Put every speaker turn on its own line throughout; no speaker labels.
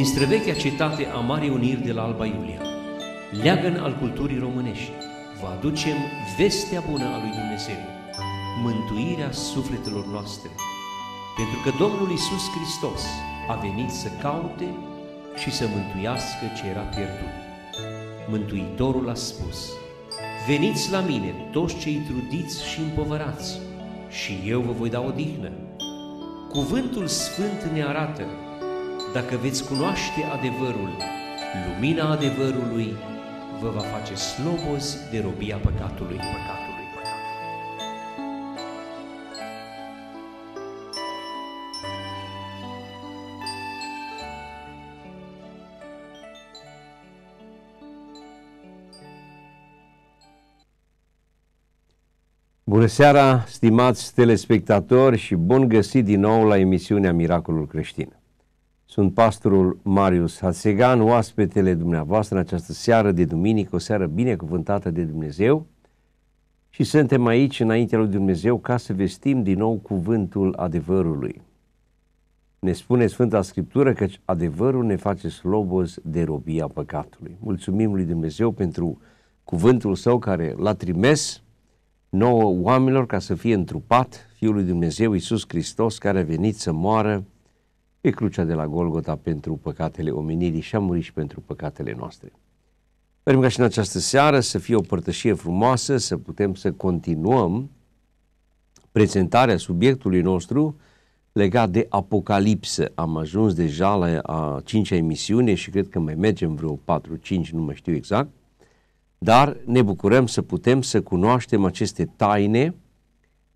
din străvechea cetate a Marei Uniri de la Alba Iulia, leagăn al culturii românești, vă aducem vestea bună a lui Dumnezeu, mântuirea sufletelor noastre, pentru că Domnul Isus Hristos a venit să caute și să mântuiască ce era pierdut. Mântuitorul a spus, Veniți la mine toți cei trudiți și împovărați, și eu vă voi da odihnă. Cuvântul Sfânt ne arată, dacă veți cunoaște adevărul, lumina adevărului vă va face slobozi de robia păcatului. păcatului.
Bună seara, stimați telespectatori și bun găsit din nou la emisiunea Miracolul Creștin. Sunt pastorul Marius Hasegan, oaspetele dumneavoastră în această seară de duminică, o seară binecuvântată de Dumnezeu și suntem aici înaintea lui Dumnezeu ca să vestim din nou cuvântul adevărului. Ne spune Sfânta Scriptură că adevărul ne face sloboz de robia păcatului. Mulțumim lui Dumnezeu pentru cuvântul său care l-a trimis nouă oamenilor ca să fie întrupat Fiul lui Dumnezeu Iisus Hristos care a venit să moară pe crucea de la Golgota pentru păcatele omenirii și a murit și pentru păcatele noastre. Vrem ca și în această seară să fie o părtășie frumoasă, să putem să continuăm prezentarea subiectului nostru legat de Apocalipsă. Am ajuns deja la a cincea emisiune și cred că mai mergem vreo 4-5, nu mai știu exact dar ne bucurăm să putem să cunoaștem aceste taine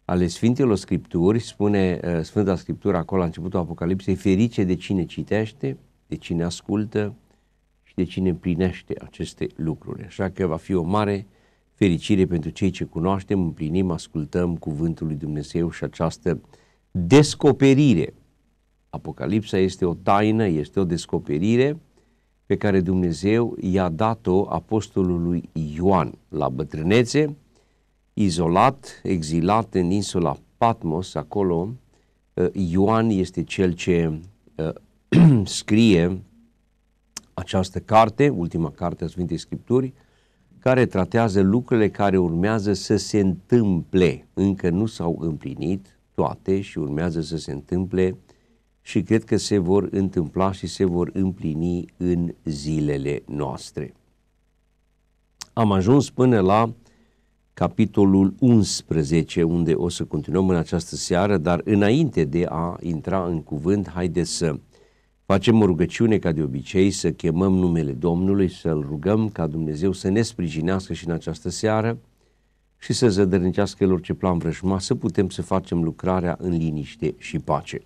ale Sfintelor Scripturi, spune uh, Sfânta Scriptură acolo la începutul Apocalipsei, ferice de cine citește, de cine ascultă și de cine împlinește aceste lucruri. Așa că va fi o mare fericire pentru cei ce cunoaștem, împlinim, ascultăm cuvântul lui Dumnezeu și această descoperire. Apocalipsa este o taină, este o descoperire pe care Dumnezeu i-a dat-o apostolului Ioan la bătrânețe, izolat, exilat în insula Patmos, acolo uh, Ioan este cel ce uh, scrie această carte, ultima carte a Sfintei Scripturi, care tratează lucrurile care urmează să se întâmple. Încă nu s-au împlinit toate și urmează să se întâmple și cred că se vor întâmpla și se vor împlini în zilele noastre. Am ajuns până la capitolul 11, unde o să continuăm în această seară, dar înainte de a intra în cuvânt, haideți să facem o rugăciune ca de obicei, să chemăm numele Domnului, să-L rugăm ca Dumnezeu să ne sprijinească și în această seară și să zădărnicească orice plan vrăjmaș, să putem să facem lucrarea în liniște și pace.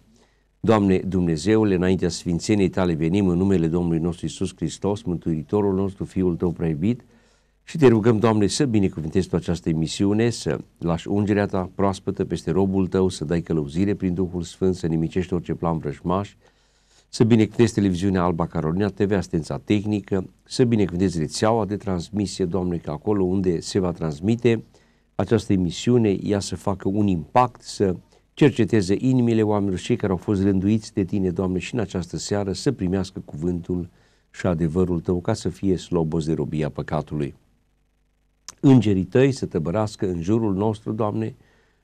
Doamne Dumnezeule, înaintea sfințeniei tale venim în numele Domnului nostru Isus Hristos, Mântuitorul nostru, Fiul tău preibit, și te rugăm, Doamne, să binecuvântezi tu această emisiune, să lași ungerea ta proaspătă peste robul tău, să dai călăuzire prin Duhul Sfânt, să nimicești orice plan vrăjmaș, să binecuvântezi televiziunea Alba Carolina TV, asistența tehnică, să binecuvântezi rețeaua de transmisie, Doamne, că acolo unde se va transmite această emisiune, ea să facă un impact, să cerceteze inimile oamenilor, cei care au fost rânduiți de tine, Doamne, și în această seară să primească cuvântul și adevărul tău ca să fie slobos de robia păcatului. Îngerii tăi să tăbărască în jurul nostru, Doamne,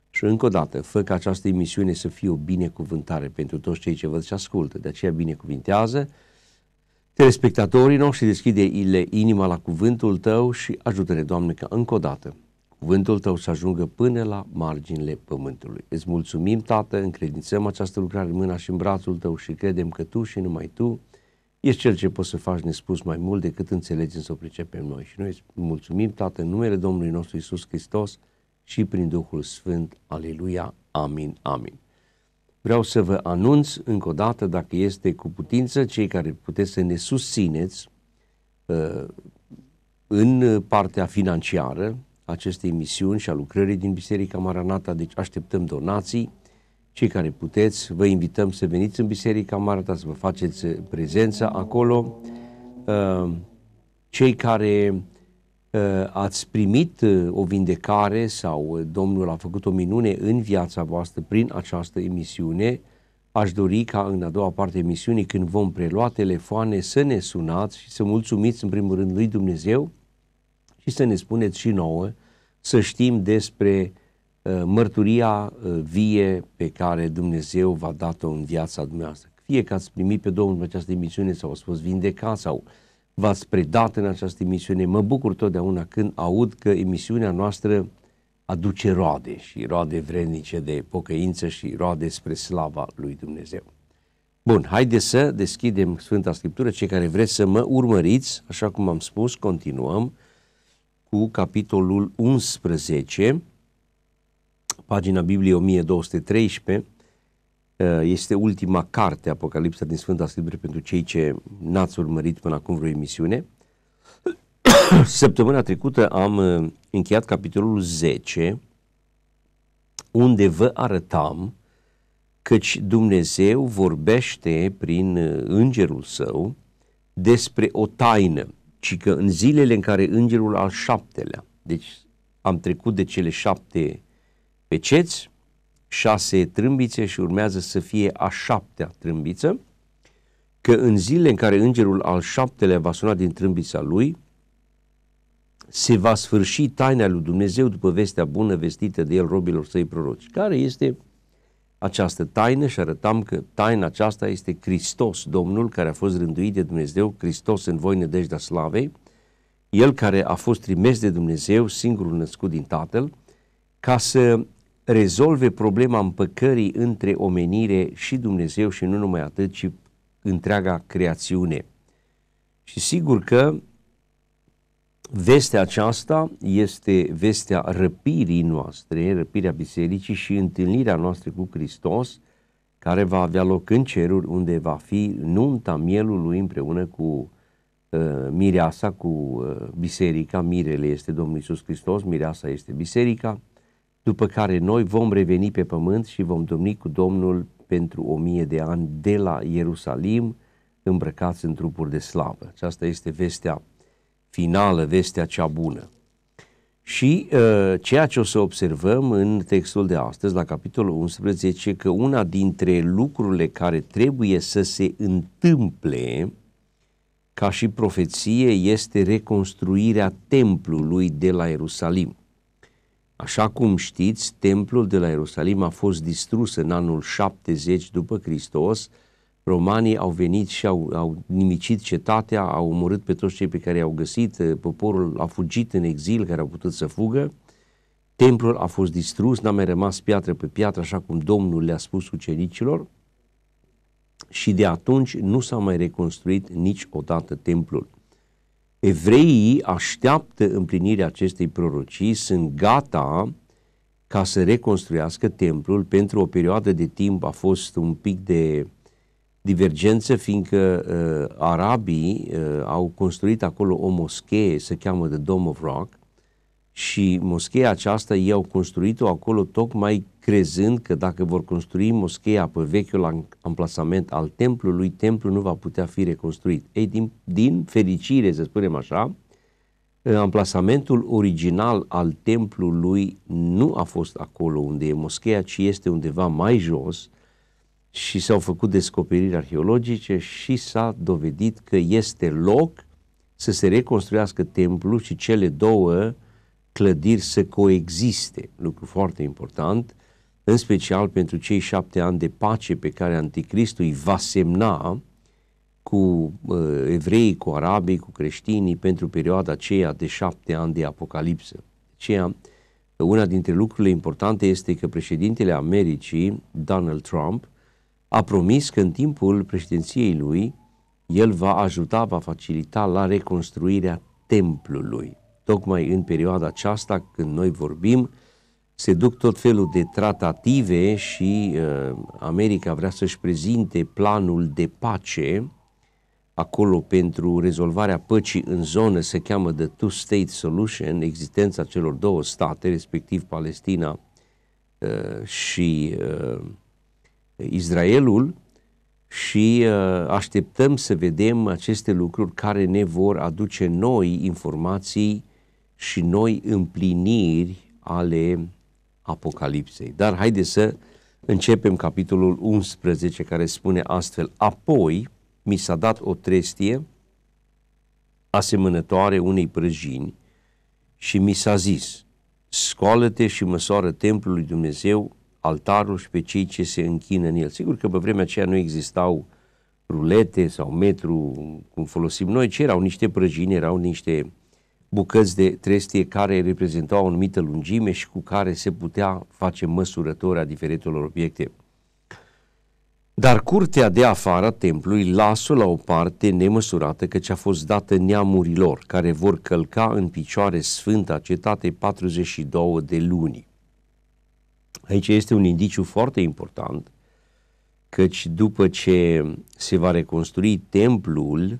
și încă o dată, fă ca această emisiune să fie o binecuvântare pentru toți cei ce văd și ascultă. De aceea binecuvintează telespectatorii noștri, deschide inima la cuvântul tău și ajută-ne, Doamne, ca încă o dată cuvântul tău să ajungă până la marginile pământului. Îți mulțumim, Tată, încredințăm această lucrare în mâna și în brațul tău și credem că tu și numai tu ești cel ce poți să faci nespus mai mult decât înțelegem să o pricepem noi. Și noi îți mulțumim, Tată, în numele Domnului nostru Isus Hristos și prin Duhul Sfânt. Aleluia. Amin. Amin. Vreau să vă anunț încă o dată, dacă este cu putință, cei care puteți să ne susțineți uh, în partea financiară, acestei misiuni și a lucrării din Biserica Maranata, deci așteptăm donații. Cei care puteți, vă invităm să veniți în Biserica Maranata, să vă faceți prezența acolo. Uh, cei care uh, ați primit uh, o vindecare sau Domnul a făcut o minune în viața voastră prin această emisiune, aș dori ca în a doua parte a emisiunii, când vom prelua telefoane, să ne sunați și să mulțumiți în primul rând lui Dumnezeu și să ne spuneți și nouă, să știm despre uh, mărturia uh, vie pe care Dumnezeu v-a dat-o în viața dumneavoastră. Fie că ați primit pe Domnul în această emisiune sau ați fost vindecat sau v-ați predat în această emisiune, mă bucur totdeauna când aud că emisiunea noastră aduce roade și roade vrednice de pocăință și roade spre slava lui Dumnezeu. Bun, haideți să deschidem Sfânta Scriptură. Cei care vreți să mă urmăriți, așa cum am spus, continuăm cu capitolul 11, pagina Bibliei 1213. Este ultima carte, Apocalipsa din Sfânta Scriptură, pentru cei ce n-ați urmărit până acum vreo emisiune. Săptămâna trecută am uh, încheiat capitolul 10, unde vă arătam căci Dumnezeu vorbește prin uh, îngerul său despre o taină, ci că în zilele în care îngerul al șaptelea, deci am trecut de cele șapte peceți, șase trâmbițe și urmează să fie a șaptea trâmbiță, că în zilele în care îngerul al șaptelea va suna din trâmbița lui, se va sfârși taina lui Dumnezeu după vestea bună vestită de el robilor săi proroci. Care este această taină și arătam că taina aceasta este Hristos, Domnul care a fost rânduit de Dumnezeu, Hristos în voi nădejdea slavei, El care a fost trimis de Dumnezeu, singurul născut din Tatăl, ca să rezolve problema împăcării între omenire și Dumnezeu și nu numai atât, ci întreaga creațiune. Și sigur că Vestea aceasta este vestea răpirii noastre, răpirea bisericii și întâlnirea noastră cu Hristos, care va avea loc în ceruri, unde va fi nunta mielului împreună cu uh, mireasa, cu uh, biserica. Mirele este Domnul Isus Hristos, mireasa este biserica, după care noi vom reveni pe pământ și vom domni cu Domnul pentru o mie de ani de la Ierusalim, îmbrăcați în trupuri de slavă. Aceasta este vestea finală, vestea cea bună. Și uh, ceea ce o să observăm în textul de astăzi, la capitolul 11, că una dintre lucrurile care trebuie să se întâmple ca și profeție este reconstruirea templului de la Ierusalim. Așa cum știți, templul de la Ierusalim a fost distrus în anul 70 după Hristos, romanii au venit și au, au nimicit cetatea, au omorât pe toți cei pe care i-au găsit, eh, poporul a fugit în exil, care au putut să fugă, templul a fost distrus, n-a mai rămas piatră pe piatră, așa cum Domnul le-a spus ucenicilor, și de atunci nu s-a mai reconstruit niciodată templul. Evreii așteaptă împlinirea acestei prorocii, sunt gata ca să reconstruiască templul. Pentru o perioadă de timp a fost un pic de divergență, fiindcă uh, arabii uh, au construit acolo o moschee, se cheamă The Dome of Rock, și moscheea aceasta ei au construit-o acolo tocmai crezând că dacă vor construi moscheea pe vechiul amplasament al templului, templul nu va putea fi reconstruit. Ei, din, din fericire, să spunem așa, amplasamentul original al templului nu a fost acolo unde e moscheea, ci este undeva mai jos, și s-au făcut descoperiri arheologice și s-a dovedit că este loc să se reconstruiască templul și cele două clădiri să coexiste, lucru foarte important, în special pentru cei șapte ani de pace pe care Anticristul îi va semna cu uh, evreii, cu arabii, cu creștinii pentru perioada aceea de șapte ani de apocalipsă. Aceea, una dintre lucrurile importante este că președintele Americii, Donald Trump, a promis că în timpul președinției lui el va ajuta, va facilita la reconstruirea templului. Tocmai în perioada aceasta, când noi vorbim, se duc tot felul de tratative și uh, America vrea să-și prezinte planul de pace acolo pentru rezolvarea păcii în zonă, se cheamă The Two-State Solution, existența celor două state, respectiv Palestina uh, și uh, Israelul. Și uh, așteptăm să vedem aceste lucruri care ne vor aduce noi informații și noi împliniri ale Apocalipsei. Dar haideți să începem capitolul 11 care spune astfel, apoi mi s-a dat o trestie asemănătoare unei prăjini și mi s-a zis, scoală-te și măsoară templul lui Dumnezeu, altarul și pe cei ce se închină în el. Sigur că pe vremea aceea nu existau rulete sau metru, cum folosim noi, ci erau niște prăjini, erau niște bucăți de trestie care reprezentau o anumită lungime și cu care se putea face măsurători a diferitelor obiecte. Dar curtea de afară a templului lasă la o parte nemăsurată căci a fost dată neamurilor, care vor călca în picioare sfânta cetate 42 de luni. Aici este un indiciu foarte important, căci după ce se va reconstrui templul,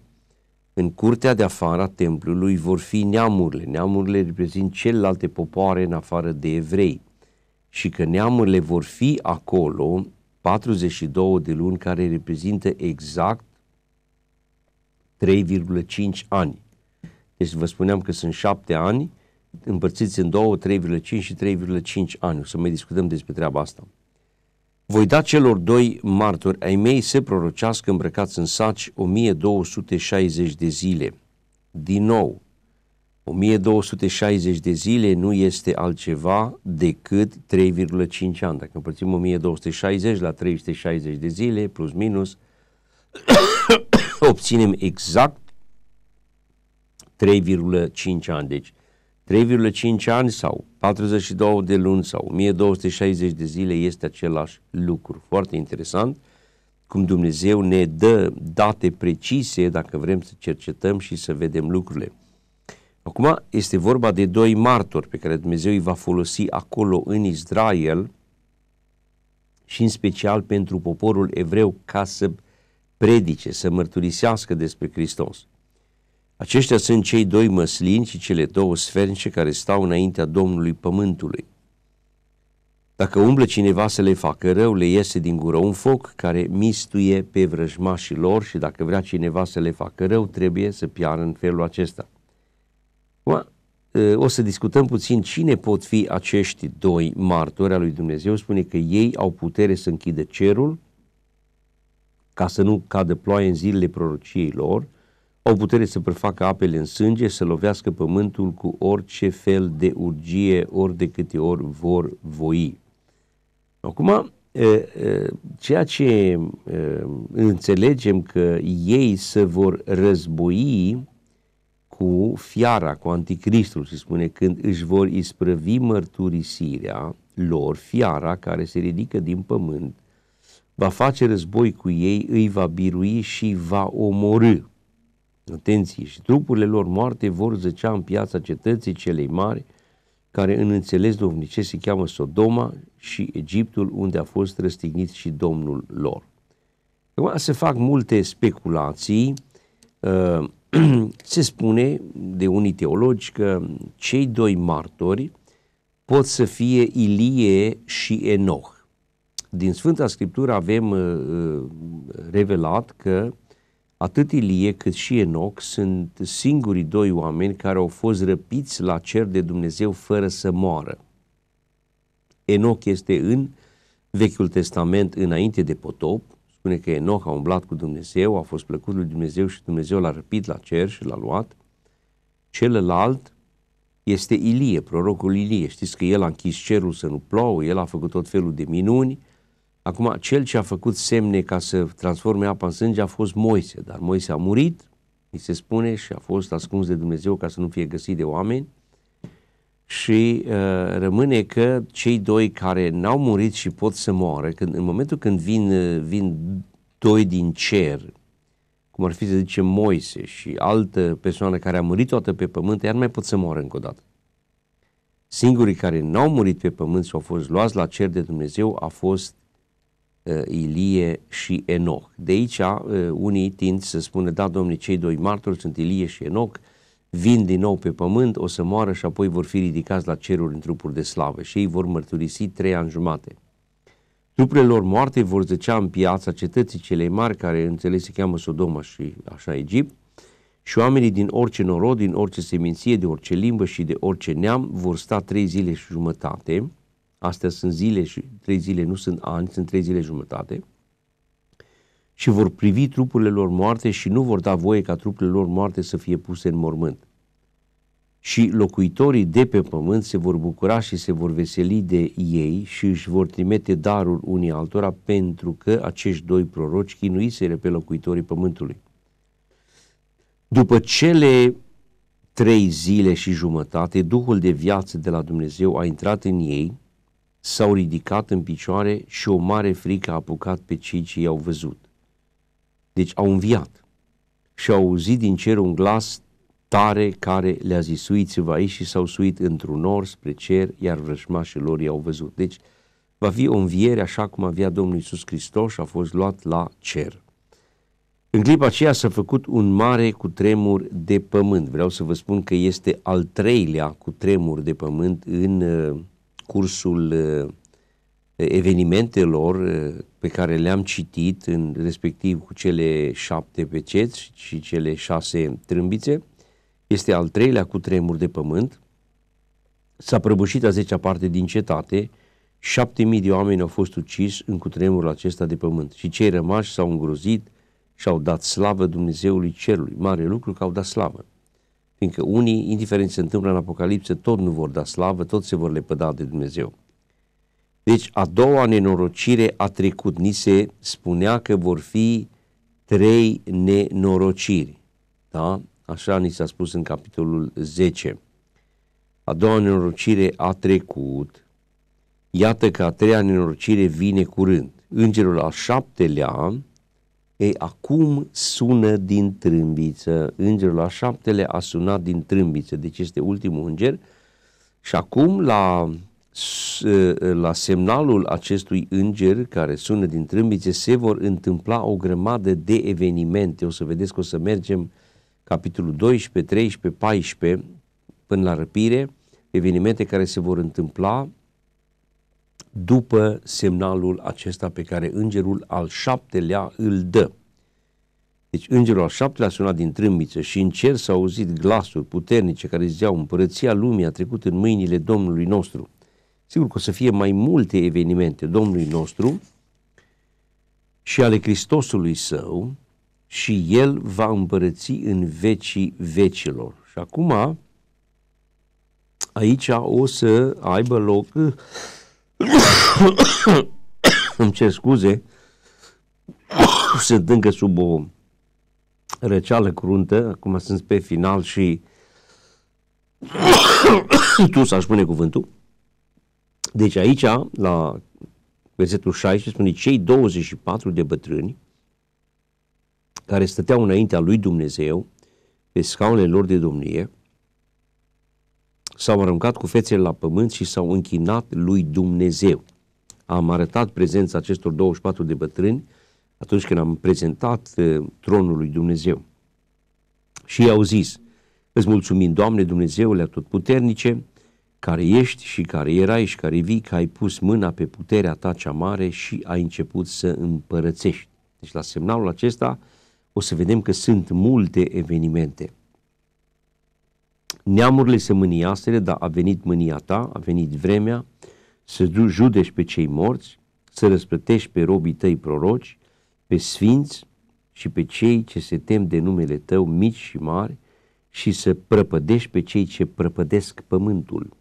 în curtea de afară a templului vor fi neamurile. Neamurile reprezintă celelalte popoare în afară de evrei. Și că neamurile vor fi acolo 42 de luni care reprezintă exact 3,5 ani. Deci vă spuneam că sunt 7 ani împărțiți în două, 3,5 și 3,5 ani. O să mai discutăm despre treaba asta. Voi da celor doi martori ai mei să prorocească îmbrăcați în saci 1260 de zile. Din nou, 1260 de zile nu este altceva decât 3,5 ani. Dacă împărțim 1260 la 360 de zile, plus minus, obținem exact 3,5 ani. Deci 3,5 ani sau 42 de luni sau 1260 de zile este același lucru. Foarte interesant cum Dumnezeu ne dă date precise dacă vrem să cercetăm și să vedem lucrurile. Acum este vorba de doi martori pe care Dumnezeu îi va folosi acolo în Israel și în special pentru poporul evreu ca să predice, să mărturisească despre Hristos. Aceștia sunt cei doi măslini și cele două sfernice care stau înaintea Domnului Pământului. Dacă umblă cineva să le facă rău, le iese din gură un foc care mistuie pe vrăjmașii lor și dacă vrea cineva să le facă rău, trebuie să piară în felul acesta. O să discutăm puțin cine pot fi acești doi martori al lui Dumnezeu. Spune că ei au putere să închidă cerul ca să nu cadă ploaie în zilele prorociei lor, au putere să prefacă apele în sânge, să lovească pământul cu orice fel de urgie, ori de câte ori vor voi. Acum, ceea ce înțelegem că ei se vor război cu fiara, cu anticristul, și spune, când își vor isprăvi mărturisirea lor, fiara care se ridică din pământ, va face război cu ei, îi va birui și va omorâ. Atenție, și trupurile lor moarte vor zăcea în piața cetății celei mari, care în înțeles domnice se cheamă Sodoma și Egiptul, unde a fost răstignit și Domnul lor. Acum se fac multe speculații, uh, se spune de unii teologi că cei doi martori pot să fie Ilie și Enoch. Din Sfânta Scriptură avem uh, uh, revelat că atât Ilie cât și Enoch sunt singurii doi oameni care au fost răpiți la cer de Dumnezeu fără să moară. Enoch este în Vechiul Testament înainte de potop, spune că Enoch a umblat cu Dumnezeu, a fost plăcut lui Dumnezeu și Dumnezeu l-a răpit la cer și l-a luat. Celălalt este Ilie, prorocul Ilie. Știți că el a închis cerul să nu plouă, el a făcut tot felul de minuni, Acum, cel ce a făcut semne ca să transforme apa în sânge a fost Moise, dar Moise a murit, mi se spune, și a fost ascuns de Dumnezeu ca să nu fie găsit de oameni. Și uh, rămâne că cei doi care n-au murit și pot să moară, când, în momentul când vin, uh, vin doi din cer, cum ar fi să zicem Moise și altă persoană care a murit toată pe pământ, iar mai pot să moară încă o dată. Singurii care n-au murit pe pământ și au fost luați la cer de Dumnezeu a fost uh, Ilie și Enoch. De aici uh, unii tind să spună, da, domnule, cei doi martori sunt Ilie și Enoch, vin din nou pe pământ, o să moară și apoi vor fi ridicați la ceruri în trupuri de slavă și ei vor mărturisi trei ani jumate. Trupurile lor moarte vor zăcea în piața cetății celei mari, care înțeles se cheamă Sodoma și așa Egipt, și oamenii din orice norod, din orice seminție, de orice limbă și de orice neam vor sta trei zile și jumătate, astea sunt zile și trei zile, nu sunt ani, sunt trei zile jumătate, și vor privi trupurile lor moarte și nu vor da voie ca trupurile lor moarte să fie puse în mormânt. Și locuitorii de pe pământ se vor bucura și se vor veseli de ei și își vor trimite darul unii altora pentru că acești doi proroci chinuiseră pe locuitorii pământului. După cele trei zile și jumătate, Duhul de viață de la Dumnezeu a intrat în ei, s-au ridicat în picioare și o mare frică a apucat pe cei ce i-au văzut. Deci au înviat și au auzit din cer un glas tare care le-a zis suiți-vă aici și s-au suit într-un nor spre cer, iar vrăjmașii lor i-au văzut. Deci va fi o înviere așa cum avea Domnul Iisus Hristos și a fost luat la cer. În clipa aceea s-a făcut un mare cutremur de pământ. Vreau să vă spun că este al treilea cutremur de pământ în uh, cursul uh, evenimentelor uh, pe care le-am citit, în, respectiv cu cele șapte peceți și cele șase trâmbițe. Este al treilea cutremur de pământ. S-a prăbușit a zecea parte din cetate, șapte mii de oameni au fost uciși în cutremurul acesta de pământ și cei rămași s-au îngrozit și au dat slavă Dumnezeului Cerului. Mare lucru că au dat slavă. Fiindcă unii, indiferent ce se întâmplă în Apocalipsă, tot nu vor da slavă, tot se vor lepăda de Dumnezeu. Deci a doua nenorocire a trecut. Ni se spunea că vor fi trei nenorociri. Da? Așa ni s-a spus în capitolul 10. A doua nenorocire a trecut. Iată că a treia nenorocire vine curând. Îngerul al șaptelea ei, acum sună din trâmbiță. Îngerul a șaptele a sunat din trâmbiță, deci este ultimul înger. Și acum, la, la semnalul acestui înger care sună din trâmbițe, se vor întâmpla o grămadă de evenimente. O să vedeți că o să mergem capitolul 12, 13, 14 până la răpire, evenimente care se vor întâmpla după semnalul acesta pe care îngerul al șaptelea îl dă. Deci îngerul al șaptelea a sunat din trâmbiță și în cer s-au auzit glasuri puternice care ziceau împărăția lumii a trecut în mâinile Domnului nostru. Sigur că o să fie mai multe evenimente Domnului nostru și ale Hristosului său și El va împărăți în vecii vecilor. Și acum aici o să aibă loc îmi cer scuze, sunt încă sub o răceală cruntă, acum sunt pe final și tu să-și spune cuvântul. Deci aici, la versetul 16, spune cei 24 de bătrâni care stăteau înaintea lui Dumnezeu pe scaunele lor de domnie, s-au aruncat cu fețele la pământ și s-au închinat lui Dumnezeu. Am arătat prezența acestor 24 de bătrâni atunci când am prezentat uh, tronul lui Dumnezeu. Și i-au zis, îți mulțumim, Doamne Dumnezeule atotputernice, care ești și care erai și care vii, că ai pus mâna pe puterea ta cea mare și ai început să împărățești. Deci la semnalul acesta o să vedem că sunt multe evenimente. Neamurile se mâniaseră, dar a venit mânia ta, a venit vremea să judești pe cei morți, să răsplătești pe robii tăi proroci, pe sfinți și pe cei ce se tem de numele tău, mici și mari, și să prăpădești pe cei ce prăpădesc pământul.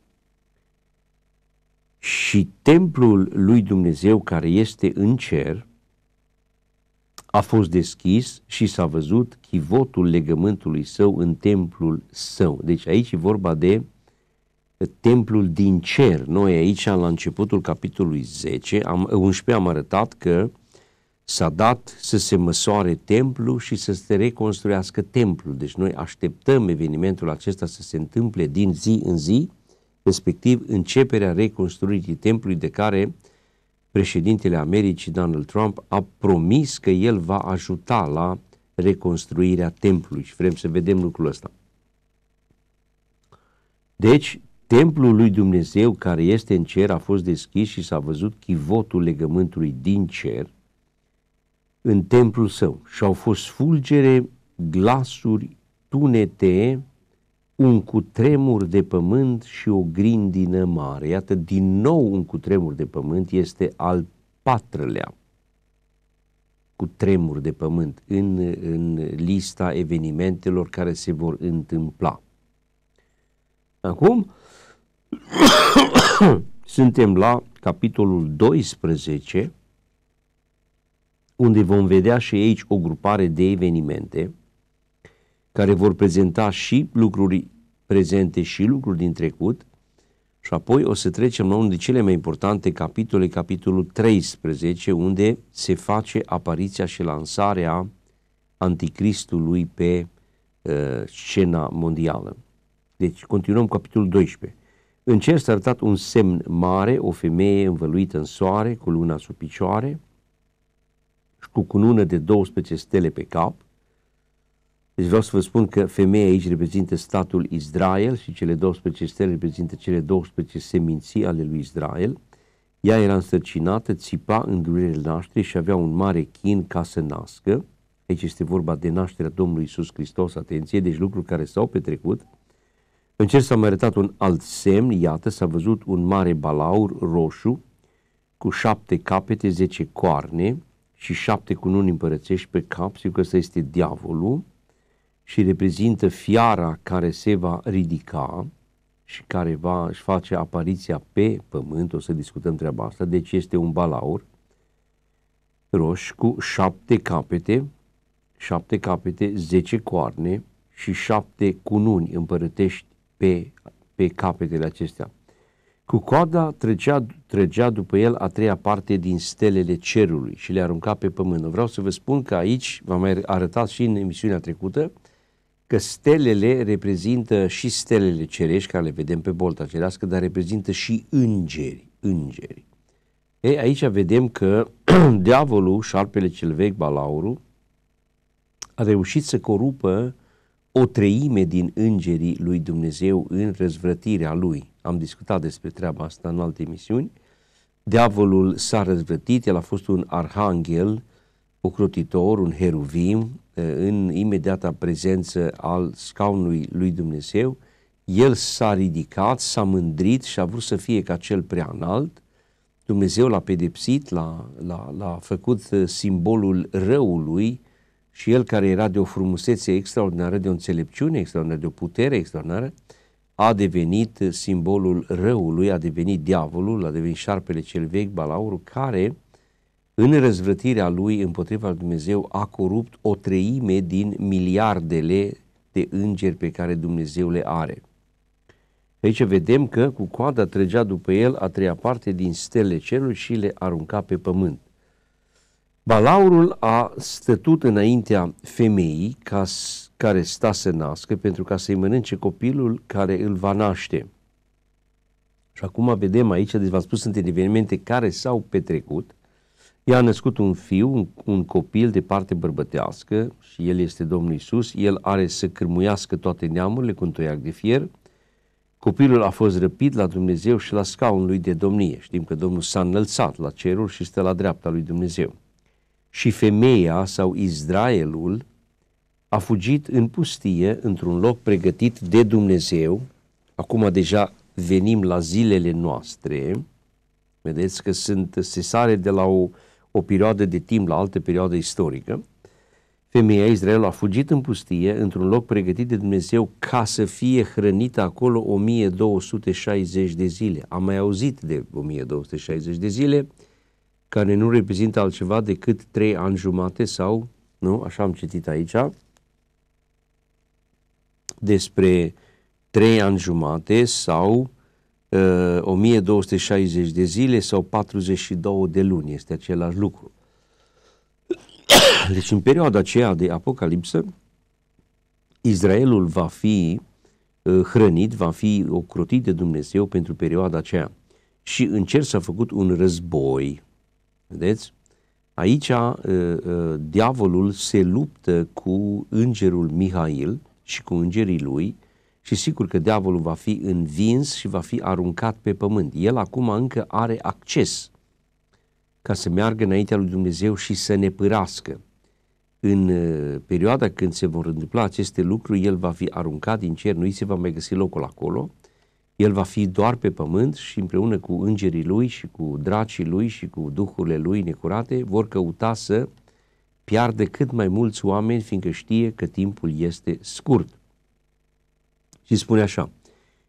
Și templul lui Dumnezeu care este în cer, a fost deschis și s-a văzut chivotul legământului său în templul său. Deci aici e vorba de templul din cer. Noi aici, la începutul capitolului 10, am, 11, am arătat că s-a dat să se măsoare templul și să se reconstruiască templul. Deci noi așteptăm evenimentul acesta să se întâmple din zi în zi, respectiv începerea reconstruirii templului de care uh, președintele Americii Donald Trump a promis că el va ajuta la reconstruirea templului și vrem să vedem lucrul ăsta. Deci, templul lui Dumnezeu care este în cer a fost deschis și s-a văzut chivotul legământului din cer în templul său și au fost fulgere, glasuri, tunete un cutremur de pământ și o grindină mare. Iată, din nou un cutremur de pământ este al patrulea cutremur de pământ în, în lista evenimentelor care se vor întâmpla. Acum, suntem la capitolul 12, unde vom vedea și aici o grupare de evenimente care vor prezenta și lucruri prezente și lucruri din trecut și apoi o să trecem la unul de cele mai importante capitole, capitolul 13, unde se face apariția și lansarea anticristului pe uh, scena mondială. Deci, continuăm capitolul 12. În cer s-a arătat un semn mare, o femeie învăluită în soare, cu luna sub picioare și cu cunună de 12 stele pe cap. Deci vreau să vă spun că femeia aici reprezintă statul Israel și cele 12 stele reprezintă cele 12 seminții ale lui Israel. Ea era însărcinată, țipa în durerile naștere și avea un mare chin ca să nască. Aici este vorba de nașterea Domnului Isus Hristos, atenție, deci lucruri care s-au petrecut. În cer s-a mai arătat un alt semn, iată, s-a văzut un mare balaur roșu cu șapte capete, zece coarne și șapte cununi împărățești pe cap, sigur că ăsta este diavolul și reprezintă fiara care se va ridica și care va își face apariția pe pământ, o să discutăm treaba asta, deci este un balaur roș cu șapte capete, șapte capete, zece coarne și șapte cununi împărătești pe, pe capetele acestea. Cu coada trăgea, trăgea după el a treia parte din stelele cerului și le arunca pe pământ. Vreau să vă spun că aici, v-am mai arătat și în emisiunea trecută, că stelele reprezintă și stelele cerești, care le vedem pe bolta cerească, dar reprezintă și îngeri, îngeri. E, aici vedem că diavolul, șarpele cel vechi, balaurul, a reușit să corupă o treime din îngerii lui Dumnezeu în răzvrătirea lui. Am discutat despre treaba asta în alte emisiuni. Diavolul s-a răzvrătit, el a fost un arhanghel, ocrotitor, un heruvim, în imediata prezență al scaunului lui Dumnezeu, el s-a ridicat, s-a mândrit și a vrut să fie ca cel prea înalt, Dumnezeu l-a pedepsit, l-a, l-a, l-a făcut simbolul răului și el care era de o frumusețe extraordinară, de o înțelepciune extraordinară, de o putere extraordinară, a devenit simbolul răului, a devenit diavolul, a devenit șarpele cel vechi, balaurul, care în răzvrătirea lui împotriva lui Dumnezeu a corupt o treime din miliardele de îngeri pe care Dumnezeu le are. Aici vedem că cu coada trăgea după el a treia parte din stele cerului și le arunca pe pământ. Balaurul a stătut înaintea femeii ca, care sta să nască pentru ca să-i mănânce copilul care îl va naște. Și acum vedem aici, deci v-am spus, sunt evenimente care s-au petrecut. Ea a născut un fiu, un, un copil de parte bărbătească și el este Domnul Isus. El are să cârmuiască toate neamurile cu un toiac de fier. Copilul a fost răpit la Dumnezeu și la scaunul lui de domnie. Știm că Domnul s-a înălțat la ceruri și stă la dreapta lui Dumnezeu și femeia sau Israelul a fugit în pustie, într-un loc pregătit de Dumnezeu. Acum deja venim la zilele noastre. Vedeți că sunt, se sare de la o, o perioadă de timp la altă perioadă istorică. Femeia Israel a fugit în pustie, într-un loc pregătit de Dumnezeu, ca să fie hrănită acolo 1260 de zile. Am mai auzit de 1260 de zile, care nu reprezintă altceva decât trei ani jumate sau, nu, așa am citit aici, despre trei ani jumate sau uh, 1260 de zile sau 42 de luni, este același lucru. Deci în perioada aceea de apocalipsă, Israelul va fi uh, hrănit, va fi ocrotit de Dumnezeu pentru perioada aceea. Și în cer s-a făcut un război Vedeți? Aici uh, uh, diavolul se luptă cu îngerul Mihail și cu îngerii lui și sigur că diavolul va fi învins și va fi aruncat pe pământ. El acum încă are acces ca să meargă înaintea lui Dumnezeu și să ne pârască. în uh, perioada când se vor întâmpla aceste lucruri, el va fi aruncat din cer, nu îi se va mai găsi locul acolo, el va fi doar pe pământ și împreună cu îngerii lui și cu dracii lui și cu duhurile lui necurate vor căuta să piardă cât mai mulți oameni, fiindcă știe că timpul este scurt. Și spune așa,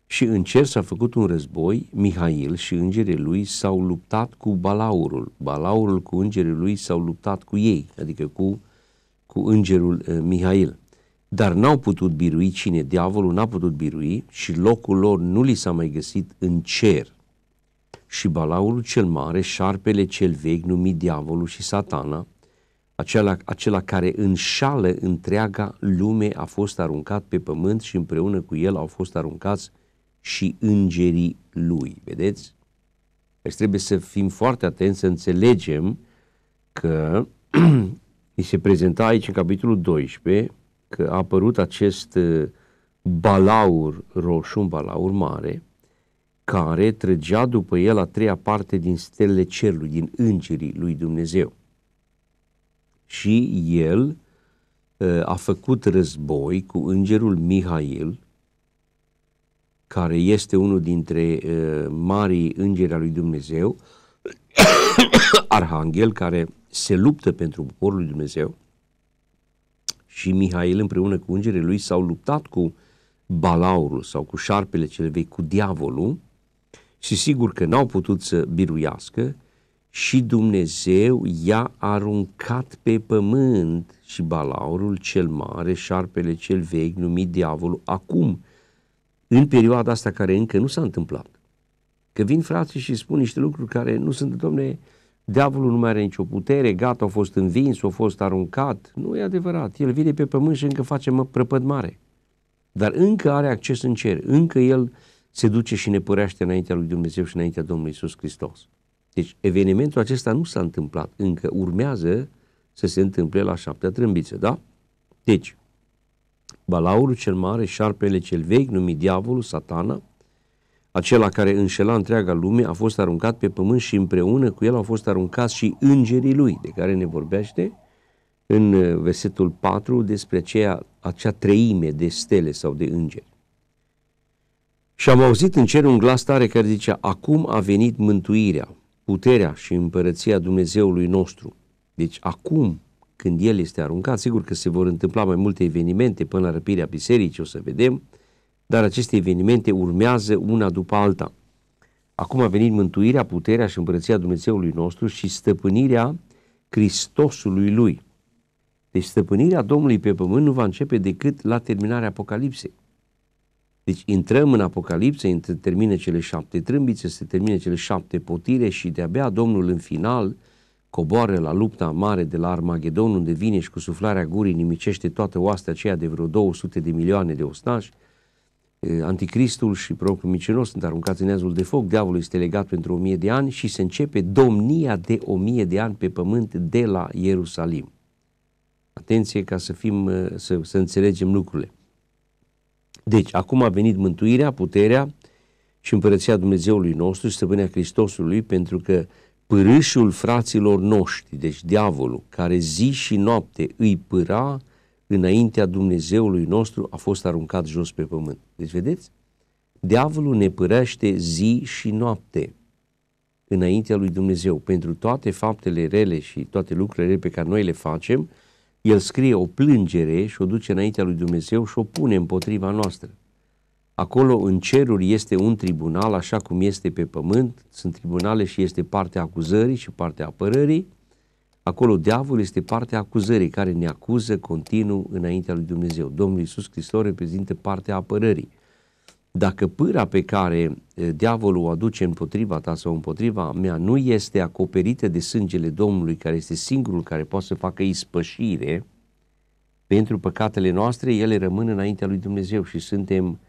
și în cer s-a făcut un război, Mihail și îngerii lui s-au luptat cu Balaurul, Balaurul cu îngerii lui s-au luptat cu ei, adică cu, cu îngerul uh, Mihail. Dar n-au putut birui cine? Diavolul n-a putut birui și locul lor nu li s-a mai găsit în cer. Și Balaurul cel mare, șarpele cel vechi numit diavolul și satana, acela, acela care înșală întreaga lume a fost aruncat pe pământ și împreună cu el au fost aruncați și îngerii lui. Vedeți? Deci trebuie să fim foarte atenți să înțelegem că îi se prezenta aici în capitolul 12 că a apărut acest uh, balaur roșu, un balaur mare, care trăgea după el a treia parte din stelele cerului, din îngerii lui Dumnezeu și el uh, a făcut război cu îngerul Mihail, care este unul dintre uh, marii îngeri al lui Dumnezeu, arhanghel care se luptă pentru poporul lui Dumnezeu. Și Mihail împreună cu îngerii lui s-au luptat cu balaurul sau cu șarpele cel vechi, cu diavolul. Și sigur că n-au putut să biruiască și Dumnezeu i-a aruncat pe pământ și balaurul cel mare, șarpele cel vechi, numit diavolul, acum, în perioada asta care încă nu s-a întâmplat. Că vin frații și spun niște lucruri care nu sunt, domne, diavolul nu mai are nicio putere, gata, a fost învins, a fost aruncat. Nu e adevărat, el vine pe pământ și încă face prăpăd mare. Dar încă are acces în cer, încă el se duce și ne părește înaintea lui Dumnezeu și înaintea Domnului Isus Hristos. Deci evenimentul acesta nu s-a întâmplat, încă urmează să se întâmple la șaptea trâmbiță, da? Deci, balaurul cel mare, șarpele cel vechi, numit diavolul, satana, acela care înșela întreaga lume, a fost aruncat pe pământ și împreună cu el au fost aruncați și îngerii lui, de care ne vorbește în uh, versetul 4 despre aceea, acea treime de stele sau de îngeri. Și am auzit în cer un glas tare care zicea, acum a venit mântuirea, puterea și împărăția Dumnezeului nostru. Deci acum, când El este aruncat, sigur că se vor întâmpla mai multe evenimente până la răpirea bisericii, o să vedem, dar aceste evenimente urmează una după alta. Acum a venit mântuirea, puterea și împărăția Dumnezeului nostru și stăpânirea Hristosului Lui. Deci stăpânirea Domnului pe pământ nu va începe decât la terminarea Apocalipsei. Deci intrăm în Apocalipsă, se termină cele șapte trâmbițe, se termină cele șapte potire și de-abia Domnul în final coboară la lupta mare de la Armagedon, unde vine și cu suflarea gurii nimicește toată oastea aceea de vreo 200 de milioane de ostași. Anticristul și prorocul micinos sunt aruncați în neazul de foc, diavolul este legat pentru o mie de ani și se începe domnia de o mie de ani pe pământ de la Ierusalim. Atenție ca să, fim, să, să înțelegem lucrurile. Deci, acum a venit mântuirea, puterea și împărăția Dumnezeului nostru și stăpânia Hristosului, pentru că pârâșul fraților noștri, deci diavolul, care zi și noapte îi pâra înaintea Dumnezeului nostru, a fost aruncat jos pe pământ. Deci, vedeți? Diavolul ne părăște zi și noapte înaintea lui Dumnezeu. Pentru toate faptele rele și toate lucrurile pe care noi le facem, el scrie o plângere și o duce înaintea lui Dumnezeu și o pune împotriva noastră. Acolo în ceruri este un tribunal, așa cum este pe pământ, sunt tribunale și este partea acuzării și partea apărării. Acolo diavolul este partea acuzării care ne acuză continuu înaintea lui Dumnezeu. Domnul Iisus Hristos reprezintă partea apărării. Dacă pâra pe care diavolul o aduce împotriva ta sau împotriva mea nu este acoperită de sângele Domnului, care este singurul care poate să facă ispășire pentru păcatele noastre, ele rămân înaintea lui Dumnezeu și suntem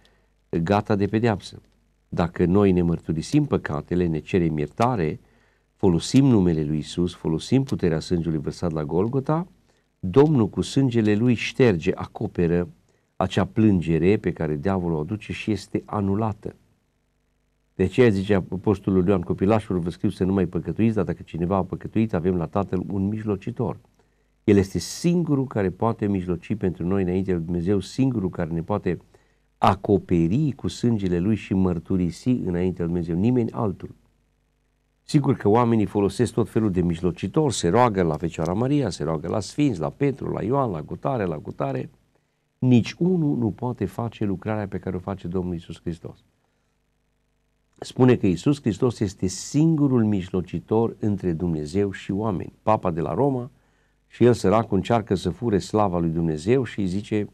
gata de pedeapsă. Dacă noi ne mărturisim păcatele, ne cerem iertare, folosim numele lui Isus, folosim puterea sângelui vărsat la Golgota, Domnul cu sângele lui șterge, acoperă acea plângere pe care diavolul o aduce și este anulată. De aceea zice Apostolul Ioan, copilașul vă scriu să nu mai păcătuiți, dar dacă cineva a păcătuit, avem la Tatăl un mijlocitor. El este singurul care poate mijloci pentru noi înainte de Dumnezeu, singurul care ne poate acoperi cu sângele Lui și mărturisi înainte de Dumnezeu, nimeni altul. Sigur că oamenii folosesc tot felul de mijlocitori, se roagă la Fecioara Maria, se roagă la Sfinți, la Petru, la Ioan, la Gutare, la Gutare. Nici unul nu poate face lucrarea pe care o face Domnul Isus Hristos. Spune că Isus Hristos este singurul mijlocitor între Dumnezeu și oameni. Papa de la Roma și el săracul încearcă să fure slava lui Dumnezeu și îi zice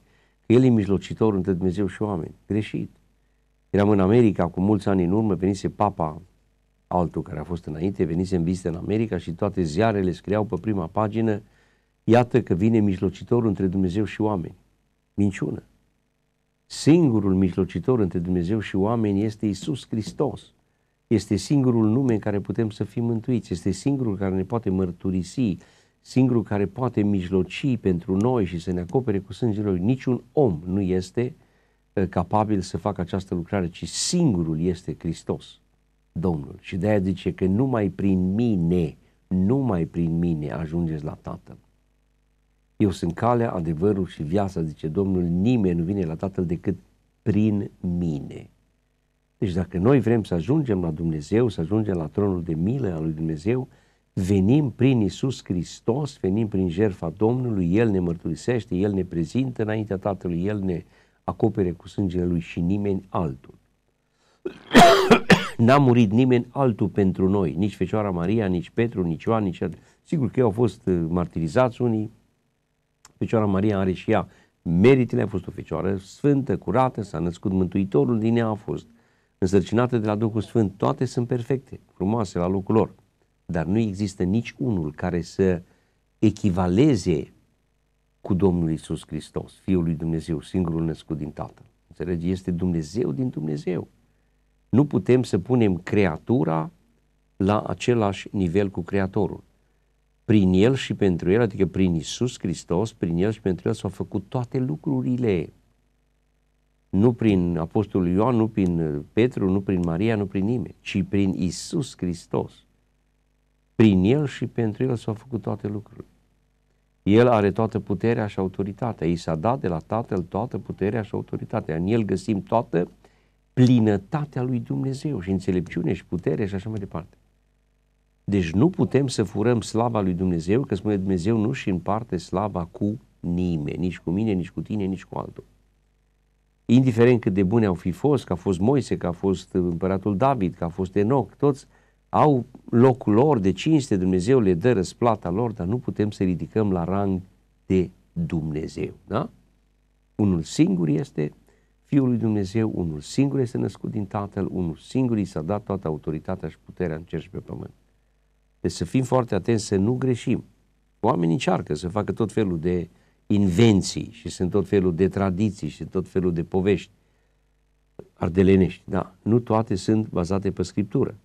că el e mijlocitor între Dumnezeu și oameni. Greșit. Eram în America cu mulți ani în urmă, venise papa altul care a fost înainte, venise în vizită în America și toate ziarele scriau pe prima pagină, iată că vine mijlocitorul între Dumnezeu și oameni. Minciună. Singurul mijlocitor între Dumnezeu și oameni este Isus Hristos. Este singurul nume în care putem să fim mântuiți, este singurul care ne poate mărturisi, singurul care poate mijloci pentru noi și să ne acopere cu sângele lui. Niciun om nu este uh, capabil să facă această lucrare, ci singurul este Hristos. Domnul. Și de aia zice că numai prin mine, numai prin mine ajungeți la Tatăl. Eu sunt calea, adevărul și viața, zice Domnul, nimeni nu vine la Tatăl decât prin mine. Deci dacă noi vrem să ajungem la Dumnezeu, să ajungem la tronul de milă al lui Dumnezeu, venim prin Isus Hristos, venim prin jertfa Domnului, El ne mărturisește, El ne prezintă înaintea Tatălui, El ne acopere cu sângele Lui și nimeni altul. N-a murit nimeni altul pentru noi, nici Fecioara Maria, nici Petru, nici Ioan, nici... Sigur că ei au fost uh, martirizați unii, Fecioara Maria are și ea meritele, a fost o fecioară sfântă, curată, s-a născut Mântuitorul din ea, a fost însărcinată de la Duhul Sfânt, toate sunt perfecte, frumoase la locul lor, dar nu există nici unul care să echivaleze cu Domnul Isus Hristos, Fiul lui Dumnezeu, singurul născut din Tatăl. Înțelegi? Este Dumnezeu din Dumnezeu. Nu putem să punem creatura la același nivel cu Creatorul. Prin El și pentru El, adică prin Isus Hristos, prin El și pentru El s-au făcut toate lucrurile. Nu prin Apostolul Ioan, nu prin Petru, nu prin Maria, nu prin nimeni, ci prin Isus Hristos. Prin El și pentru El s-au făcut toate lucrurile. El are toată puterea și autoritatea. I s-a dat de la Tatăl toată puterea și autoritatea. În El găsim toată plinătatea lui Dumnezeu și înțelepciune și putere și așa mai departe. Deci nu putem să furăm slava lui Dumnezeu, că spune Dumnezeu nu și împarte slava cu nimeni, nici cu mine, nici cu tine, nici cu altul. Indiferent cât de bune au fi fost, că a fost Moise, că a fost împăratul David, că a fost Enoch, toți au locul lor de cinste, Dumnezeu le dă răsplata lor, dar nu putem să ridicăm la rang de Dumnezeu. Da? Unul singur este Fiul lui Dumnezeu, unul singur este născut din Tatăl, unul singur i s-a dat toată autoritatea și puterea în cer și pe pământ. Deci să fim foarte atenți să nu greșim. Oamenii încearcă să facă tot felul de invenții și sunt tot felul de tradiții și tot felul de povești ardelenești. Da, nu toate sunt bazate pe Scriptură.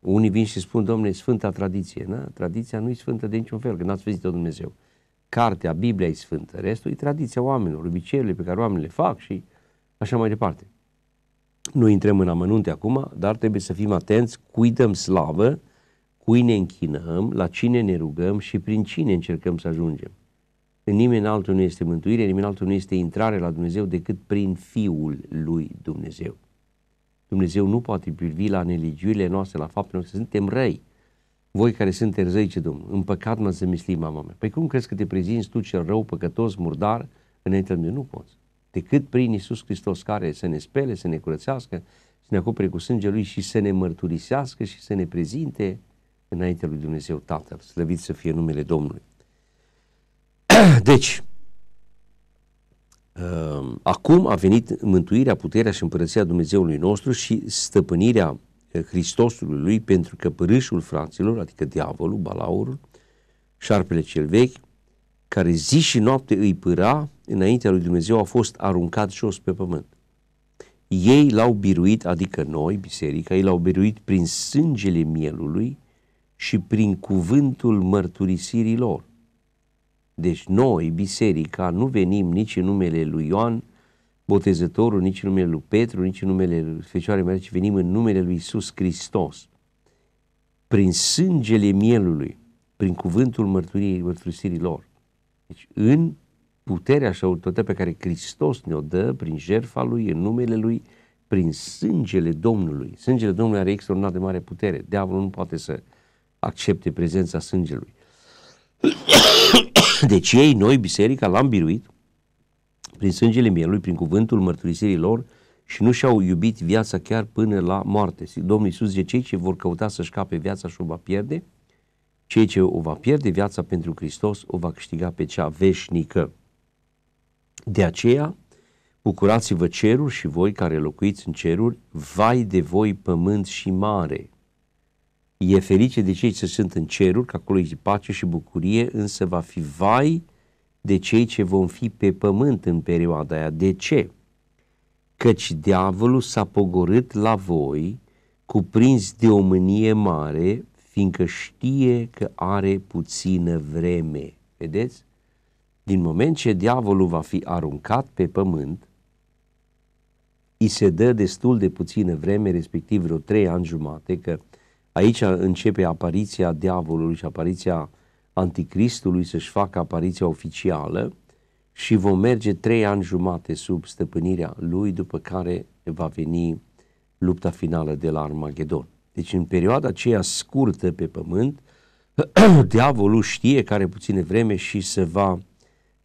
Unii vin și spun, domnule, Sfânta Tradiție. Na? Tradiția nu e sfântă de niciun fel, că n-ați văzut-o Dumnezeu cartea, Biblia e sfântă, restul e tradiția oamenilor, obiceiurile pe care oamenii le fac și așa mai departe. Nu intrăm în amănunte acum, dar trebuie să fim atenți cui dăm slavă, cui ne închinăm, la cine ne rugăm și prin cine încercăm să ajungem. În nimeni altul nu este mântuire, nimeni altul nu este intrare la Dumnezeu decât prin Fiul lui Dumnezeu. Dumnezeu nu poate privi la nelegiurile noastre, la faptele noastre, suntem răi voi care sunteți răi, ce Domnul, în păcat mă zămisli mama mea. Păi cum crezi că te prezinți tu cel rău, păcătos, murdar, înainte de Nu poți. Decât prin Isus Hristos care să ne spele, să ne curățească, să ne acopere cu sângele Lui și să ne mărturisească și să ne prezinte înaintea lui Dumnezeu Tatăl. Slăvit să fie numele Domnului. Deci, um, acum a venit mântuirea, puterea și împărăția Dumnezeului nostru și stăpânirea Hristosului lui pentru că părâșul fraților, adică diavolul, balaurul, șarpele cel vechi, care zi și noapte îi pâra înaintea lui Dumnezeu, a fost aruncat jos pe pământ. Ei l-au biruit, adică noi, biserica, ei l-au biruit prin sângele mielului și prin cuvântul mărturisirii lor. Deci noi, biserica, nu venim nici în numele lui Ioan, botezătorul, nici în numele lui Petru, nici în numele Fecioarei Maria, ci venim în numele lui Isus Hristos. Prin sângele mielului prin cuvântul mărturii, mărturisirii lor. Deci în puterea și autoritatea pe care Hristos ne-o dă prin jertfa Lui, în numele Lui, prin sângele Domnului. Sângele Domnului are extraordinar de mare putere. Diavolul nu poate să accepte prezența sângelui. Deci ei, noi, biserica, l-am biruit prin sângele mielului, prin cuvântul mărturisirii lor și nu și-au iubit viața chiar până la moarte. Domnul Iisus zice, cei ce vor căuta să-și cape viața și o va pierde, cei ce o va pierde viața pentru Hristos o va câștiga pe cea veșnică. De aceea, bucurați-vă ceruri și voi care locuiți în ceruri, vai de voi pământ și mare. E ferice de cei ce sunt în ceruri, că acolo e pace și bucurie, însă va fi vai de cei ce vom fi pe pământ în perioada aia. De ce? Căci diavolul s-a pogorât la voi, cuprins de o mânie mare, fiindcă știe că are puțină vreme. Vedeți? Din moment ce diavolul va fi aruncat pe pământ, îi se dă destul de puțină vreme, respectiv vreo trei ani jumate, că aici începe apariția diavolului și apariția anticristului să-și facă apariția oficială și vom merge trei ani jumate sub stăpânirea lui, după care va veni lupta finală de la Armagedon. Deci în perioada aceea scurtă pe pământ, diavolul știe că are puține vreme și se va,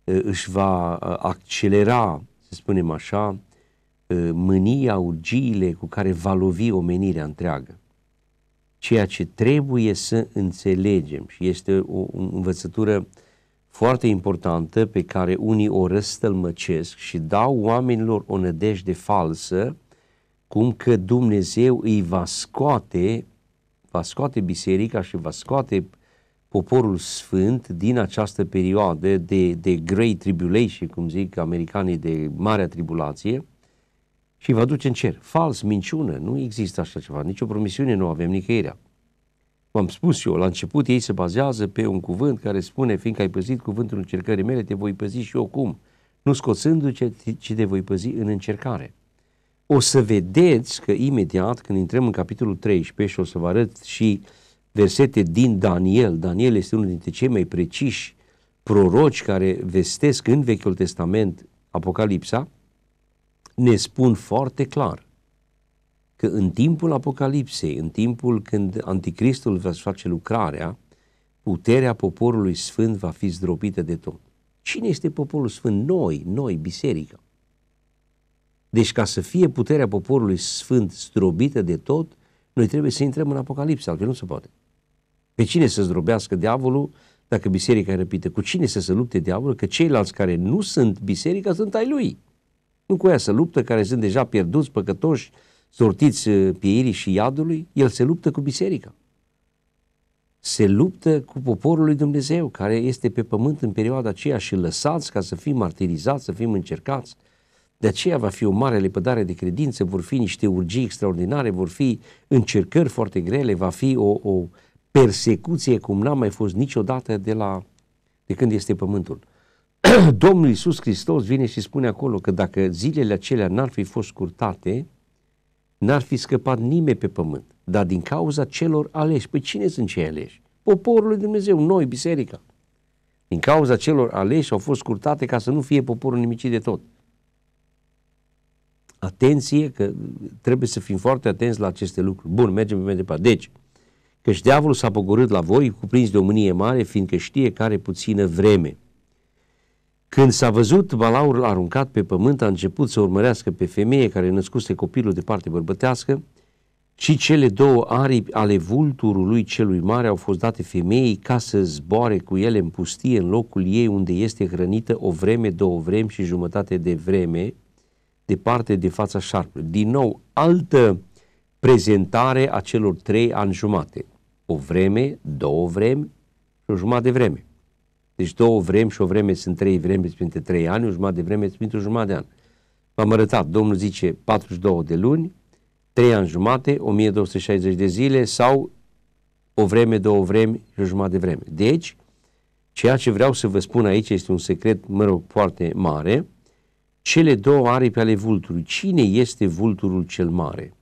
își va accelera, să spunem așa, mânia, urgiile cu care va lovi omenirea întreagă. Ceea ce trebuie să înțelegem. Și este o învățătură foarte importantă pe care unii o răstălmăcesc și dau oamenilor o nădejde falsă cum că Dumnezeu îi va scoate, va scoate biserica și va scoate poporul sfânt din această perioadă de, de Great Tribulation, cum zic americanii, de Marea Tribulație, și va duce în cer. Fals, minciună, nu există așa ceva, nicio promisiune nu avem nicăieri. V-am spus eu, la început ei se bazează pe un cuvânt care spune, fiindcă ai păzit cuvântul încercării mele, te voi păzi și eu cum? Nu scoțându-te, ci te voi păzi în încercare o să vedeți că imediat când intrăm în capitolul 13 și o să vă arăt și versete din Daniel, Daniel este unul dintre cei mai preciși proroci care vestesc în Vechiul Testament Apocalipsa, ne spun foarte clar că în timpul Apocalipsei, în timpul când Anticristul va face lucrarea, puterea poporului sfânt va fi zdrobită de tot. Cine este poporul sfânt? Noi, noi, biserica. Deci ca să fie puterea poporului sfânt zdrobită de tot, noi trebuie să intrăm în Apocalipsa, altfel nu se poate. Pe cine să zdrobească diavolul dacă biserica e răpită? Cu cine să se lupte diavolul? Că ceilalți care nu sunt biserica sunt ai lui. Nu cu ea să luptă, care sunt deja pierduți, păcătoși, sortiți uh, pieirii și iadului, el se luptă cu biserica. Se luptă cu poporul lui Dumnezeu, care este pe pământ în perioada aceea și lăsați ca să fim martirizați, să fim încercați, de aceea va fi o mare lepădare de credință, vor fi niște urgii extraordinare, vor fi încercări foarte grele, va fi o, o persecuție cum n-a mai fost niciodată de, la, de când este pământul. Domnul Iisus Hristos vine și spune acolo că dacă zilele acelea n-ar fi fost scurtate, n-ar fi scăpat nimeni pe pământ, dar din cauza celor aleși. Păi cine sunt cei aleși? Poporul lui Dumnezeu, noi, biserica. Din cauza celor aleși au fost scurtate ca să nu fie poporul nimicit de tot atenție, că trebuie să fim foarte atenți la aceste lucruri. Bun, mergem mai departe. Deci, căci diavolul s-a pogorât la voi, cuprins de o mânie mare, fiindcă știe că are puțină vreme. Când s-a văzut balaurul aruncat pe pământ, a început să urmărească pe femeie care născuse copilul de parte bărbătească, și cele două aripi ale vulturului celui mare au fost date femeii ca să zboare cu ele în pustie în locul ei unde este hrănită o vreme, două vremi și jumătate de vreme, departe de fața șarpului. Din nou, altă prezentare a celor trei ani jumate. O vreme, două vremi și o jumătate de vreme. Deci două vremi și o vreme sunt trei vreme printre trei ani, o jumătate de vreme printre o jumătate de an. V-am arătat, Domnul zice 42 de luni, trei ani jumate, 1260 de zile sau o vreme, două vremi și o jumătate de vreme. Deci, ceea ce vreau să vă spun aici este un secret, mă rog, foarte mare, cele două aripi ale vulturului. Cine este vulturul cel mare?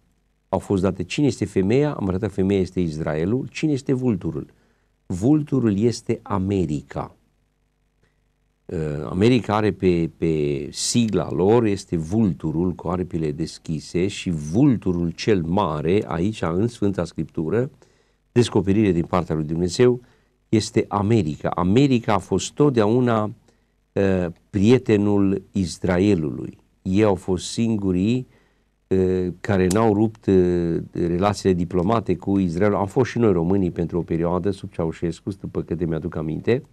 Au fost date cine este femeia, am arătat femeia este Israelul, cine este vulturul? vulturul este America. Uh, America are pe, pe sigla lor, este vulturul cu aripile deschise și vulturul cel mare, aici în Sfânta Scriptură, descoperire din partea lui Dumnezeu, este America. America a fost totdeauna uh, prietenul Israelului. Ei au fost singurii uh, care n-au rupt uh, relațiile diplomate cu Israel. Am fost și noi românii pentru o perioadă sub Ceaușescu, după câte mi-aduc aminte.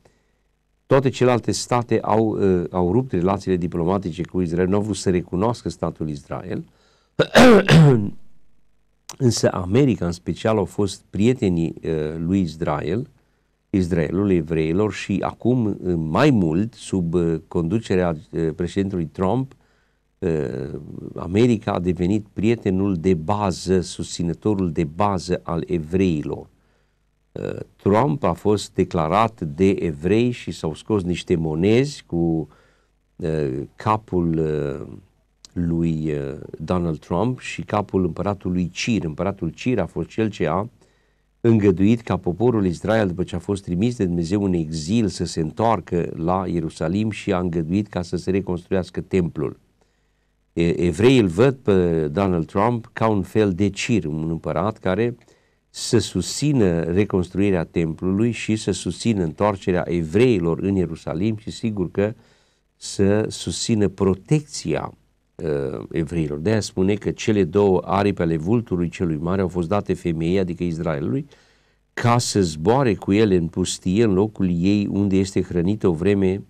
Toate celelalte state au, uh, au rupt relațiile diplomatice cu Israel, nu au vrut să recunoască statul Israel. Însă America în special au fost prietenii uh, lui Israel, Israelul, evreilor și acum uh, mai mult sub uh, conducerea uh, președintelui Trump, uh, America a devenit prietenul de bază, susținătorul de bază al evreilor. Uh, Trump a fost declarat de evrei și s-au scos niște monezi cu uh, capul uh, lui Donald Trump și capul împăratului Cir. Împăratul Cir a fost cel ce a îngăduit ca poporul Israel, după ce a fost trimis de Dumnezeu în exil, să se întoarcă la Ierusalim și a îngăduit ca să se reconstruiască templul. Evreii îl văd pe Donald Trump ca un fel de Cir, un împărat care uh, să susțină reconstruirea templului și să susțină întoarcerea evreilor în Ierusalim și sigur că să susțină protecția uh, evreilor. De aia spune că cele două aripi ale vulturului celui mare au fost date femeii, adică Israelului, ca să zboare cu ele în pustie, în locul ei unde este hrănită o vreme,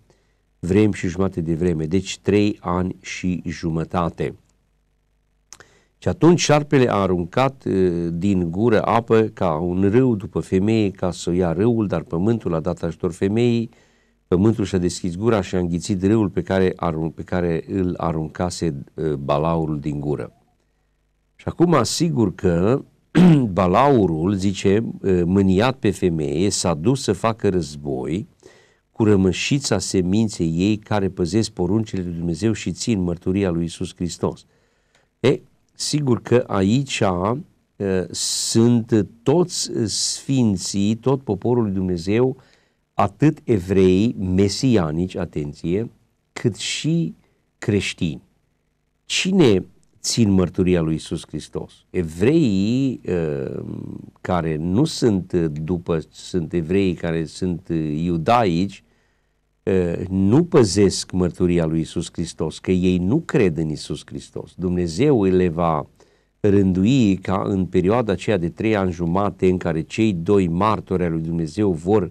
vrem și jumătate de vreme, deci trei ani și jumătate. Și atunci șarpele a aruncat din gură apă ca un râu după femeie ca să o ia râul, dar pământul a dat ajutor femeii, pământul și-a deschis gura și a înghițit râul pe care, pe care îl aruncase balaurul din gură. Și acum asigur că balaurul, zice, mâniat pe femeie, s-a dus să facă război cu rămășița seminței ei care păzesc poruncile lui Dumnezeu și țin mărturia lui Isus Hristos. E, Sigur că aici uh, sunt toți sfinții, tot poporul lui Dumnezeu, atât evrei mesianici, atenție, cât și creștini. Cine țin mărturia lui Isus Hristos? Evreii uh, care nu sunt după, sunt evrei care sunt iudaici, nu păzesc mărturia lui Isus Hristos, că ei nu cred în Isus Hristos. Dumnezeu le va rândui ca în perioada aceea de trei ani jumate în care cei doi martori ai lui Dumnezeu vor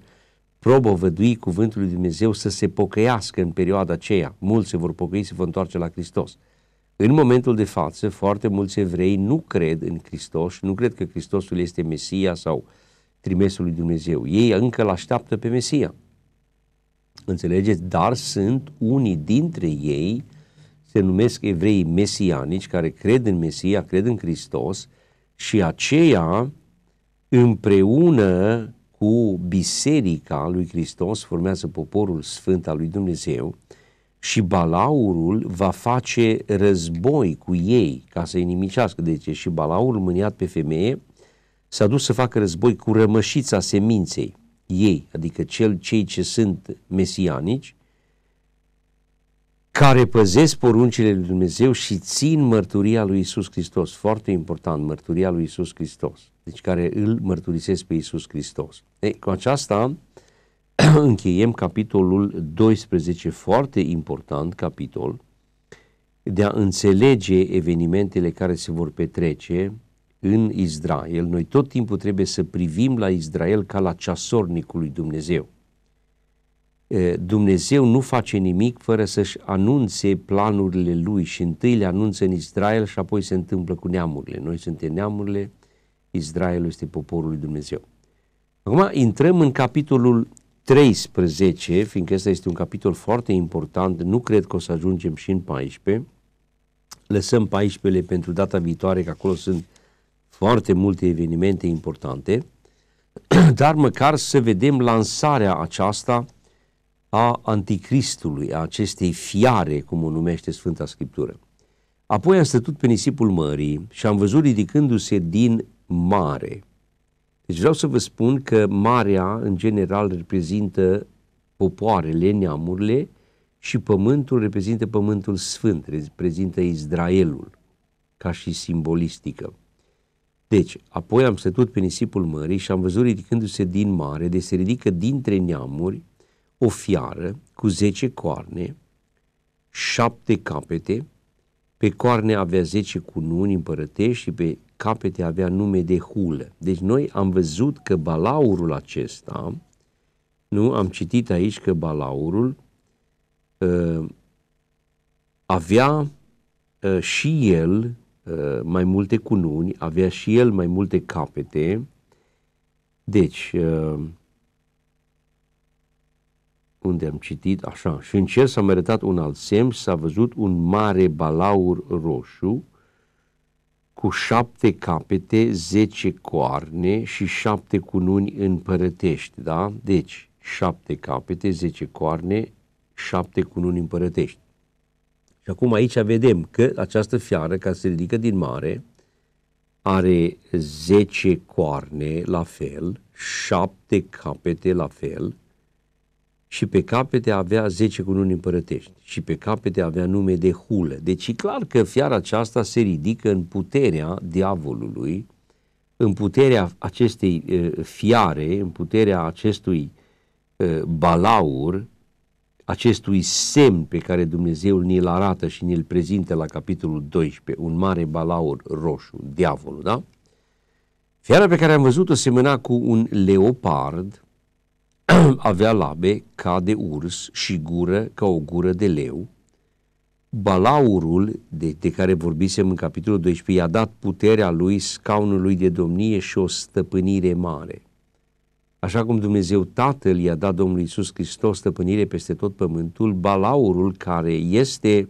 probovădui cuvântul lui Dumnezeu să se pocăiască în perioada aceea. Mulți se vor pocăi, se vor întoarce la Hristos. În momentul de față, foarte mulți evrei nu cred în Hristos, nu cred că Hristosul este Mesia sau trimesul lui Dumnezeu. Ei încă îl așteaptă pe Mesia. Înțelegeți? Dar sunt unii dintre ei, se numesc evrei mesianici, care cred în Mesia, cred în Hristos și aceia împreună cu biserica lui Hristos formează poporul sfânt al lui Dumnezeu și Balaurul va face război cu ei ca să-i nimicească. Deci și Balaurul mâniat pe femeie s-a dus să facă război cu rămășița seminței ei, adică cel, cei ce sunt mesianici, care păzesc poruncile lui Dumnezeu și țin mărturia lui Isus Hristos. Foarte important, mărturia lui Isus Hristos. Deci care îl mărturisesc pe Isus Hristos. Ei, cu aceasta încheiem capitolul 12, foarte important capitol, de a înțelege evenimentele care se vor petrece în Israel, noi tot timpul trebuie să privim la Israel ca la ceasornicul lui Dumnezeu. Dumnezeu nu face nimic fără să-și anunțe planurile lui și întâi le anunță în Israel și apoi se întâmplă cu neamurile. Noi suntem neamurile, Israelul este poporul lui Dumnezeu. Acum intrăm în capitolul 13, fiindcă ăsta este un capitol foarte important, nu cred că o să ajungem și în 14. Lăsăm 14 pentru data viitoare, că acolo sunt foarte multe evenimente importante, dar măcar să vedem lansarea aceasta a anticristului, a acestei fiare, cum o numește Sfânta Scriptură. Apoi am stătut pe nisipul mării și am văzut ridicându-se din mare. Deci vreau să vă spun că marea, în general, reprezintă popoarele, neamurile și pământul reprezintă pământul sfânt, reprezintă Israelul, ca și simbolistică. Deci, apoi am stătut pe nisipul mării și am văzut ridicându-se din mare, de se ridică dintre neamuri o fiară cu zece coarne, șapte capete, pe coarne avea zece cununi împărătești și pe capete avea nume de hulă. Deci noi am văzut că balaurul acesta, nu, am citit aici că balaurul uh, avea uh, și el uh, mai multe cununi, avea și el mai multe capete. Deci, uh, unde am citit, așa, și în cer s-a arătat un alt semn s-a văzut un mare balaur roșu cu șapte capete, zece coarne și șapte cununi împărătești, da? Deci, șapte capete, zece coarne, șapte cununi împărătești. Și acum aici vedem că această fiară, ca să se ridică din mare, are zece coarne la fel, șapte capete la fel, și pe capete avea zece cununi împărătești și pe capete avea nume de hulă. Deci e clar că fiara aceasta se ridică în puterea diavolului, în puterea acestei uh, fiare, în puterea acestui uh, balaur, acestui semn pe care Dumnezeu ni-l arată și ni-l prezintă la capitolul 12, un mare balaur roșu, diavolul, da? Fiara pe care am văzut-o semăna cu un leopard, avea labe ca de urs și gură ca o gură de leu. Balaurul, de, de care vorbisem în capitolul 12, i-a dat puterea lui, scaunului de domnie și o stăpânire mare. Așa cum Dumnezeu Tatăl i-a dat Domnului Isus Hristos stăpânire peste tot pământul, balaurul care este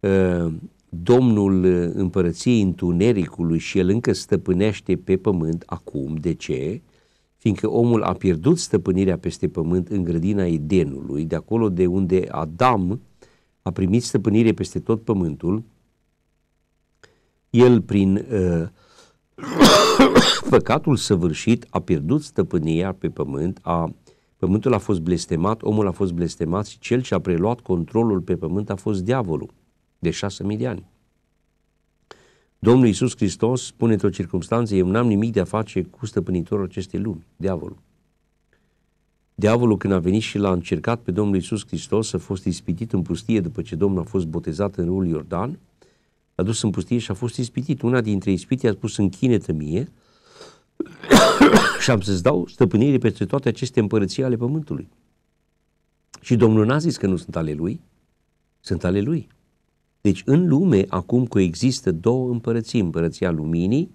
uh, Domnul împărăției întunericului și el încă stăpânește pe pământ acum. De ce? fiindcă omul a pierdut stăpânirea peste pământ în grădina Edenului, de acolo de unde Adam a primit stăpânire peste tot pământul, el prin uh, păcatul săvârșit a pierdut stăpânirea pe pământ, a, pământul a fost blestemat, omul a fost blestemat și cel ce a preluat controlul pe pământ a fost diavolul de șase mii de ani. Domnul Iisus Hristos spune într-o circunstanță, eu n-am nimic de a face cu stăpânitorul acestei lumi, diavolul. Diavolul când a venit și l-a încercat pe Domnul Iisus Hristos să fost ispitit în pustie după ce Domnul a fost botezat în râul Iordan, a dus în pustie și a fost ispitit. Una dintre ispite a spus închine-te mie și am să-ți dau stăpânire peste toate aceste împărății ale pământului. Și Domnul n-a zis că nu sunt ale lui, sunt ale lui. Deci în lume acum coexistă două împărății, împărăția luminii,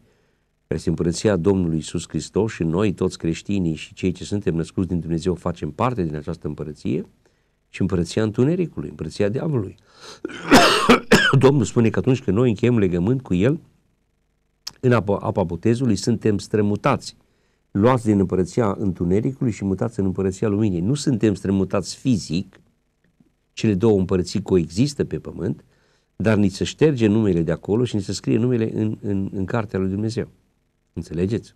care este împărăția Domnului Isus Hristos și noi toți creștinii și cei ce suntem născuți din Dumnezeu facem parte din această împărăție și împărăția întunericului, împărăția diavolului. Domnul spune că atunci când noi încheiem legământ cu El, în apa, apa botezului suntem strămutați, luați din împărăția întunericului și mutați în împărăția luminii. Nu suntem strămutați fizic, cele două împărății coexistă pe pământ, dar ni se șterge numele de acolo și ni se scrie numele în, în, în cartea lui Dumnezeu. Înțelegeți?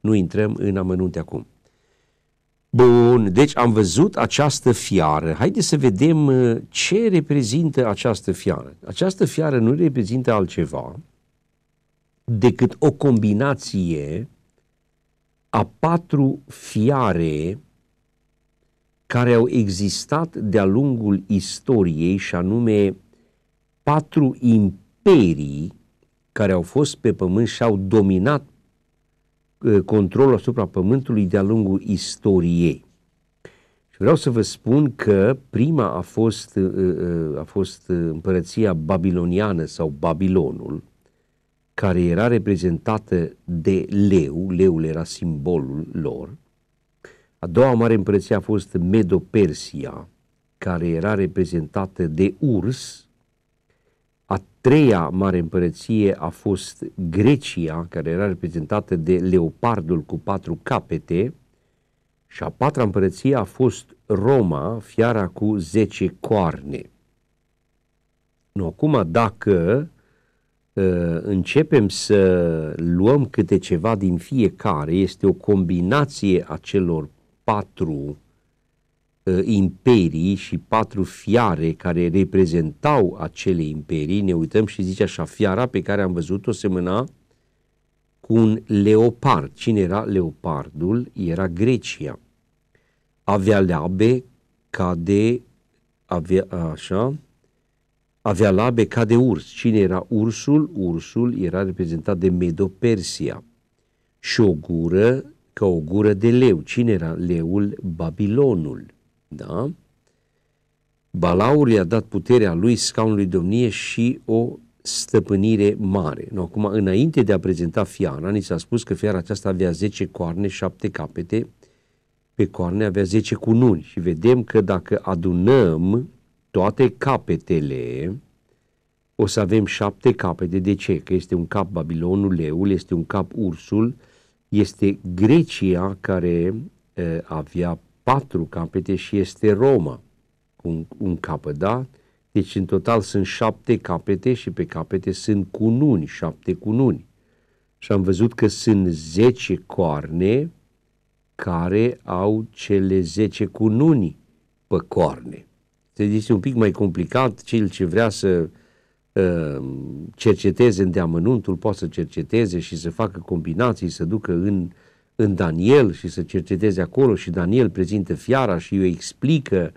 Nu intrăm în amănunte acum. Bun, deci am văzut această fiară. Haideți să vedem uh, ce reprezintă această fiară. Această fiară nu reprezintă altceva decât o combinație a patru fiare care au existat de-a lungul istoriei și anume patru imperii care au fost pe pământ și au dominat uh, controlul asupra pământului de-a lungul istoriei. Și vreau să vă spun că prima a fost, uh, uh, a fost împărăția babiloniană sau Babilonul, care era reprezentată de leu, leul era simbolul lor. A doua mare împărăție a fost Medo-Persia, care era reprezentată de urs, a treia mare împărăție a fost Grecia, care era reprezentată de leopardul cu patru capete, și a patra împărăție a fost Roma, fiara cu zece coarne. Nu, acum dacă uh, începem să luăm câte ceva din fiecare, este o combinație a celor patru uh, imperii și patru fiare care reprezentau acele imperii, ne uităm și zice așa, fiara pe care am văzut-o semăna cu un leopard. Cine era leopardul? Era Grecia. Avea leabe ca de, avea, așa, avea labe ca de urs. Cine era ursul? Ursul era reprezentat de Medo-Persia. Și o gură ca o gură de leu. Cine era leul? Babilonul. Da? Balaur i-a dat puterea lui scaunului domnie și o stăpânire mare. No, acum, înainte de a prezenta fiara, ni s-a spus că fiara aceasta avea 10 coarne, 7 capete, pe coarne avea 10 cununi și vedem că dacă adunăm toate capetele, o să avem șapte capete. De ce? Că este un cap Babilonul, leul, este un cap ursul, este Grecia care uh, avea patru capete și este Roma cu un, un capăt, da? Deci în total sunt șapte capete și pe capete sunt cununi, șapte cununi. Și am văzut că sunt zece coarne care au cele zece cununi pe coarne. Deci este un pic mai complicat, cel ce vrea să uh, cerceteze îndeamănuntul poate să cerceteze și să facă combinații, să ducă în, în Daniel și să cerceteze acolo și Daniel prezintă fiara și îi explică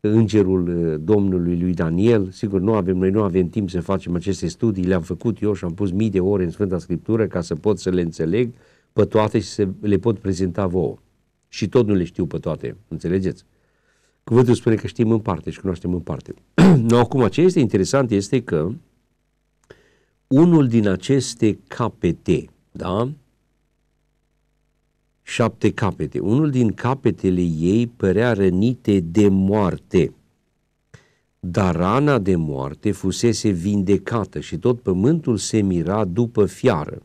îngerul uh, Domnului lui Daniel. Sigur, nu avem, noi nu avem timp să facem aceste studii, le-am făcut eu și am pus mii de ore în Sfânta Scriptură ca să pot să le înțeleg pe toate și să le pot prezenta vouă. Și tot nu le știu pe toate, înțelegeți? Cuvântul spune că știm în parte și cunoaștem în parte. no, acum, ce este interesant este că unul din aceste capete, da? Șapte capete. Unul din capetele ei părea rănite de moarte. Dar rana de moarte fusese vindecată și tot pământul se mira după fiară.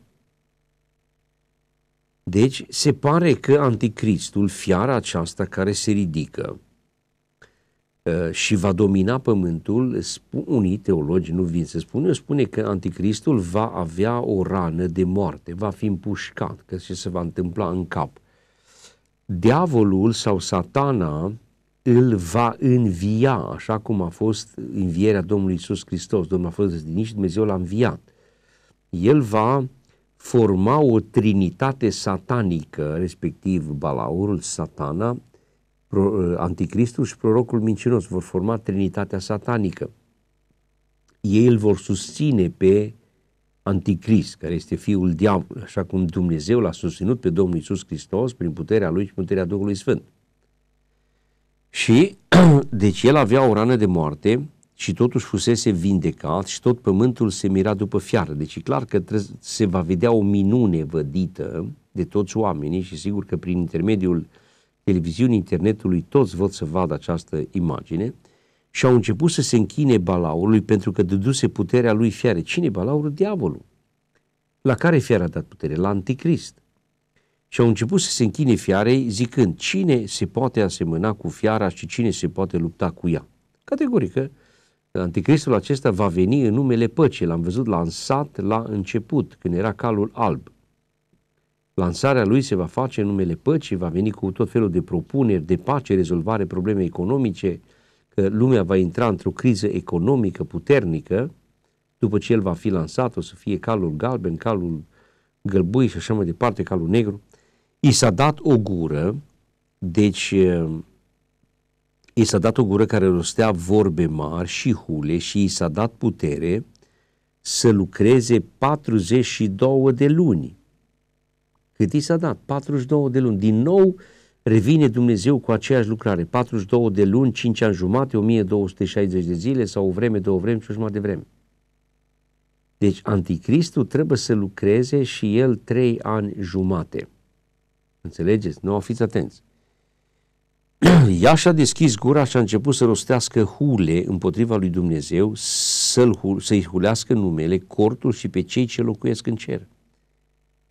Deci se pare că anticristul, fiara aceasta care se ridică, Uh, și va domina pământul, unii teologi nu vin să spun, eu spune că anticristul va avea o rană de moarte, va fi împușcat, că ce se va întâmpla în cap. Diavolul sau satana îl va învia, așa cum a fost învierea Domnului Isus Hristos. Domnul a fost răzdinit și Dumnezeu l-a înviat. El va forma o trinitate satanică, respectiv balaurul, satana, Uh, anticristul și prorocul mincinos vor forma trinitatea satanică. Ei îl vor susține pe anticrist, care este fiul diavolului, așa cum Dumnezeu l-a susținut pe Domnul Isus Hristos prin puterea lui și puterea Duhului Sfânt. Și, deci el avea o rană de moarte și totuși fusese vindecat și tot pământul se mira după fiară. Deci e clar că se va vedea o minune vădită de toți oamenii și sigur că prin intermediul uh, televiziunii internetului, toți vor să vadă această imagine și au început să se închine balaurului pentru că dăduse puterea lui fiare. Cine balaurul? Diavolul. La care fiara a dat putere? La anticrist. Și au început să se închine fiarei zicând cine se poate asemăna cu fiara și cine se poate lupta cu ea. Categorică, anticristul acesta va veni în numele păcii. L-am văzut lansat la început, când era calul alb. Lansarea lui se va face în numele păcii, va veni cu tot felul de propuneri de pace, rezolvare probleme economice, că lumea va intra într-o criză economică puternică, după ce el va fi lansat, o să fie calul galben, calul gălbui și așa mai departe, calul negru. I s-a dat o gură, deci i s-a dat o gură care rostea vorbe mari și hule și i s-a dat putere să lucreze 42 de luni cât i s-a dat? 42 de luni. Din nou revine Dumnezeu cu aceeași lucrare. 42 de luni, 5 ani jumate, 1260 de zile sau o vreme, două vreme și o jumătate de vreme. Deci anticristul trebuie să lucreze și el trei ani jumate. Înțelegeți? Nu, fiți atenți. Ea și-a deschis gura și a început să rostească hule împotriva lui Dumnezeu, să-i să hulească numele, cortul și pe cei ce locuiesc în cer.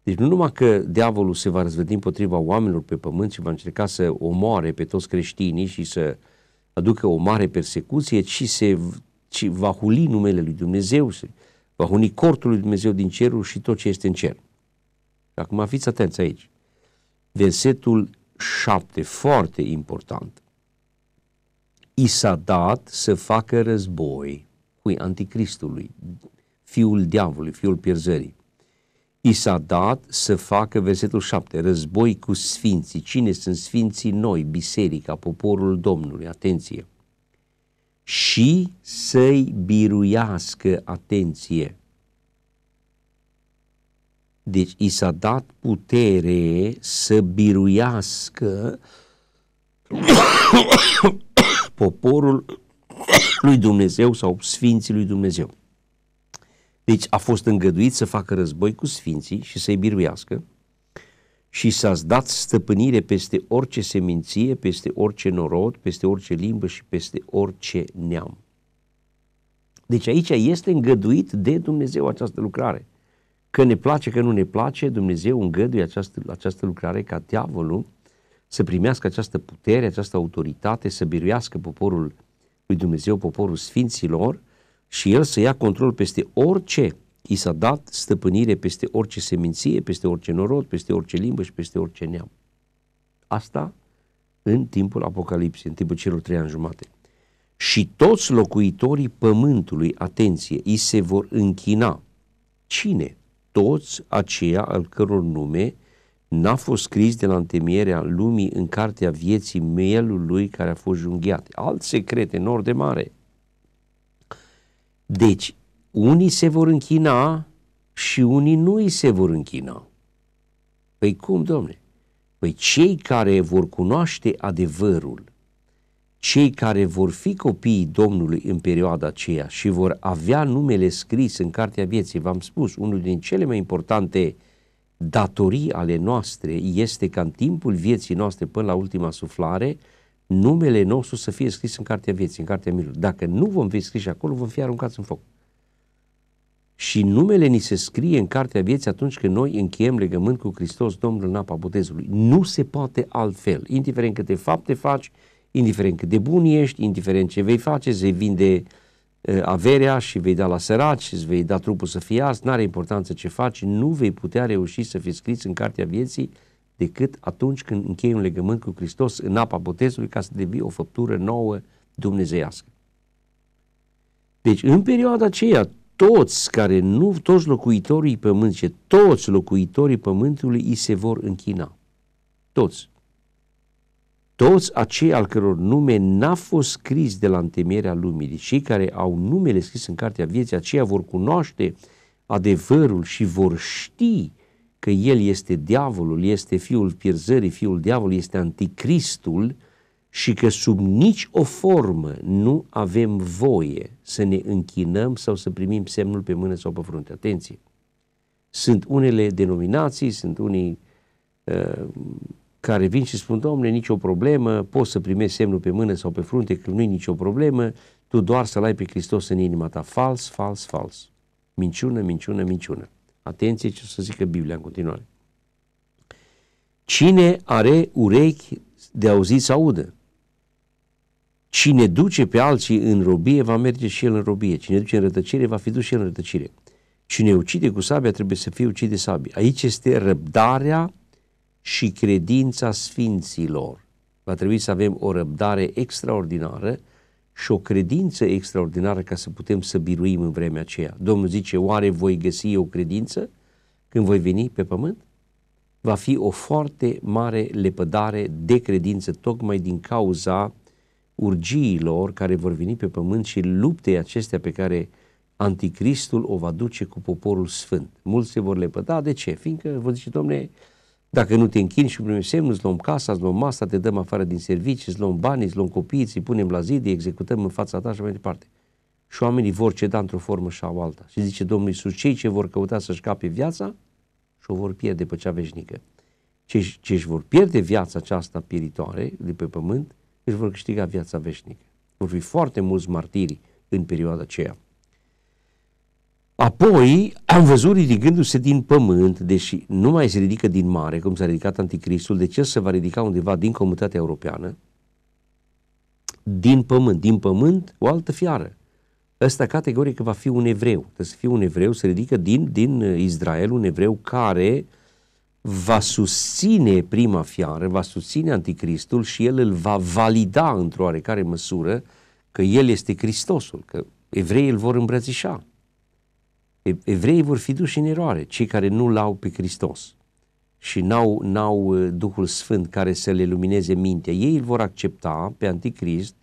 Deci nu numai că diavolul se va răzvădi împotriva oamenilor pe pământ și va încerca să omoare pe toți creștinii și să aducă o mare persecuție, ci se ci va huli numele lui Dumnezeu, Va huni cortul lui Dumnezeu din cerul și tot ce este în cer. Acum fiți atenți aici. Versetul 7, foarte important. I s-a dat să facă război cu anticristului, fiul diavolului, fiul pierzării. I s-a dat să facă, versetul 7, război cu sfinții. Cine sunt sfinții noi? Biserica, poporul Domnului, atenție. Și să-i biruiască, atenție. Deci i s-a dat putere să biruiască poporul lui Dumnezeu sau sfinții lui Dumnezeu. Deci a fost îngăduit să facă război cu sfinții și să-i biruiască și s-a dat stăpânire peste orice seminție, peste orice norod, peste orice limbă și peste orice neam. Deci aici este îngăduit de Dumnezeu această lucrare. Că ne place, că nu ne place, Dumnezeu îngăduie această, această lucrare ca diavolul să primească această putere, această autoritate, să biruiască poporul lui Dumnezeu, poporul sfinților și el să ia control peste orice i s-a dat stăpânire peste orice seminție, peste orice norod, peste orice limbă și peste orice neam. Asta în timpul Apocalipsei, în timpul celor trei ani jumate. Și toți locuitorii pământului, atenție, îi se vor închina. Cine? Toți aceia al căror nume n-a fost scris de la întemierea lumii în cartea vieții mielului care a fost junghiat. Alt secret enorm de mare. Deci, unii se vor închina și unii nu îi se vor închina. Păi cum, domne? Păi cei care vor cunoaște adevărul, cei care vor fi copiii Domnului în perioada aceea și vor avea numele scris în Cartea Vieții, v-am spus, unul din cele mai importante datorii ale noastre este ca în timpul vieții noastre până la ultima suflare, numele nostru să fie scris în Cartea Vieții, în Cartea Milului. Dacă nu vom fi scriși acolo, vom fi aruncați în foc. Și numele ni se scrie în Cartea Vieții atunci când noi încheiem legământ cu Hristos Domnul în apa botezului. Nu se poate altfel, indiferent câte fapte faci, indiferent cât de bun ești, indiferent ce vei face, se vinde uh, averea și vei da la săraci și îți vei da trupul să fie ars, n-are importanță ce faci, nu vei putea reuși să fii scris în Cartea Vieții decât atunci când închei un legământ cu Hristos în apa botezului ca să devii o făptură nouă dumnezeiască. Deci în perioada aceea toți care nu, toți locuitorii pământului, toți locuitorii pământului îi se vor închina. Toți. Toți acei al căror nume n-a fost scris de la întemeierea lumii, deci cei care au numele scris în Cartea Vieții, aceia vor cunoaște adevărul și vor ști că el este diavolul, este fiul pierzării, fiul diavolului, este anticristul, și că sub nici o formă nu avem voie să ne închinăm sau să primim semnul pe mână sau pe frunte. Atenție! Sunt unele denominații, sunt unii uh, care vin și spun, domnule, nicio problemă, poți să primești semnul pe mână sau pe frunte, că nu e nicio problemă, tu doar să-L ai pe Hristos în inima ta. Fals, fals, fals. Minciună, minciună, minciună. Atenție ce o să zică Biblia în continuare. Cine are urechi de auzit să audă. Cine duce pe alții în robie va merge și el în robie. Cine duce în rătăcire va fi dus și el în rătăcire. Cine ucide cu sabia trebuie să fie ucide sabie. Aici este răbdarea și credința sfinților. Va trebui să avem o răbdare extraordinară și o credință extraordinară ca să putem să biruim în vremea aceea. Domnul zice, oare voi găsi o credință când voi veni pe pământ? Va fi o foarte mare lepădare de credință tocmai din cauza urgiilor care vor veni pe pământ și luptei acestea pe care anticristul o va duce cu poporul sfânt. Mulți se vor lepăda. De ce? Fiindcă vă zice, domne, dacă nu te închini și primim semnul, îți luăm casa, îți luăm masa, te dăm afară din servicii, îți luăm bani, îți luăm copiii, îți punem la zid, îi executăm în fața ta și mai departe. Și oamenii vor ceda într-o formă sau alta. Și zice Domnul Iisus, cei ce vor căuta să-și cape viața și o vor pierde pe cea veșnică. Cei ce își vor pierde viața aceasta pieritoare de pe pământ, își vor câștiga viața veșnică. Vor fi foarte mulți martiri în perioada aceea. Apoi am văzut ridicându-se din pământ, deși nu mai se ridică din mare, cum s-a ridicat anticristul, de ce se va ridica undeva din comunitatea europeană, din pământ, din pământ o altă fiară. ăsta categoric va fi un evreu. Trebuie să fie un evreu, se ridică din, din Israel, un evreu care va susține prima fiară, va susține anticristul și el îl va valida într-o oarecare măsură că el este Hristosul, că evreii îl vor îmbrățișa. Evreii vor fi duși în eroare, cei care nu l-au pe Hristos și n-au, n-au uh, Duhul Sfânt care să le lumineze mintea. Ei îl vor accepta pe Anticrist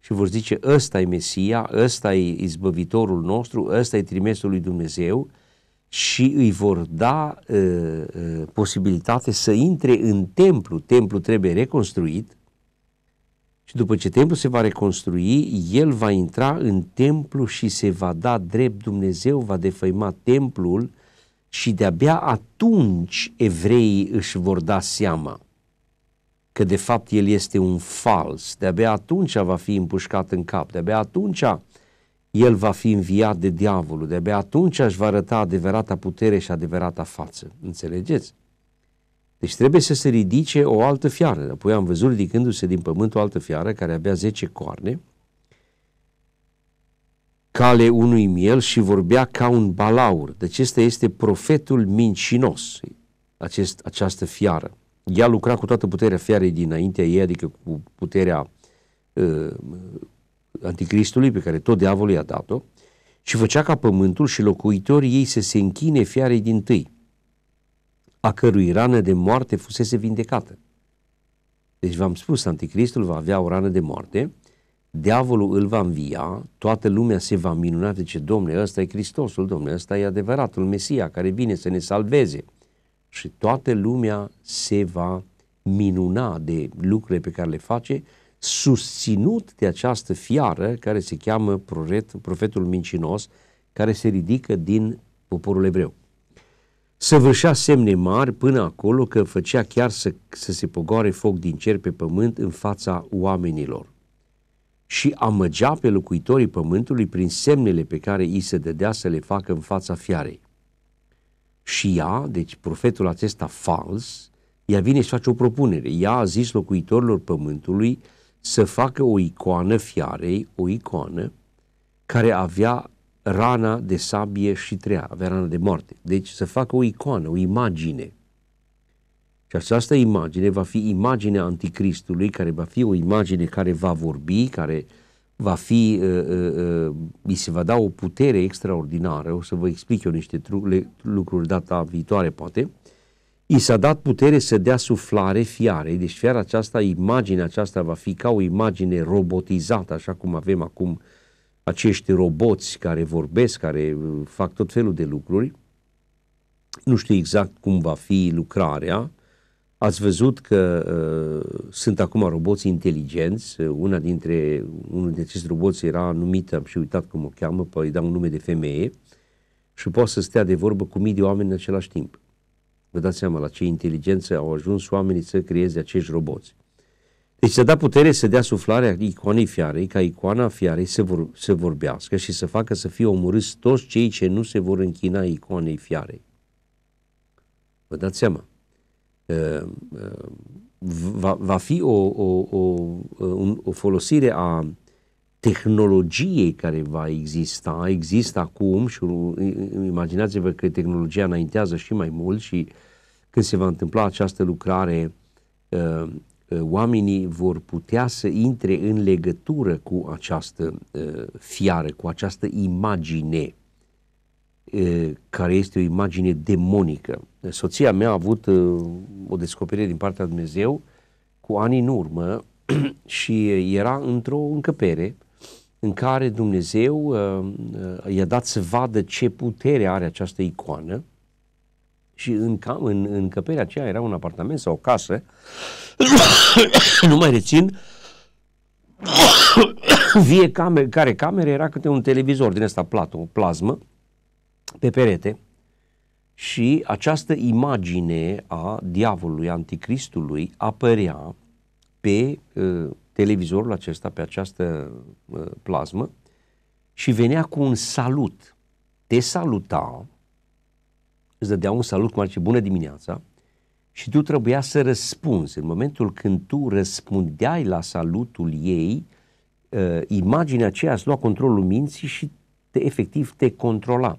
și vor zice ăsta e Mesia, ăsta e izbăvitorul nostru, ăsta e trimesul lui Dumnezeu și îi vor da uh, uh, posibilitate să intre în templu. Templu trebuie reconstruit și după ce templul se va reconstrui, el va intra în templu și se va da drept Dumnezeu, va defăima templul și de-abia atunci evreii își vor da seama că de fapt el este un fals, de-abia atunci va fi împușcat în cap, de-abia atunci el va fi înviat de diavolul, de-abia atunci își va arăta adevărata putere și adevărata față. Înțelegeți? Deci trebuie să se ridice o altă fiară. Apoi am văzut ridicându-se din pământ o altă fiară care avea 10 coarne, cale unui miel și vorbea ca un balaur. Deci acesta este profetul mincinos, acest, această fiară. Ea lucra cu toată puterea fiarei dinaintea ei, adică cu puterea uh, anticristului pe care tot diavolul i-a dat-o și făcea ca pământul și locuitorii ei să se închine fiarei din tâi, a cărui rană de moarte fusese vindecată. Deci v-am spus, anticristul va avea o rană de moarte, diavolul îl va învia, toată lumea se va minuna, ce domne, ăsta e Hristosul, domne, ăsta e adevăratul Mesia care vine să ne salveze. Și toată lumea se va minuna de lucrurile pe care le face, susținut de această fiară care se cheamă profet, profetul mincinos, care se ridică din poporul evreu. Săvârșea semne mari până acolo că făcea chiar să, să se pogoare foc din cer pe pământ în fața oamenilor și amăgea pe locuitorii pământului prin semnele pe care îi se dădea să le facă în fața fiarei. Și ea, deci profetul acesta fals, ea vine și face o propunere. Ea a zis locuitorilor pământului să facă o icoană fiarei, o icoană care avea rana de sabie și trea, avea rana de moarte. Deci să facă o icoană, o imagine. Și această imagine va fi imaginea anticristului, care va fi o imagine care va vorbi, care va fi, uh, uh, uh, îi se va da o putere extraordinară, o să vă explic eu niște lucruri data viitoare poate, i s-a dat putere să dea suflare fiarei, deci fiara aceasta, imaginea aceasta va fi ca o imagine robotizată, așa cum avem acum acești roboți care vorbesc, care uh, fac tot felul de lucruri. Nu știu exact cum va fi lucrarea, Ați văzut că uh, sunt acum roboți inteligenți. Una dintre, unul dintre acești roboți era numită, am și uitat cum o cheamă, păi îi dau un nume de femeie și poate să stea de vorbă cu mii de oameni în același timp. Vă dați seama la ce inteligență au ajuns oamenii să creeze acești roboți. Deci să da putere să dea suflarea icoanei fiarei, ca icoana fiarei să, vor, să vorbească și să facă să fie omorâți toți cei ce nu se vor închina icoanei fiarei. Vă dați seama? va, va fi o, o, o, o folosire a tehnologiei care va exista, există acum și imaginați-vă că tehnologia înaintează și mai mult și când se va întâmpla această lucrare, uh, uh, oamenii vor putea să intre în legătură cu această uh, fiară, cu această imagine care este o imagine demonică. Soția mea a avut o descoperire din partea lui Dumnezeu cu ani în urmă și era într-o încăpere în care Dumnezeu i-a dat să vadă ce putere are această icoană și în, cam, în, în încăperea aceea era un apartament sau o casă, nu mai rețin, fiecare care cameră era câte un televizor din ăsta plat, o plasmă, pe perete și această imagine a diavolului, anticristului, apărea pe uh, televizorul acesta, pe această uh, plasmă și venea cu un salut. Te saluta, îți dădea un salut cum ar zice bună dimineața și tu trebuia să răspunzi. În momentul când tu răspundeai la salutul ei, uh, imaginea aceea îți lua controlul minții și te efectiv te controla.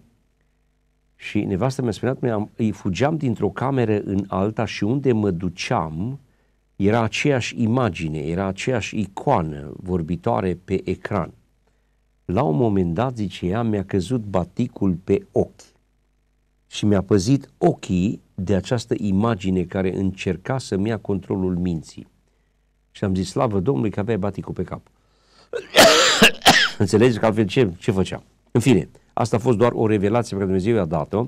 Și nevastă mi-a spus, am, îi fugeam dintr-o cameră în alta și unde mă duceam era aceeași imagine, era aceeași icoană vorbitoare pe ecran. La un moment dat, zice ea, mi-a căzut baticul pe ochi și mi-a păzit ochii de această imagine care încerca să-mi ia controlul minții. Și am zis, slavă Domnului că avea baticul pe cap. Înțelegi că altfel ce, ce făceam? În fine, asta a fost doar o revelație pe care Dumnezeu i-a dat-o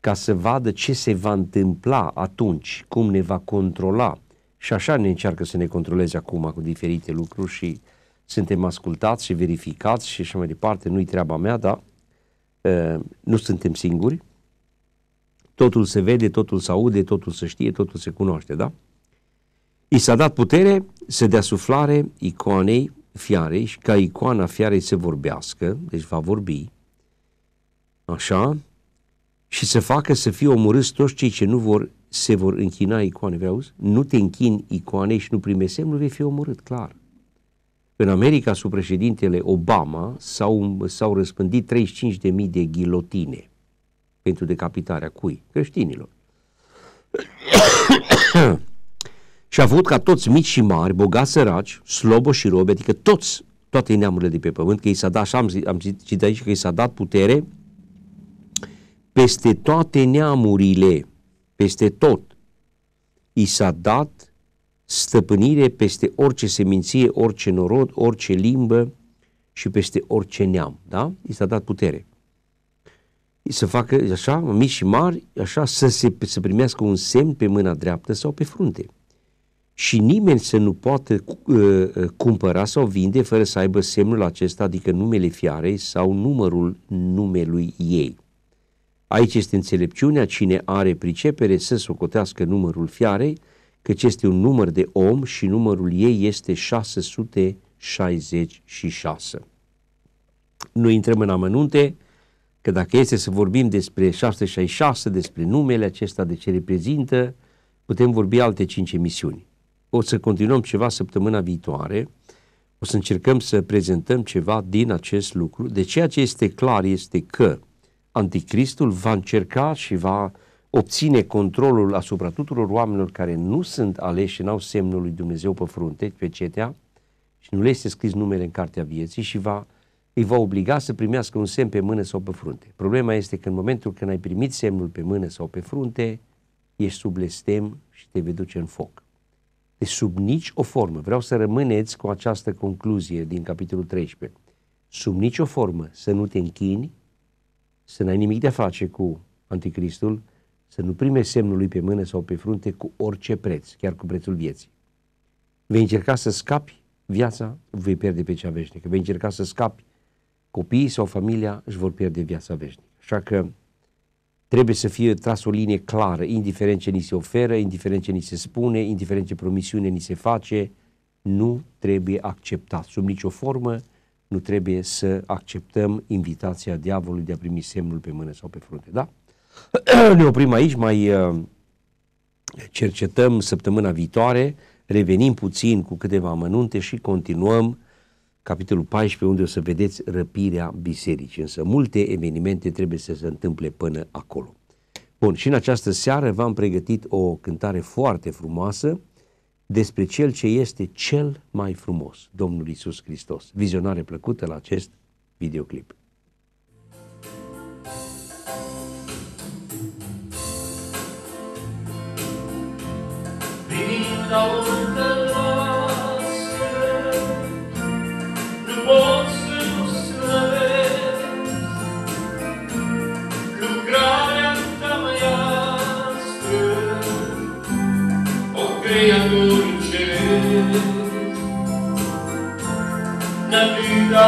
ca să vadă ce se va întâmpla atunci, cum ne va controla. Și așa ne încearcă să ne controleze acum cu diferite lucruri și suntem ascultați și verificați și așa mai departe. Nu-i treaba mea, dar uh, nu suntem singuri. Totul se vede, totul se aude, totul se știe, totul se cunoaște, da? I s-a dat putere să dea suflare icoanei fiarei și ca icoana fiarei să vorbească, deci va vorbi, așa, și să facă să fie omorâți toți cei ce nu vor, se vor închina icoane. Vreau Nu te închini icoanei și nu primești semnul, vei fi omorât, clar. În America, sub președintele Obama, s-au, s-au răspândit 35.000 de ghilotine pentru decapitarea cui? Creștinilor. și a avut ca toți mici și mari, bogați, săraci, slobo și robe, adică toți, toate neamurile de pe pământ, că i s-a dat, așa am, am citit aici, că i s-a dat putere peste toate neamurile, peste tot, i s-a dat stăpânire peste orice seminție, orice norod, orice limbă și peste orice neam, da? I s-a dat putere să facă așa, mici și mari, așa, să, se, să primească un semn pe mâna dreaptă sau pe frunte. Și nimeni să nu poată uh, uh, cumpăra sau vinde fără să aibă semnul acesta, adică numele fiarei sau numărul numelui ei. Aici este înțelepciunea, cine are pricepere să socotească numărul fiarei, căci este un număr de om și numărul ei este 666. Nu intrăm în amănunte, că dacă este să vorbim despre 666, despre numele acesta, de ce reprezintă, putem vorbi alte cinci emisiuni. O să continuăm ceva săptămâna viitoare, o să încercăm să prezentăm ceva din acest lucru. De ceea ce este clar este că Anticristul va încerca și va obține controlul asupra tuturor oamenilor care nu sunt aleși și n-au semnul lui Dumnezeu pe frunte, pe cetea, și nu le este scris numele în cartea vieții și va îi va obliga să primească un semn pe mână sau pe frunte. Problema este că în momentul când ai primit semnul pe mână sau pe frunte, ești sub lestem și te vei duce în foc. Deci sub nici o formă, vreau să rămâneți cu această concluzie din capitolul 13, sub nicio formă să nu te închini, să n-ai nimic de a face cu anticristul, să nu primești semnul lui pe mână sau pe frunte cu orice preț, chiar cu prețul vieții. Vei încerca să scapi viața, vei pierde pe cea veșnică. Vei încerca să scapi copiii sau familia își vor pierde viața veșnică. Așa că trebuie să fie tras o linie clară, indiferent ce ni se oferă, indiferent ce ni se spune, indiferent ce promisiune ni se face, nu trebuie acceptat sub nicio formă, nu trebuie să acceptăm invitația diavolului de a primi semnul pe mână sau pe frunte, da? Ne oprim aici, mai uh, cercetăm săptămâna viitoare, revenim puțin cu câteva amănunte și continuăm capitolul 14, unde o să vedeți răpirea bisericii. Însă multe evenimente trebuie să se întâmple până acolo. Bun, și în această seară v-am pregătit o cântare foarte frumoasă despre Cel ce este cel mai frumos, Domnul Isus Hristos. Vizionare plăcută la acest videoclip. Venind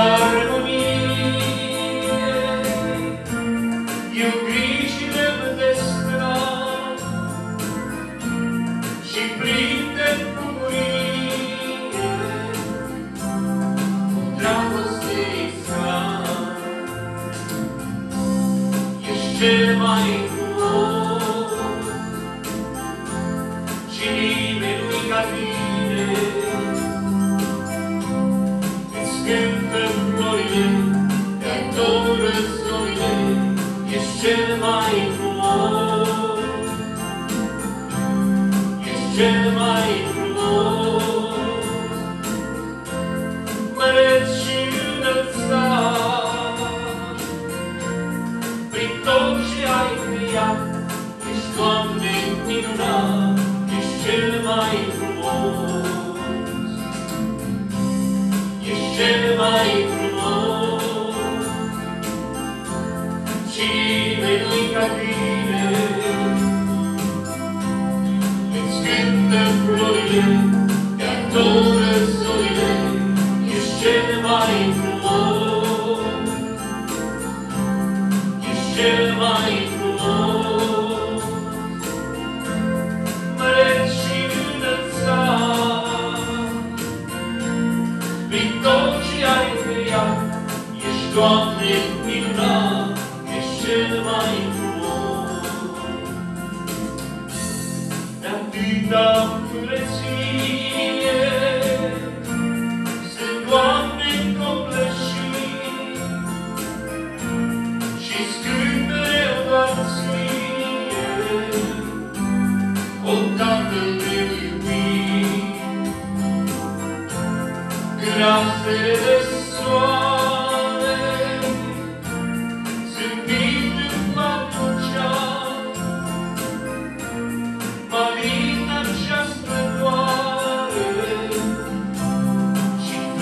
are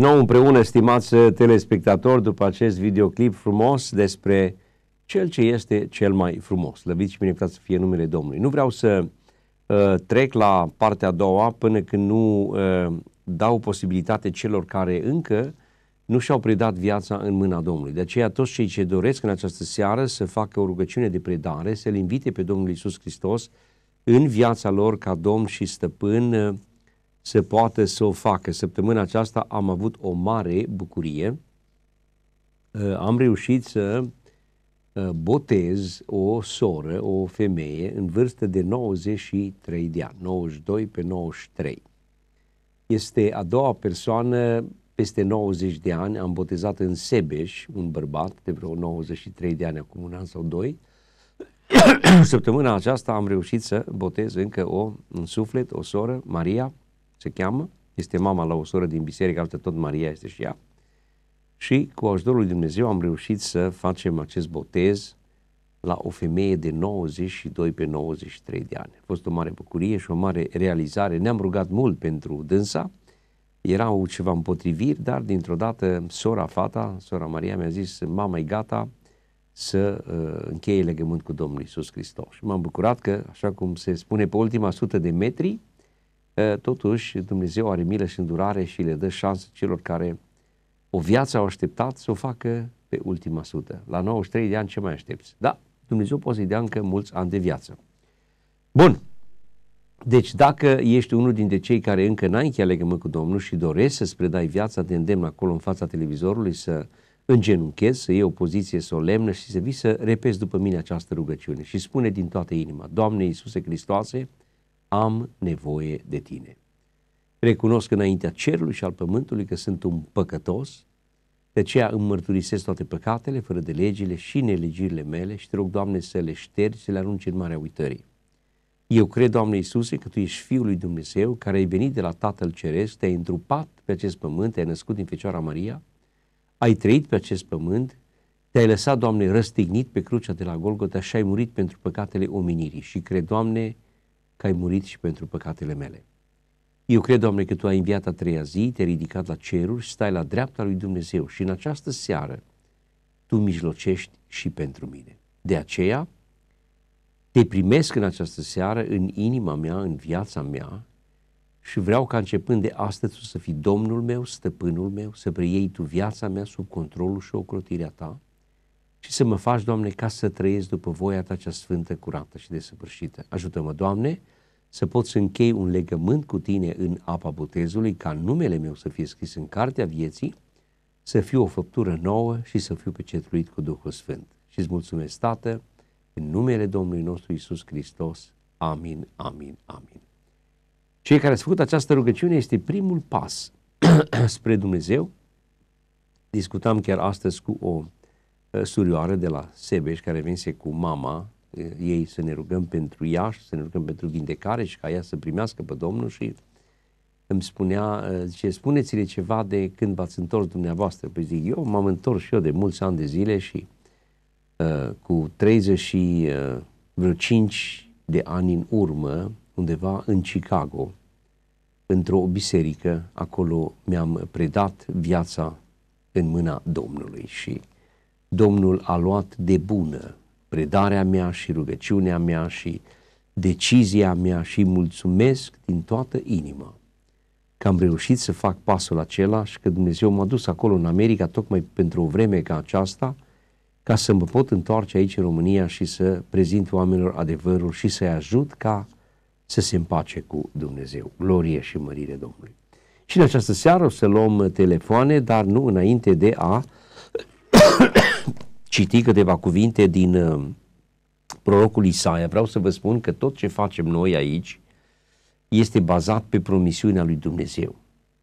din nou împreună, stimați telespectatori, după acest videoclip frumos despre cel ce este cel mai frumos. Lăviți și binecuvântat să fie numele Domnului. Nu vreau să
uh, trec la partea a doua până când nu uh, dau posibilitate celor care încă nu și-au predat viața în mâna Domnului. De aceea toți cei ce doresc în această seară să facă o rugăciune de predare, să-L invite pe Domnul Isus Hristos în viața lor ca Domn și Stăpân uh, să poată să o facă. Săptămâna aceasta am avut o mare bucurie. Uh, am reușit să uh, botez o soră, o femeie în vârstă de 93 de ani, 92 pe 93. Este a doua persoană peste 90 de ani, am botezat în Sebeș, un bărbat de vreo 93 de ani, acum un an sau doi. Săptămâna aceasta am reușit să botez încă o, un suflet, o soră, Maria, se cheamă, este mama la o soră din biserică, altă tot Maria este și ea. Și cu ajutorul lui Dumnezeu am reușit să facem acest botez la o femeie de 92 pe 93 de ani. A fost o mare bucurie și o mare realizare. Ne-am rugat mult pentru dânsa, erau ceva împotriviri, dar dintr-o dată sora, fata, sora Maria mi-a zis, mama e gata să uh, încheie legământ cu Domnul Isus Hristos. Și m-am bucurat că, așa cum se spune pe ultima sută de metri, uh, totuși Dumnezeu are milă și îndurare și le dă șansă celor care o viață au așteptat să o facă pe ultima sută. La 93 de ani ce mai aștepți? Da, Dumnezeu poate să-i dea încă mulți ani de viață. Bun, deci dacă ești unul dintre cei care încă n-ai încheiat legământ cu Domnul și dorești să-ți predai viața, te îndemn acolo în fața televizorului să îngenunchezi, să iei o poziție solemnă și să vii să repezi după mine această rugăciune și spune din toată inima, Doamne Iisuse Hristoase, am nevoie de Tine. Recunosc înaintea cerului și al pământului că sunt un păcătos, de aceea îmi mărturisesc toate păcatele, fără de legile și nelegirile mele și te rog, Doamne, să le ștergi, să le arunci în marea uitării. Eu cred, Doamne Iisuse, că Tu ești Fiul lui Dumnezeu, care ai venit de la Tatăl Ceresc, te-ai întrupat pe acest pământ, te-ai născut din Fecioara Maria, ai trăit pe acest pământ, te-ai lăsat, Doamne, răstignit pe crucea de la Golgota și ai murit pentru păcatele omenirii și cred, Doamne, că ai murit și pentru păcatele mele. Eu cred, Doamne, că Tu ai înviat a treia zi, te-ai ridicat la ceruri și stai la dreapta lui Dumnezeu și în această seară Tu mijlocești și pentru mine. De aceea, te primesc în această seară în inima mea, în viața mea și vreau ca începând de astăzi să fii Domnul meu, stăpânul meu, să preiei Tu viața mea sub controlul și ocrotirea Ta și să mă faci, Doamne, ca să trăiesc după voia Ta cea sfântă, curată și desăvârșită. Ajută-mă, Doamne, să pot să închei un legământ cu Tine în apa botezului, ca numele meu să fie scris în cartea vieții, să fiu o făptură nouă și să fiu pecetluit cu Duhul Sfânt. Și îți mulțumesc, Tată, în numele Domnului nostru Isus Hristos. Amin, amin, amin. Cei care ați făcut această rugăciune este primul pas spre Dumnezeu. Discutam chiar astăzi cu o uh, surioară de la Sebeș care venise cu mama uh, ei să ne rugăm pentru ea și să ne rugăm pentru vindecare și ca ea să primească pe Domnul și îmi spunea, uh, zice, spuneți-le ceva de când v-ați întors dumneavoastră. Păi zic, eu m-am întors și eu de mulți ani de zile și Uh, cu 30 și uh, vreo 5 de ani în urmă, undeva în Chicago, într-o biserică, acolo mi-am predat viața în mâna Domnului și Domnul a luat de bună predarea mea și rugăciunea mea și decizia mea și mulțumesc din toată inima că am reușit să fac pasul acela și că Dumnezeu m-a dus acolo în America tocmai pentru o vreme ca aceasta – ca să mă pot întoarce aici în România și să prezint oamenilor adevărul și să-i ajut ca să se împace cu Dumnezeu. Glorie și mărire Domnului. Și în această seară o să luăm telefoane, dar nu înainte de a citi câteva cuvinte din uh, prorocul Isaia. Vreau să vă spun că tot ce facem noi aici este bazat pe promisiunea lui Dumnezeu.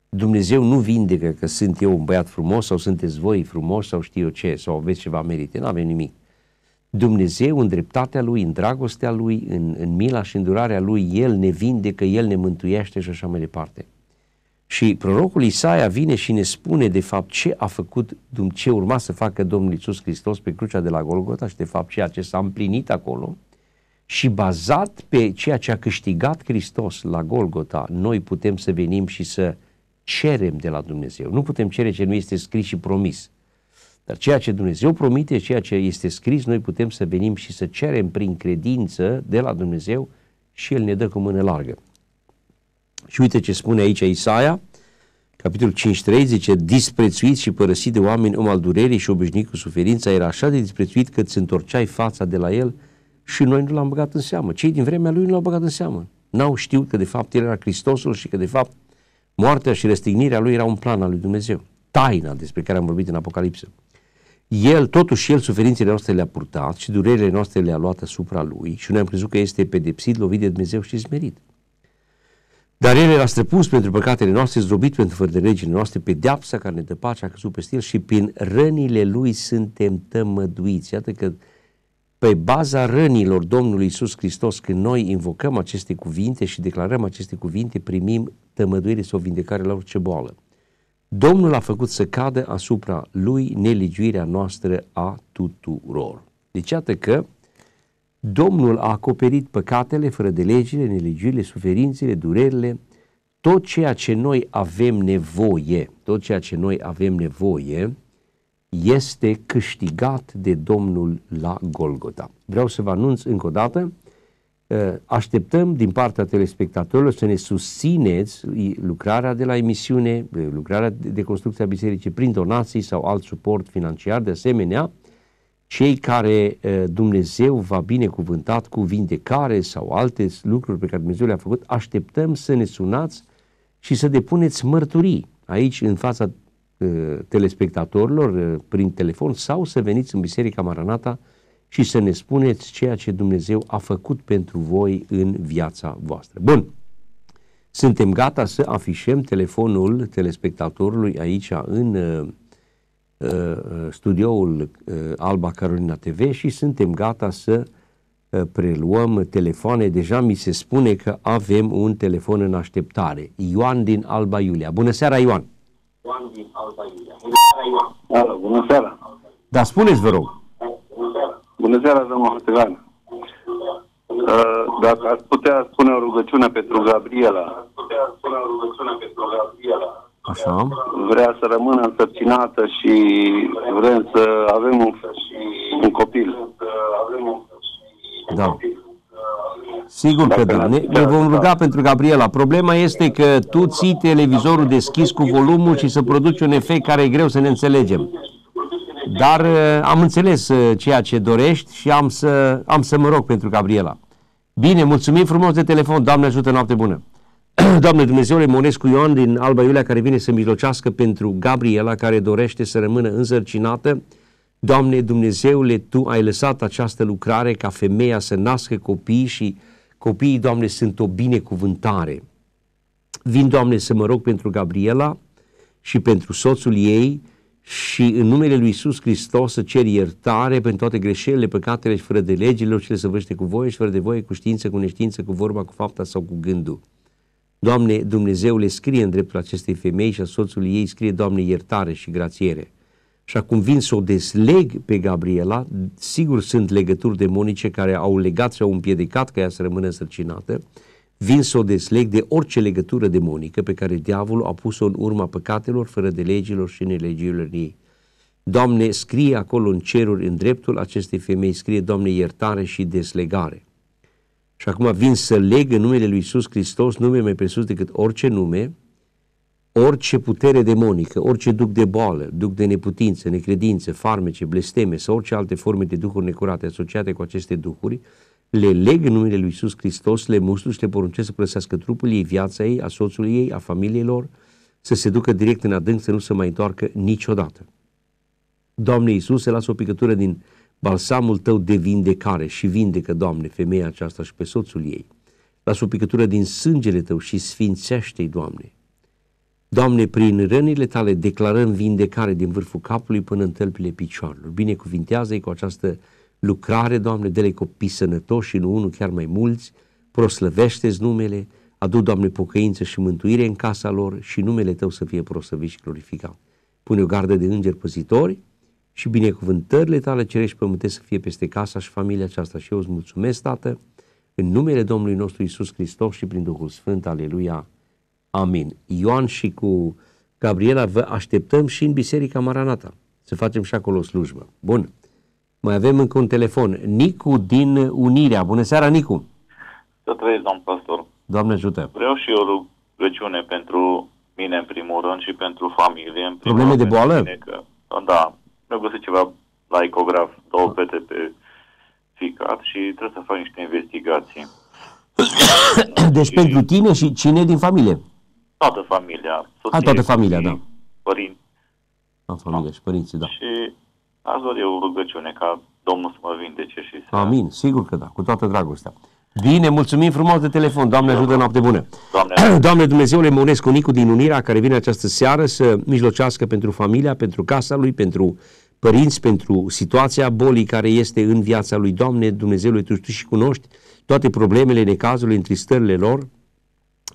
Dumnezeu nu vindecă că sunt eu un băiat frumos sau sunteți voi frumoși sau știu eu ce, sau aveți ceva merite, nu avem nimic. Dumnezeu, în dreptatea Lui, în dragostea Lui, în, în mila și îndurarea Lui, El ne vindecă, El ne mântuiește și așa mai departe. Și prorocul Isaia vine și ne spune de fapt ce a făcut, ce urma să facă Domnul Iisus Hristos pe crucea de la Golgota și de fapt ceea ce s-a împlinit acolo și bazat pe ceea ce a câștigat Hristos la Golgota, noi putem să venim și să cerem de la Dumnezeu. Nu putem cere ce nu este scris și promis. Dar ceea ce Dumnezeu promite, ceea ce este scris, noi putem să venim și să cerem prin credință de la Dumnezeu și El ne dă cu mână largă. Și uite ce spune aici Isaia, capitolul 5.3, zice, disprețuit și părăsit de oameni, om al durerii și obișnuit cu suferința, era așa de disprețuit că îți întorceai fața de la el și noi nu l-am băgat în seamă. Cei din vremea lui nu l-au băgat în seamă. N-au știut că de fapt el era Hristosul și că de fapt moartea și răstignirea lui era un plan al lui Dumnezeu. Taina despre care am vorbit în Apocalipsă. El, totuși, El suferințele noastre le-a purtat și durerile noastre le-a luat asupra Lui și noi am crezut că este pedepsit, lovit de Dumnezeu și smerit. Dar El era străpus pentru păcatele noastre, zdrobit pentru fără de legile noastre, pedeapsa care ne dă pace a căzut peste El și prin rănile Lui suntem tămăduiți. Iată că pe baza rănilor Domnului Isus Hristos, când noi invocăm aceste cuvinte și declarăm aceste cuvinte, primim tămăduire sau vindecare la orice boală. Domnul a făcut să cadă asupra lui nelegiuirea noastră a tuturor. Deci iată că Domnul a acoperit păcatele fără de legile, nelegiurile, suferințele, durerile, tot ceea ce noi avem nevoie, tot ceea ce noi avem nevoie este câștigat de Domnul la Golgota. Vreau să vă anunț încă o dată, ă, așteptăm din partea telespectatorilor să ne susțineți lucrarea de la emisiune, lucrarea de construcție a bisericii prin donații sau alt suport financiar. De asemenea, cei care Dumnezeu va binecuvântat cu vindecare sau alte lucruri pe care Dumnezeu le-a făcut, așteptăm să ne sunați și să depuneți mărturii aici în fața telespectatorilor prin telefon sau să veniți în Biserica Maranata și să ne spuneți ceea ce Dumnezeu a făcut pentru voi în viața voastră. Bun, suntem gata să afișăm telefonul telespectatorului aici în uh, uh, studioul uh, Alba Carolina TV și suntem gata să uh, preluăm telefoane. Deja mi se spune că avem un telefon în așteptare. Ioan din Alba Iulia. Bună seara, Ioan! Ioan din Alba Iulia. Bună seara,
Ioan! Alo, bună seara!
Da, spuneți, vă rog!
Bună seara, domnul Hătăgan. Uh, dacă ați putea spune o rugăciune pentru Gabriela.
Așa.
Vrea să rămână însărcinată și vrem să avem un, un copil.
Da. Sigur că da. Ne, ne vom ruga pentru Gabriela. Problema este că tu ții televizorul deschis cu volumul și să produci un efect care e greu să ne înțelegem. Dar uh, am înțeles uh, ceea ce dorești și am să, am să mă rog pentru Gabriela. Bine, mulțumim frumos de telefon. Doamne ajută, noapte bună. Doamne Dumnezeu, le cu Ioan din Alba Iulia care vine să mijlocească pentru Gabriela care dorește să rămână însărcinată. Doamne Dumnezeule, Tu ai lăsat această lucrare ca femeia să nască copii și copiii, Doamne, sunt o binecuvântare. Vin, Doamne, să mă rog pentru Gabriela și pentru soțul ei, și în numele lui Isus Hristos să cer iertare pentru toate greșelile, păcatele și fără de legilor ce le săvârște cu voie și fără de voie, cu știință, cu neștiință, cu vorba, cu fapta sau cu gândul. Doamne, Dumnezeu le scrie în dreptul acestei femei și a soțului ei scrie, Doamne, iertare și grațiere. Și acum vin să o desleg pe Gabriela, sigur sunt legături demonice care au legat și au împiedicat ca ea să rămână însărcinată, vin să o desleg de orice legătură demonică pe care diavolul a pus-o în urma păcatelor, fără de legilor și nelegilor ei. Doamne, scrie acolo în ceruri, în dreptul acestei femei, scrie, Doamne, iertare și deslegare. Și acum vin să leg în numele lui Isus Hristos, nume mai presus decât orice nume, orice putere demonică, orice duc de boală, duc de neputință, necredință, farmece, blesteme sau orice alte forme de duhuri necurate asociate cu aceste duhuri, le leg în numele Lui Iisus Hristos, le mustru și le poruncesc să părăsească trupul ei, viața ei, a soțului ei, a familiei lor, să se ducă direct în adânc, să nu se mai întoarcă niciodată. Doamne Iisus, se lasă o picătură din balsamul tău de vindecare și vindecă, Doamne, femeia aceasta și pe soțul ei. Lasă o picătură din sângele tău și sfințește-i, Doamne. Doamne, prin rănile tale declarăm vindecare din vârful capului până în tălpile picioarelor. Binecuvintează-i cu această lucrare, Doamne, dele copii sănătoși și nu unul, chiar mai mulți, proslăvește-ți numele, adu, Doamne, pocăință și mântuire în casa lor și numele Tău să fie proslăvit și glorificat. Pune o gardă de îngeri păzitori și binecuvântările Tale cerești pământe să fie peste casa și familia aceasta. Și eu îți mulțumesc, Tată, în numele Domnului nostru Isus Hristos și prin Duhul Sfânt. Aleluia. Amin. Ioan și cu Gabriela vă așteptăm și în Biserica Maranata. Să facem și acolo slujbă. Bun. Mai avem încă un telefon. Nicu din Unirea. Bună seara, Nicu!
Să trăiesc, domn pastor.
Doamne ajută.
Vreau și eu rugăciune pentru mine, în primul rând, și pentru familie. În primul
Probleme
rând
de
pentru
boală?
mine Că, da, mi-au găsit ceva la ecograf, două pete pe ficat și trebuie să fac niște investigații.
Deci
Și
pentru tine și cine din familie?
Toată familia. soție,
A, toată familia,
copii,
da.
Părinți.
A, familie și părinții, da.
Și aș dori o rugăciune ca Domnul să mă vindece și să...
Amin, sigur că da, cu toată dragostea. Bine, mulțumim frumos de telefon. Doamne ajută, noapte bună.
Doamne,
Doamne Dumnezeule, Măunescu Nicu din Unirea, care vine această seară să mijlocească pentru familia, pentru casa lui, pentru părinți, pentru situația bolii care este în viața lui. Doamne Dumnezeule, Tu știi și cunoști toate problemele, necazurile, întristările lor.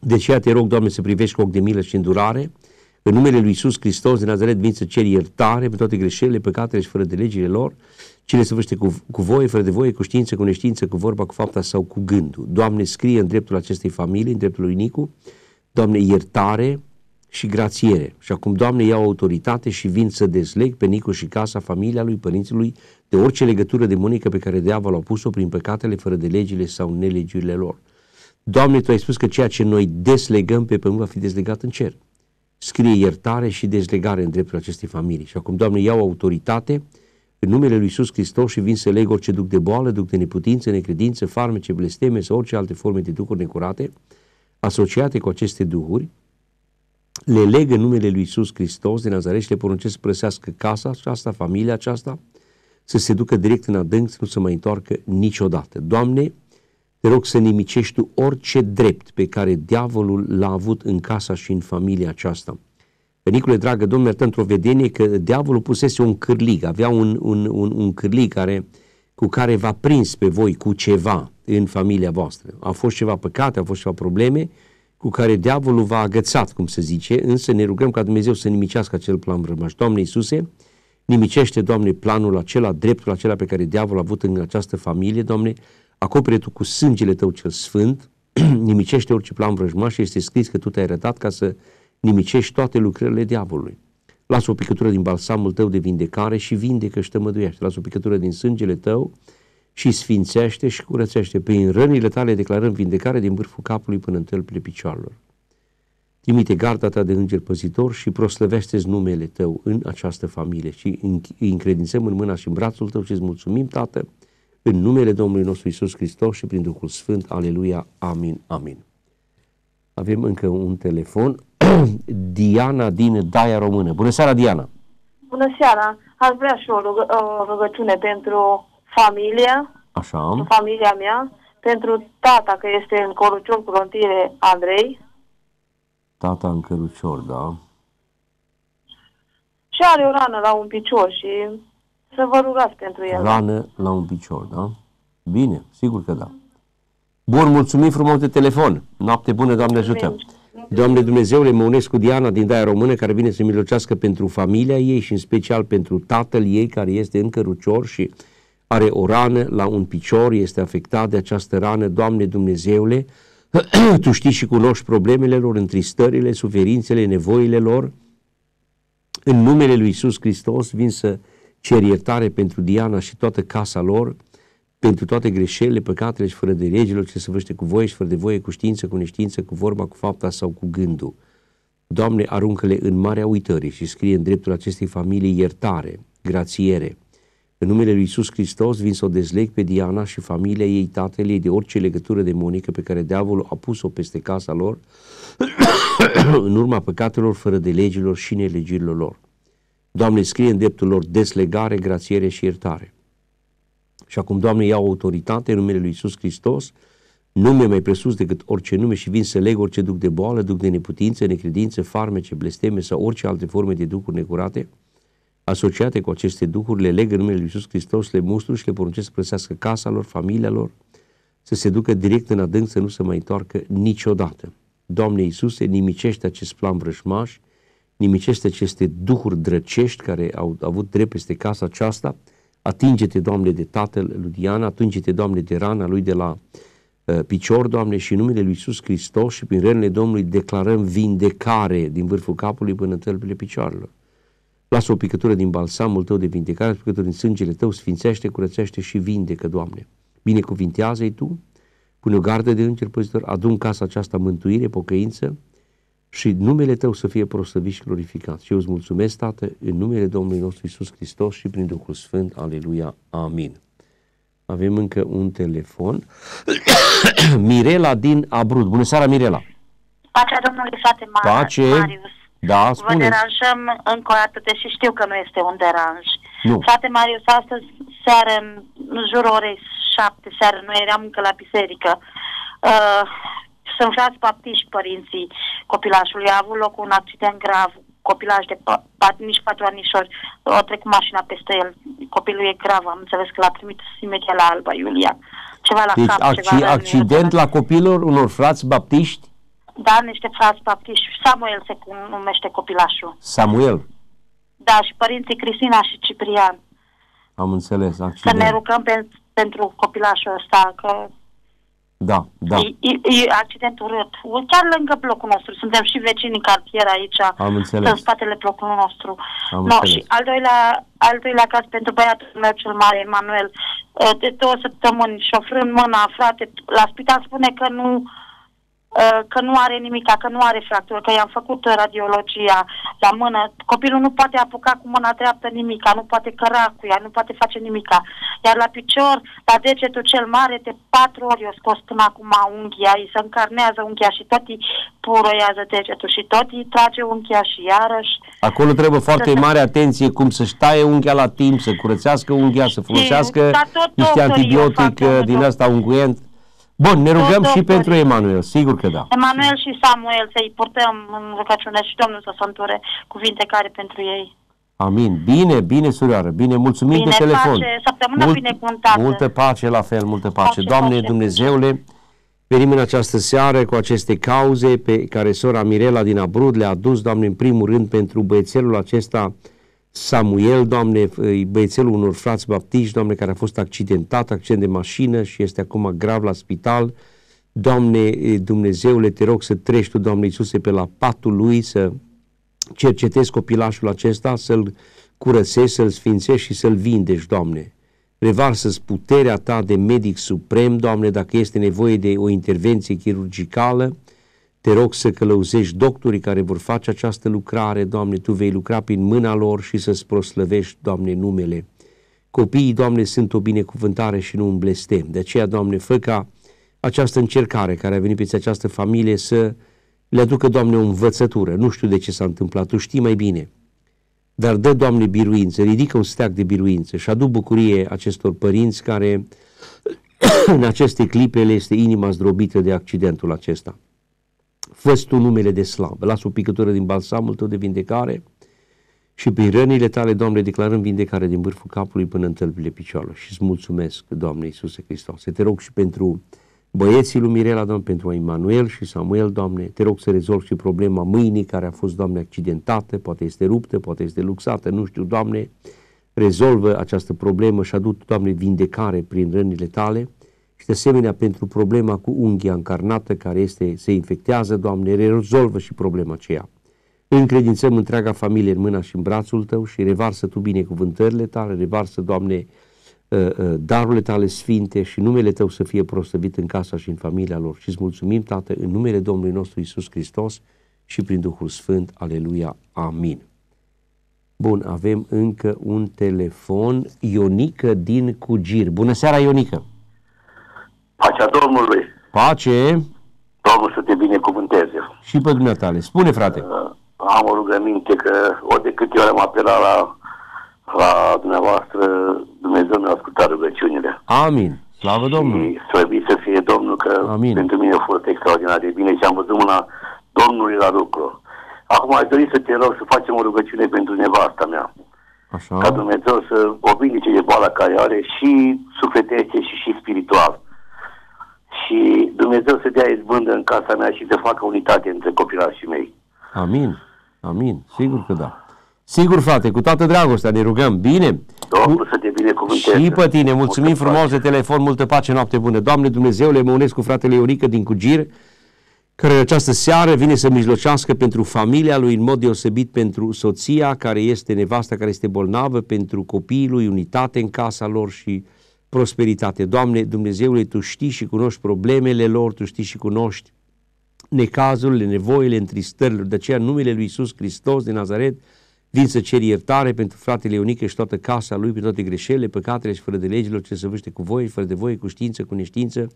De aceea te rog, Doamne, să privești cu ochi de milă și îndurare. În numele lui Iisus Hristos din Nazaret vin să ceri iertare pentru toate greșelile, păcatele și fără de legile lor. Cine se văște cu, cu voie, fără de voie, cu știință, cu neștiință, cu vorba, cu fapta sau cu gândul. Doamne, scrie în dreptul acestei familii, în dreptul lui Nicu, Doamne, iertare și grațiere. Și acum, Doamne, iau autoritate și vin să dezleg pe Nicu și casa, familia lui, părinții lui, de orice legătură demonică pe care diavolul a pus-o prin păcatele fără de legile sau nelegiurile lor. Doamne, Tu ai spus că ceea ce noi deslegăm pe pământ va fi deslegat în cer. Scrie iertare și dezlegare în dreptul acestei familii. Și acum, Doamne, iau autoritate în numele lui Iisus Hristos și vin să leg orice duc de boală, duc de neputință, necredință, farmece, blesteme sau orice alte forme de duhuri necurate asociate cu aceste duhuri, le leg în numele lui Iisus Hristos de Nazaret și le poruncesc să părăsească casa aceasta, familia aceasta, să se ducă direct în adânc, să nu se mai întoarcă niciodată. Doamne, te rog să nimicești Tu orice drept pe care diavolul l-a avut în casa și în familia aceasta. Nicule, dragă Domnule, iertă într-o vedenie că diavolul pusese un cârlig, avea un, un, un, un cârlig care, cu care v-a prins pe voi cu ceva în familia voastră. A fost ceva păcate, au fost ceva probleme cu care diavolul v-a agățat, cum se zice, însă ne rugăm ca Dumnezeu să nimicească acel plan rămaș. Doamne Iisuse, nimicește, Doamne, planul acela, dreptul acela pe care diavolul a avut în această familie, Doamne, acopere Tu cu sângele Tău cel sfânt, nimicește orice plan vrăjmaș și este scris că Tu te-ai arătat ca să nimicești toate lucrările diavolului. Lasă o picătură din balsamul tău de vindecare și vindecă și tămăduiește. Lasă o picătură din sângele tău și sfințește și curățește. Prin rănile tale declarăm vindecare din vârful capului până în tălpile picioarelor. Trimite garda ta de înger păzitor și proslăvește numele tău în această familie și îi încredințăm în mâna și în brațul tău și îți mulțumim, Tată, în numele Domnului nostru Isus Hristos și prin Duhul Sfânt. Aleluia. Amin. Amin. Avem încă un telefon. Diana din Daia Română. Bună seara, Diana!
Bună seara! Aș vrea și o, rugă, o rugăciune pentru familie,
Așa.
pentru familia mea, pentru tata, că este în Corucior cu Rontire Andrei
Tata în cărucior, da?
și are o rană la un picior și să vă rugați pentru el.
Rană la un picior, da? Bine, sigur că da. Bun, mulțumim frumos de telefon. Noapte bună, Doamne ajută. Doamne Dumnezeule, mă unesc cu Diana din Daia Română, care vine să milocească pentru familia ei și în special pentru tatăl ei, care este în cărucior și are o rană la un picior, este afectat de această rană. Doamne Dumnezeule, Tu știi și cunoști problemele lor, întristările, suferințele, nevoile lor. În numele lui Isus Hristos vin să cer iertare pentru Diana și toată casa lor, pentru toate greșelile, păcatele și fără de legilor ce se văște cu voie și fără de voie, cu știință, cu neștiință, cu vorba, cu fapta sau cu gândul. Doamne, aruncă-le în marea uitării și scrie în dreptul acestei familii iertare, grațiere. În numele lui Isus Hristos vin să o dezleg pe Diana și familia ei, tatăl ei, de orice legătură demonică pe care diavolul a pus-o peste casa lor, în urma păcatelor fără de legilor și nelegirilor lor. Doamne, scrie în dreptul lor deslegare, grațiere și iertare. Și acum, Doamne, iau autoritate în numele lui Isus Hristos, nume mai presus decât orice nume și vin să leg orice duc de boală, duc de neputință, necredință, farmece, blesteme sau orice alte forme de ducuri necurate, asociate cu aceste duhuri, le leg în numele lui Isus Hristos, le mustru și le poruncesc să părăsească casa lor, familia lor, să se ducă direct în adânc, să nu se mai întoarcă niciodată. Doamne Iisuse, nimicește acest plan vrăjmaș, nimicește aceste duhuri drăcești care au avut drept peste casa aceasta, atinge-te, Doamne, de tatăl lui Diana, atinge-te, Doamne, de rana lui de la uh, picior, Doamne, și în numele lui Iisus Hristos și prin rănile Domnului declarăm vindecare din vârful capului până în tălpile picioarelor. Lasă o picătură din balsamul tău de vindecare, o picătură din sângele tău, sfințește, curățește și vindecă, Doamne. Binecuvintează-i Tu, pune o gardă de înger păzitor, adu casa aceasta mântuire, pocăință și numele Tău să fie proslăvit și glorificat. Și eu îți mulțumesc, Tată, în numele Domnului nostru Isus Hristos și prin Duhul Sfânt. Aleluia. Amin. Avem încă un telefon. Mirela din Abrud. Bună seara, Mirela.
Pacea Domnului frate Mar-
Pace.
Marius.
Da,
Vă
spuneți.
deranjăm încă o dată, deși știu că nu este un deranj.
Nu.
Frate Marius, astăzi seară, în în jurul orei șapte seară, noi eram încă la biserică. Uh, sunt frați baptiști părinții copilașului. A avut loc un accident grav, copilaș de pa- pat, nici patru anișori, a trecut mașina peste el. Copilul e grav, am înțeles că l-a primit imediat la Alba Iulia. Ceva la
Deci
cap,
acci-
ceva la
accident la copilor unor frați baptiști?
Da, niște frați baptiști. Samuel se numește copilașul.
Samuel.
Da, și părinții Cristina și Ciprian.
Am înțeles,
Să ne
accident.
rugăm pe, pentru copilașul ăsta, că
Da, da.
e, e, e accident urât. Chiar lângă blocul nostru. Suntem și vecini în cartier aici.
Am înțeles.
În spatele blocului nostru.
Am
no,
înțeles.
și al doilea, al doilea caz pentru băiatul meu cel mare, Emanuel. Uh, De două săptămâni, șofrând mâna, frate, la spital spune că nu uh, că nu are nimica, că nu are fractură, că i-am făcut uh, radiologia la mână. Copilul nu poate apuca cu mâna dreaptă nimica, nu poate căra cu ea, nu poate face nimica. Iar la picior, la degetul cel mare, de patru ori o scos până acum unghia, îi se încarnează unghia și tot îi puroiază degetul și tot îi trage unghia și iarăși.
Acolo trebuie foarte
Da, da.
mare atenție cum să-și ștaie unghia la timp, să curățească unghia, să folosească
dar tot
niște
doctorii o
antibiotic
fac,
uh, din
domnul
ăsta unguent. Bun, ne rugăm și
doctorii.
pentru Emanuel, sigur că da.
Emanuel și Samuel să-i purtăm în rugăciune și Domnul să se înture cuvinte care pentru ei.
Amin. Bine, bine, surioară, bine, mulțumim
Bine,
de telefon.
pace, săptămână binecuvântată.
Multă pace la fel, multă pace.
Pace,
Doamne
pace.
Dumnezeule, venim în această seară cu aceste cauze pe care sora Mirela din Abrud le-a adus, Doamne, în primul rând pentru băiețelul acesta Samuel, Doamne, băiețelul unor frați baptiști, Doamne, care a fost accidentat, accident de mașină și este acum grav la spital. Doamne, Dumnezeule, te rog să treci Tu, Doamne Iisuse, pe la patul lui, să cercetezi copilașul acesta, să-l curățești, să-l sfințești și să-l vindești, Doamne. Revarsă-ți puterea Ta de medic suprem, Doamne, dacă este nevoie de o intervenție chirurgicală, te rog să călăuzești doctorii care vor face această lucrare, Doamne, Tu vei lucra prin mâna lor și să-ți proslăvești, Doamne, numele. Copiii, Doamne, sunt o binecuvântare și nu un blestem. De aceea, Doamne, fă ca această încercare care a venit peste această familie să le aducă, Doamne, o învățătură. Nu știu de ce s-a întâmplat, Tu știi mai bine. Dar dă, Doamne, biruință, ridică un steag de biruință și adu bucurie acestor părinți care în aceste clipe le este inima zdrobită de accidentul acesta. Fă tu numele de slavă, lasă o picătură din balsamul tău de vindecare și prin rănile tale, Doamne, declarăm vindecare din vârful capului până în tălpile picioarelor. Și îți mulțumesc, Doamne Iisuse Hristos. Te rog și pentru băieții lui Mirela, Doamne, pentru Emanuel și Samuel, Doamne, te rog să rezolvi și problema mâinii care a fost, Doamne, accidentată, poate este ruptă, poate este luxată, nu știu, Doamne, rezolvă această problemă și adu, Doamne, vindecare prin rănile tale și de asemenea pentru problema cu unghia încarnată care este, se infectează, Doamne, rezolvă și problema aceea. Încredințăm întreaga familie în mâna și în brațul Tău și revarsă Tu binecuvântările Tale, revarsă, Doamne, darurile Tale sfinte și numele Tău să fie prostăvit în casa și în familia lor. Și îți mulțumim, Tată, în numele Domnului nostru Isus Hristos și prin Duhul Sfânt. Aleluia. Amin. Bun, avem încă un telefon. Ionică din Cugir. Bună seara, Ionică!
Pacea Domnului,
Pace
Domnul să te binecuvânteze.
și pe dumneatale. Spune, frate.
Uh, Am o rugăminte că ori de câte ori am apelat la, la dumneavoastră, Dumnezeu mi-a ascultat rugăciunile.
Amin. Slavă Domnului.
Și slăvit să fie Domnul că
Amin.
pentru mine a fost extraordinar de bine și am văzut mâna Domnului la lucru. Acum aș dori să te rog să facem o rugăciune pentru nevasta mea. Ca
Așa.
Dumnezeu să o vindece de boala care are și sufletește și, și spiritual. Și Dumnezeu să dea izbândă în casa mea și să facă unitate între copilașii mei.
Amin. Amin. Sigur că da. Sigur, frate, cu toată dragostea ne rugăm. Bine.
Domnul să te binecuvânteze.
Și pe tine, mulțumim
Multă
frumos
pace.
de telefon, multă pace, noapte bună. Doamne Dumnezeule, mă unesc cu fratele Ionică din Cugir, care în această seară vine să mijlocească pentru familia lui, în mod deosebit pentru soția care este nevasta, care este bolnavă, pentru copiii lui, unitate în casa lor și prosperitate. Doamne, Dumnezeule, Tu știi și cunoști problemele lor, Tu știi și cunoști necazurile, nevoile, întristările. De aceea, numele Lui Iisus Hristos din Nazaret, vin să cer iertare pentru fratele Ionică și toată casa lui, pentru toate greșelile, păcatele și fără de legilor ce se vâște cu voi, fără de voi, cu știință, cu neștiință,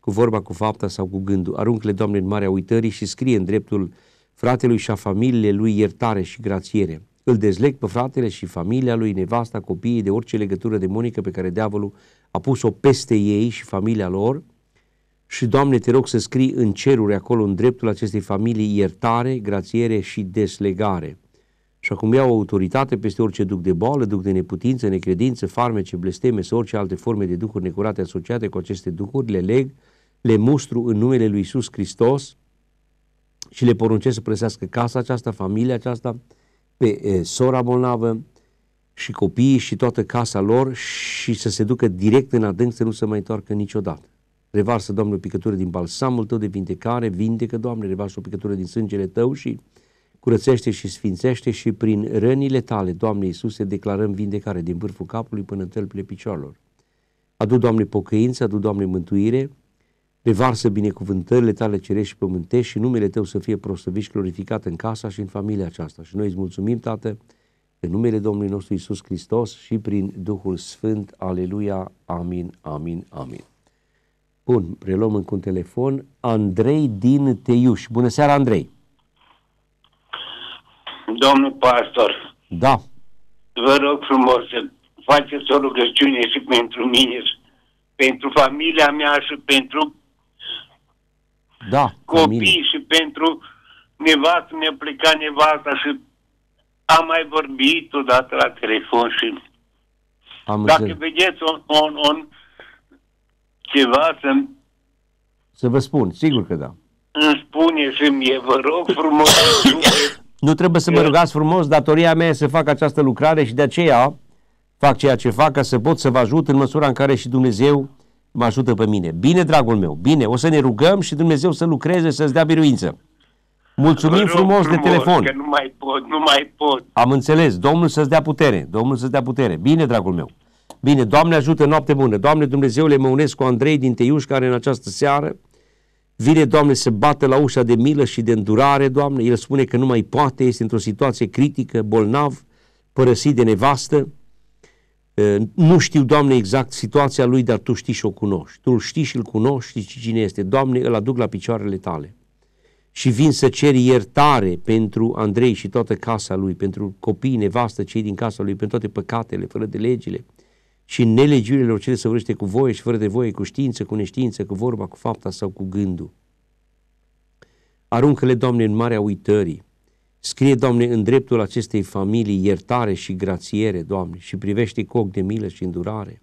cu vorba, cu fapta sau cu gândul. Aruncă-le, Doamne, în marea uitării și scrie în dreptul fratelui și a familiei lui iertare și grațiere. Îl dezleg pe fratele și familia lui, nevasta, copiii de orice legătură demonică pe care diavolul a pus-o peste ei și familia lor, și, Doamne, te rog să scrii în ceruri acolo, în dreptul acestei familii, iertare, grațiere și deslegare. Și acum iau autoritate peste orice duc de boală, duc de neputință, necredință, farmece, blesteme sau orice alte forme de duhuri necurate asociate cu aceste duhuri, le leg, le mustru în numele lui Isus Hristos și le poruncesc să părăsească casa aceasta, familia aceasta, pe e, sora bolnavă și copiii și toată casa lor și să se ducă direct în adânc să nu se mai întoarcă niciodată. Revarsă, Doamne, o picătură din balsamul Tău de vindecare, vindecă, Doamne, revarsă o picătură din sângele Tău și curățește și sfințește și prin rănile Tale, Doamne Iisuse, declarăm vindecare din vârful capului până în tălpile picioarelor. Adu, Doamne, pocăință, adu, Doamne, mântuire, revarsă binecuvântările Tale cerești și pământești și numele Tău să fie prostăvit și glorificat în casa și în familia aceasta. Și noi îți mulțumim, Tată, în numele Domnului nostru Isus Hristos și prin Duhul Sfânt. Aleluia. Amin, amin, amin. Bun, preluăm încă un telefon. Andrei din Teiuș. Bună seara, Andrei.
Domnul pastor,
Da,
vă rog frumos să faceți o rugăciune și pentru mine, pentru familia mea și pentru
da,
copii
familie.
și pentru nevastă, mi-a plecat nevasta și am mai vorbit odată la telefon și
Am
dacă
înțeles.
vedeți un, un, un ceva să
Să vă spun, sigur că da.
îmi spune și mie, vă rog frumos,
Nu trebuie să mă rugați frumos, datoria mea e să fac această lucrare și de aceea fac ceea ce fac ca să pot să vă ajut în măsura în care și Dumnezeu mă ajută pe mine. Bine, dragul meu, bine, o să ne rugăm și Dumnezeu să lucreze, să-ți dea biruință. Mulțumim
vă rog
frumos de telefon.
Că nu mai pot, nu mai pot.
Am înțeles, Domnul să-ți dea putere, Domnul să-ți dea putere. Bine, dragul meu. Bine, Doamne ajută, noapte bună. Doamne Dumnezeule, mă unesc cu Andrei din Teiuș, care în această seară vine, Doamne, să bată la ușa de milă și de îndurare, Doamne. El spune că nu mai poate, este într-o situație critică, bolnav, părăsit de nevastă. E, Nu știu, Doamne, exact situația lui, dar Tu știi și o cunoști. Tu îl știi și îl cunoști, știi cine este. Doamne, îl aduc la picioarele Tale și vin să cer iertare pentru Andrei și toată casa lui, pentru copii, nevastă, cei din casa lui, pentru toate păcatele, fără de legile și nelegiurile lor cele săvârșite cu voie și fără de voie, cu știință, cu neștiință, cu vorba, cu fapta sau cu gândul. Aruncă-le, Doamne, în marea uitării. Scrie, Doamne, în dreptul acestei familii iertare și grațiere, Doamne, și privește cu ochi de milă și îndurare.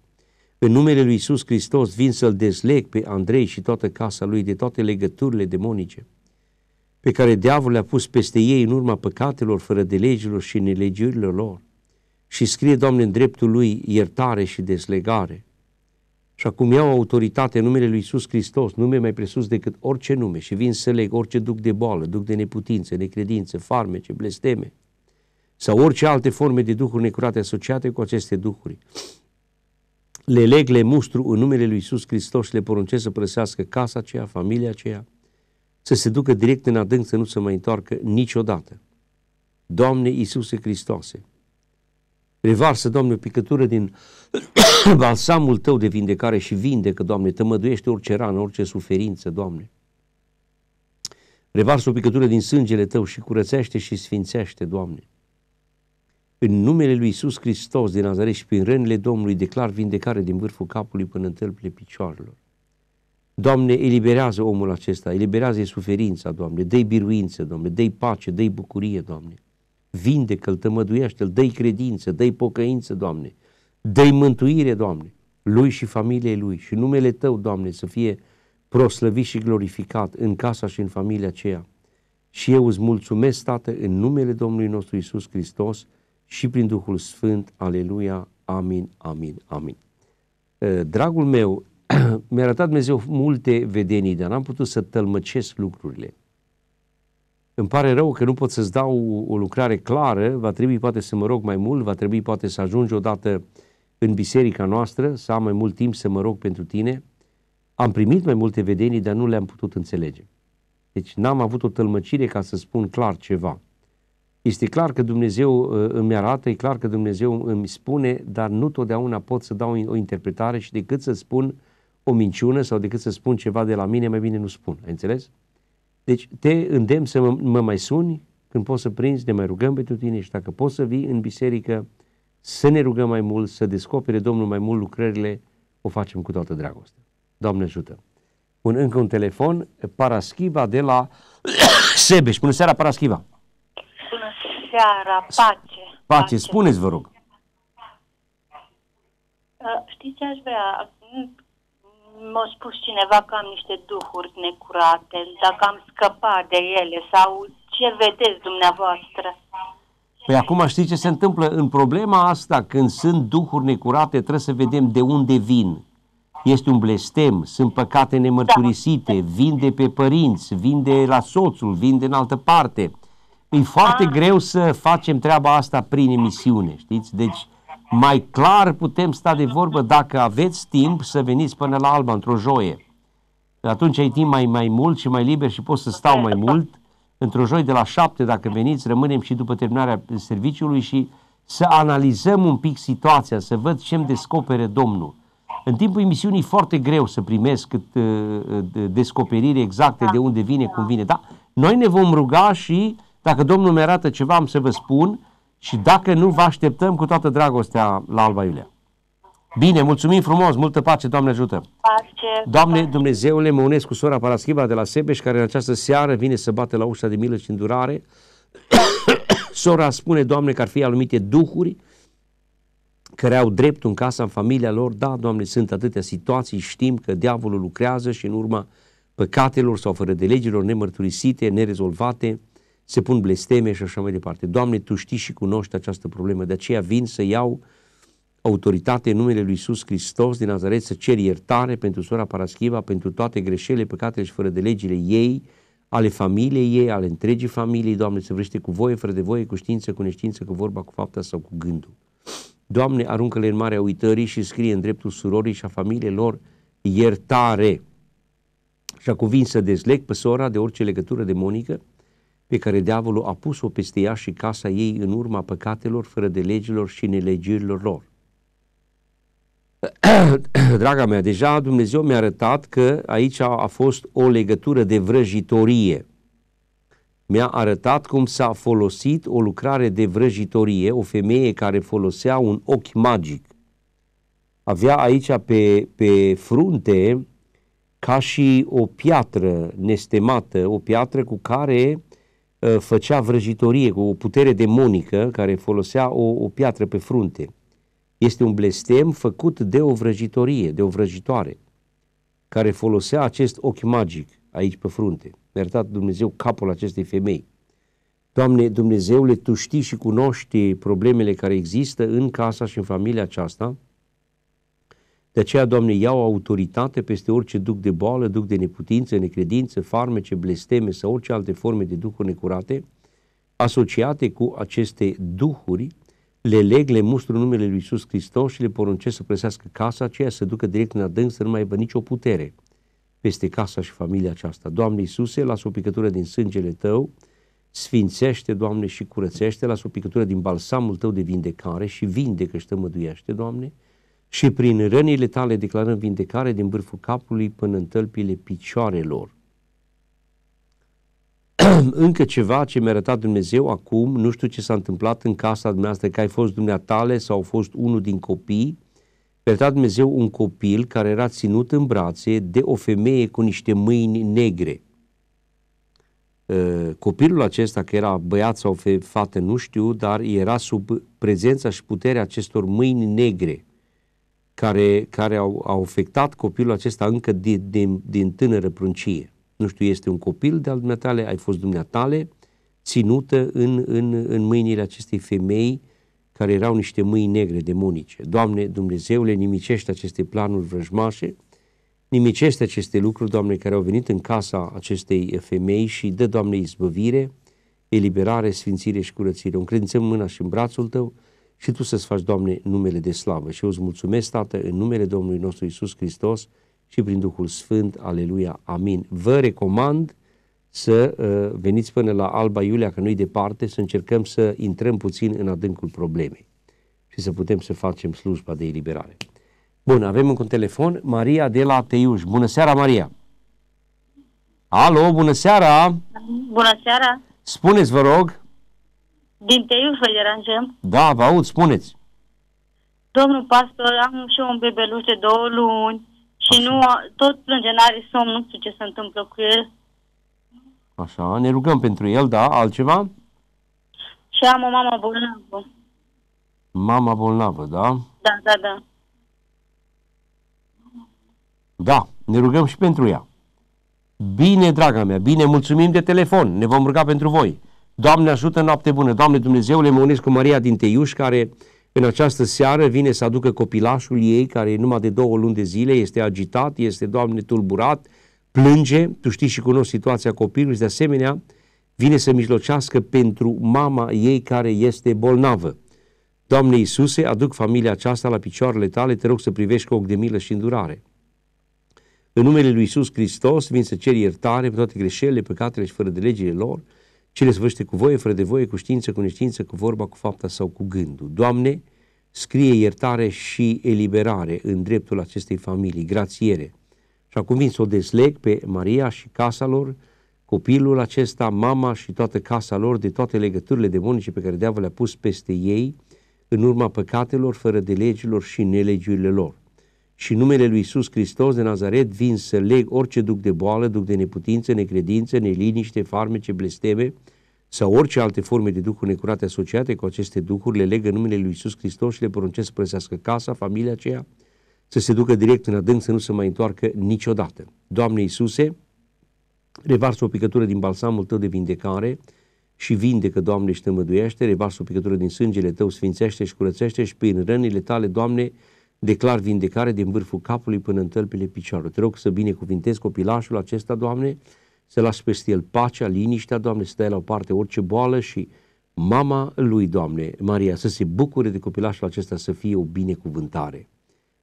În numele lui Isus Hristos vin să-l dezleg pe Andrei și toată casa lui de toate legăturile demonice pe care diavolul le-a pus peste ei în urma păcatelor, fără de legilor și nelegiurilor lor. Și scrie, Doamne, în dreptul lui iertare și deslegare. Și acum iau autoritate în numele lui Isus Hristos, nume mai presus decât orice nume și vin să leg orice duc de boală, duc de neputință, necredință, farmece, blesteme sau orice alte forme de duhuri necurate asociate cu aceste duhuri. Le leg, le mustru în numele lui Isus Hristos și le poruncesc să părăsească casa aceea, familia aceea, să se ducă direct în adânc, să nu se mai întoarcă niciodată. Doamne Iisuse Hristoase, revarsă, Doamne, o picătură din balsamul Tău de vindecare și vindecă, Doamne, tămăduiește orice rană, orice suferință, Doamne. Revarsă o picătură din sângele Tău și curățește și sfințește, Doamne. În numele lui Iisus Hristos din Nazaret și prin rănile Domnului declar vindecare din vârful capului până în tălpile picioarelor. Doamne, eliberează omul acesta, eliberează suferința, Doamne, dă-i biruință, Doamne, dă-i pace, dă-i bucurie, Doamne. Vindecă-l, tămăduiește-l, dă-i credință, dă-i pocăință, Doamne. Dă-i mântuire, Doamne, lui și familiei lui și numele Tău, Doamne, să fie proslăvit și glorificat în casa și în familia aceea. Și eu îți mulțumesc, Tată, în numele Domnului nostru Isus Hristos și prin Duhul Sfânt. Aleluia. Amin, amin, amin. Eh, Dragul meu, mi-a arătat Dumnezeu multe vedenii, dar n-am putut să tălmăcesc lucrurile. Îmi pare rău că nu pot să-ți dau o lucrare clară, va trebui poate să mă rog mai mult, va trebui poate să ajungi odată în biserica noastră, să am mai mult timp să mă rog pentru tine. Am primit mai multe vedenii, dar nu le-am putut înțelege. Deci n-am avut o tălmăcire ca să spun clar ceva. Este clar că Dumnezeu uh, îmi arată, e clar că Dumnezeu îmi spune, dar nu totdeauna pot să dau o interpretare și decât să spun o minciună sau decât să spun ceva de la mine, mai bine nu spun. Ai înțeles? Deci te îndemn să mă, mă mai suni când poți să prinzi, ne mai rugăm pentru tine și dacă poți să vii în biserică, să ne rugăm mai mult, să descopere Domnul mai mult lucrările, o facem cu toată dragostea. Doamne ajută! Un, încă un telefon, Paraschiva de la Sebeș. Bună seara, Paraschiva!
Bună seara, pace!
Pace, spuneți, vă rog!
Uh, știți ce aș vrea? M-a spus cineva că am niște duhuri necurate, dacă am scăpat de ele sau ce vedeți dumneavoastră?
Păi acum știți ce se întâmplă? În problema asta, când sunt duhuri necurate, trebuie să vedem de unde vin. Este un blestem, sunt păcate nemărturisite, da. vin de pe părinți, vin de la soțul, vin de în altă parte. E foarte ah. greu să facem treaba asta prin emisiune, știți? Deci, mai clar putem sta de vorbă dacă aveți timp să veniți până la Alba într-o joie. Atunci ai timp mai, mai mult și mai liber și poți să stau mai mult. Într-o joi de la șapte, dacă veniți, rămânem și după terminarea serviciului și să analizăm un pic situația, să văd ce îmi descopere Domnul. În timpul emisiunii e foarte greu să primesc uh, uh, descoperiri exacte de unde vine, cum vine. Da, noi ne vom ruga și dacă Domnul mi arată ceva, am să vă spun și dacă nu, vă așteptăm cu toată dragostea la Alba Iulia. Bine, mulțumim frumos, multă pace, Doamne ajută!
Pace!
Doamne, Dumnezeule, mă unesc cu sora Paraschiva de la Sebeș, care în această seară vine să bate la ușa de milă și îndurare. sora spune, Doamne, că ar fi alumite duhuri care au dreptul în casa, în familia lor. Da, Doamne, sunt atâtea situații, știm că diavolul lucrează și în urma păcatelor sau fără de legilor nemărturisite, nerezolvate, se pun blesteme și așa mai departe. Doamne, Tu știi și cunoști această problemă, de aceea vin să iau autoritate în numele Lui Iisus Hristos din Nazaret să cer iertare pentru sora Paraschiva, pentru toate greșelile, păcatele și fără de legile ei, ale familiei ei, ale întregii familiei, Doamne, să vrește cu voie, fără de voie, cu știință, cu neștiință, cu vorba, cu fapta sau cu gândul. Doamne, aruncă-le în marea uitării și scrie în dreptul surorii și a familiei lor iertare. Și a cuvins să dezleg pe sora de orice legătură demonică pe care diavolul a pus-o peste ea și casa ei în urma păcatelor, fără de legilor și nelegirilor lor. Draga mea, deja Dumnezeu mi-a arătat că aici a fost o legătură de vrăjitorie. Mi-a arătat cum s-a folosit o lucrare de vrăjitorie, o femeie care folosea un ochi magic. Avea aici pe, pe frunte ca și o piatră nestemată, o piatră cu care uh, făcea vrăjitorie, cu o putere demonică care folosea o, o piatră pe frunte. Este un blestem făcut de o vrăjitorie, de o vrăjitoare, care folosea acest ochi magic aici pe frunte. Mi-a arătat Dumnezeu capul acestei femei. Doamne, Dumnezeule, Tu știi și cunoști problemele care există în casa și în familia aceasta. De aceea, Doamne, iau autoritate peste orice duc de boală, duc de neputință, necredință, farmece, blesteme sau orice alte forme de duhuri necurate, asociate cu aceste duhuri, le leg, le mustru numele Lui Iisus Hristos și le poruncesc să părăsească casa aceea, să ducă direct în adânc, să nu mai aibă nicio putere peste casa și familia aceasta. Doamne Iisuse, las o picătură din sângele Tău, sfințește, Doamne, și curățește, las o picătură din balsamul Tău de vindecare și vindecă și tămăduiește, Doamne, și prin rănile Tale declarăm vindecare din vârful capului până în tălpile picioarelor. încă ceva ce mi-a arătat Dumnezeu acum, nu știu ce s-a întâmplat în casa dumneavoastră, că ai fost dumneatale sau au fost unul din copii, mi-a arătat Dumnezeu un copil care era ținut în brațe de o femeie cu niște mâini negre. Uh, copilul acesta, că era băiat sau fată, nu știu, dar era sub prezența și puterea acestor mâini negre care, care au, au afectat copilul acesta încă din, din, din tânără pruncie nu știu, este un copil de al dumneatale, ai fost dumneatale, ținută în, în, în mâinile acestei femei care erau niște mâini negre, demonice. Doamne, Dumnezeule, nimicește aceste planuri vrăjmașe, nimicește aceste lucruri, Doamne, care au venit în casa acestei femei și dă, Doamne, izbăvire, eliberare, sfințire și curățire. O încredințăm mâna și în brațul Tău și Tu să-ți faci, Doamne, numele de slavă. Și eu îți mulțumesc, Tată, în numele Domnului nostru Isus Hristos și prin Duhul Sfânt. Aleluia. Amin. Vă recomand să uh, veniți până la Alba Iulia, că nu-i departe, să încercăm să intrăm puțin în adâncul problemei și să putem să facem slujba de eliberare. Bun, avem încă un telefon, Maria de la Teiuș. Bună seara, Maria! Alo, bună seara!
Bună seara!
Spuneți, vă rog!
Din Teiuș vă deranjăm?
Da, vă aud, spuneți!
Domnul pastor, am și eu un bebeluș de două luni și nu, tot plânge, n-are somn, nu știu ce se întâmplă cu el.
Așa, ne rugăm pentru el, da? Altceva?
Și am o mamă bolnavă.
Mama bolnavă, da?
Da, da, da.
Da, ne rugăm și pentru ea. Bine, draga mea, bine, mulțumim de telefon, ne vom ruga pentru voi. Doamne ajută, noapte bună. Doamne Dumnezeule, mă unesc cu Maria din Teiuș, care în această seară vine să aducă copilașul ei, care e numai de două luni de zile, este agitat, este, Doamne, tulburat, plânge, tu știi și cunoști situația copilului și de asemenea vine să mijlocească pentru mama ei care este bolnavă. Doamne Iisuse, aduc familia aceasta la picioarele tale, te rog să privești cu ochi de milă și îndurare. În numele lui Iisus Hristos vin să cer iertare pentru toate greșelile, păcatele și fără de legile lor, ce le sfârște cu voie, fără de voie, cu știință, cu neștiință, cu vorba, cu fapta sau cu gândul. Doamne, scrie iertare și eliberare în dreptul acestei familii, grațiere. Și acum vin să o desleg pe Maria și casa lor, copilul acesta, mama și toată casa lor de toate legăturile demonice pe care diavolul le-a pus peste ei în urma păcatelor, fără de legilor și nelegiurile lor și numele lui Isus Hristos de Nazaret vin să leg orice duc de boală, duc de neputință, necredință, neliniște, farmece, blesteme sau orice alte forme de duhuri necurate asociate cu aceste duhuri, le legă numele lui Isus Hristos și le poruncesc să părăsească casa, familia aceea, să se ducă direct în adânc, să nu se mai întoarcă niciodată. Doamne Iisuse, revarsă o picătură din balsamul Tău de vindecare și vindecă, Doamne, și tămăduiește, revarsă o picătură din sângele Tău, sfințește și curățește și prin rănile Tale, Doamne, declar vindecare din vârful capului până în tălpile picioarelor. Te rog să binecuvintezi copilașul acesta, Doamne, să lași peste el pacea, liniștea, Doamne, să stai la o parte orice boală și mama lui, Doamne, Maria, să se bucure de copilașul acesta să fie o binecuvântare.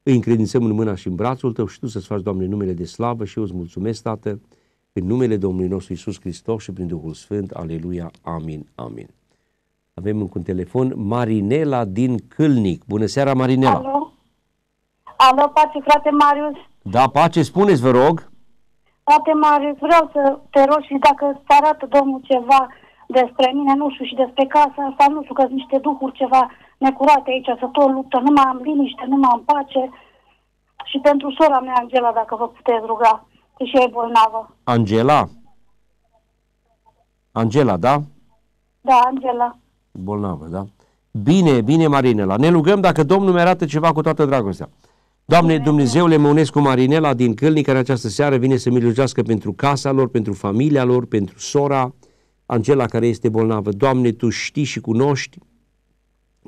Îi încredințăm în mâna și în brațul Tău și Tu să-ți faci, Doamne, numele de slavă și eu îți mulțumesc, Tată, în numele Domnului nostru Isus Hristos și prin Duhul Sfânt. Aleluia. Amin. Amin. Avem încă un telefon. Marinela din Câlnic. Bună seara, Marinela.
Alo? Alo, pace, frate Marius.
Da, pace, spuneți, vă rog.
Frate Marius, vreau să te rog și dacă îți arată Domnul ceva despre mine, nu știu, și despre casa asta, nu știu, că sunt niște duhuri ceva necurate aici, să tot luptă, nu mai am liniște, nu mai am pace. Și pentru sora mea, Angela, dacă vă puteți ruga, că și ea e bolnavă.
Angela? Angela, da?
Da, Angela.
Bolnavă, da? Bine, bine, Marinela. Ne rugăm dacă Domnul mi arată ceva cu toată dragostea. Doamne Dumnezeule, mă unesc cu Marinela din Câlnic, care această seară vine să milujească pentru casa lor, pentru familia lor, pentru sora Angela care este bolnavă. Doamne, Tu știi și cunoști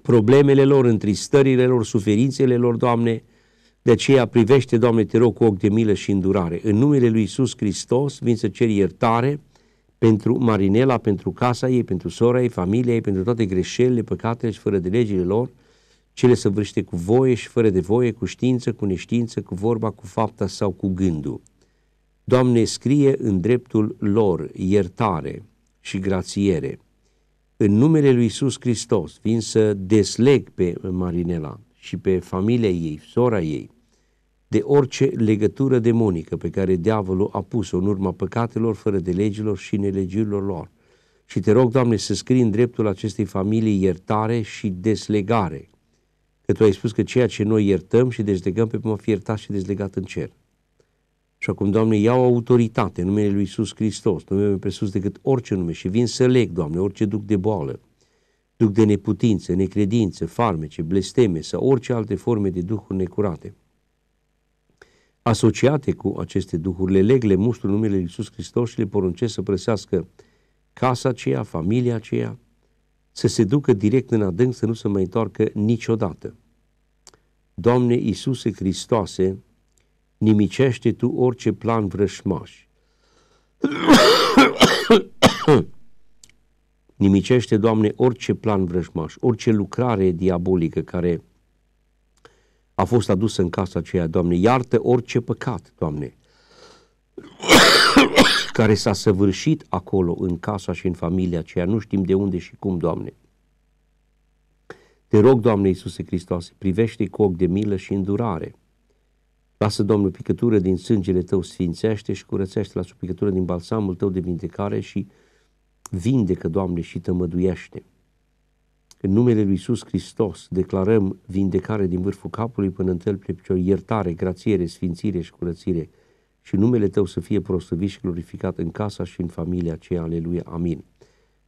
problemele lor, întristările lor, suferințele lor, Doamne. De aceea privește, Doamne, te rog cu ochi de milă și îndurare. În numele Lui Isus Hristos vin să cer iertare pentru Marinela, pentru casa ei, pentru sora ei, familia ei, pentru toate greșelile, păcatele și fără de legile lor, cele săvârșite cu voie și fără de voie, cu știință, cu neștiință, cu vorba, cu fapta sau cu gândul. Doamne, scrie în dreptul lor iertare și grațiere. În numele lui Isus Hristos vin să desleg pe Marinela și pe familia ei, sora ei, de orice legătură demonică pe care diavolul a pus-o în urma păcatelor, fără de legilor și nelegiurilor lor. Și te rog, Doamne, să scrii în dreptul acestei familii iertare și deslegare, că Tu ai spus că ceea ce noi iertăm și dezlegăm pe vom fi iertat și dezlegat în cer. Și acum, Doamne, iau autoritate în numele Lui Iisus Hristos, numele mai presus decât orice nume și vin să leg, Doamne, orice duc de boală, duc de neputință, necredință, farmece, blesteme sau orice alte forme de duhuri necurate. Asociate cu aceste duhuri, le leg, le mustru numele Lui Iisus Hristos și le poruncesc să părăsească casa aceea, familia aceea, să se ducă direct în adânc, să nu se mai întoarcă niciodată. Doamne Iisuse Hristoase, nimicește Tu orice plan vrășmaș. Nimicește, Doamne, orice plan vrăjmaș, orice lucrare diabolică care a fost adusă în casa aceea, Doamne. Iartă orice păcat, Doamne, care s-a săvârșit acolo, în casa și în familia aceea. Nu știm de unde și cum, Doamne. Te rog, Doamne Iisuse Hristos, privește cu ochi de milă și îndurare. Lasă, Domnul, picătură din sângele Tău, sfințește și curățește, lasă picătură din balsamul Tău de vindecare și vindecă, Doamne, și tămăduiește. În numele Lui Iisus Hristos declarăm vindecare din vârful capului până în tălpile picior, iertare, grațiere, sfințire și curățire și numele Tău să fie prostăvit și glorificat în casa și în familia aceea, aleluia, amin.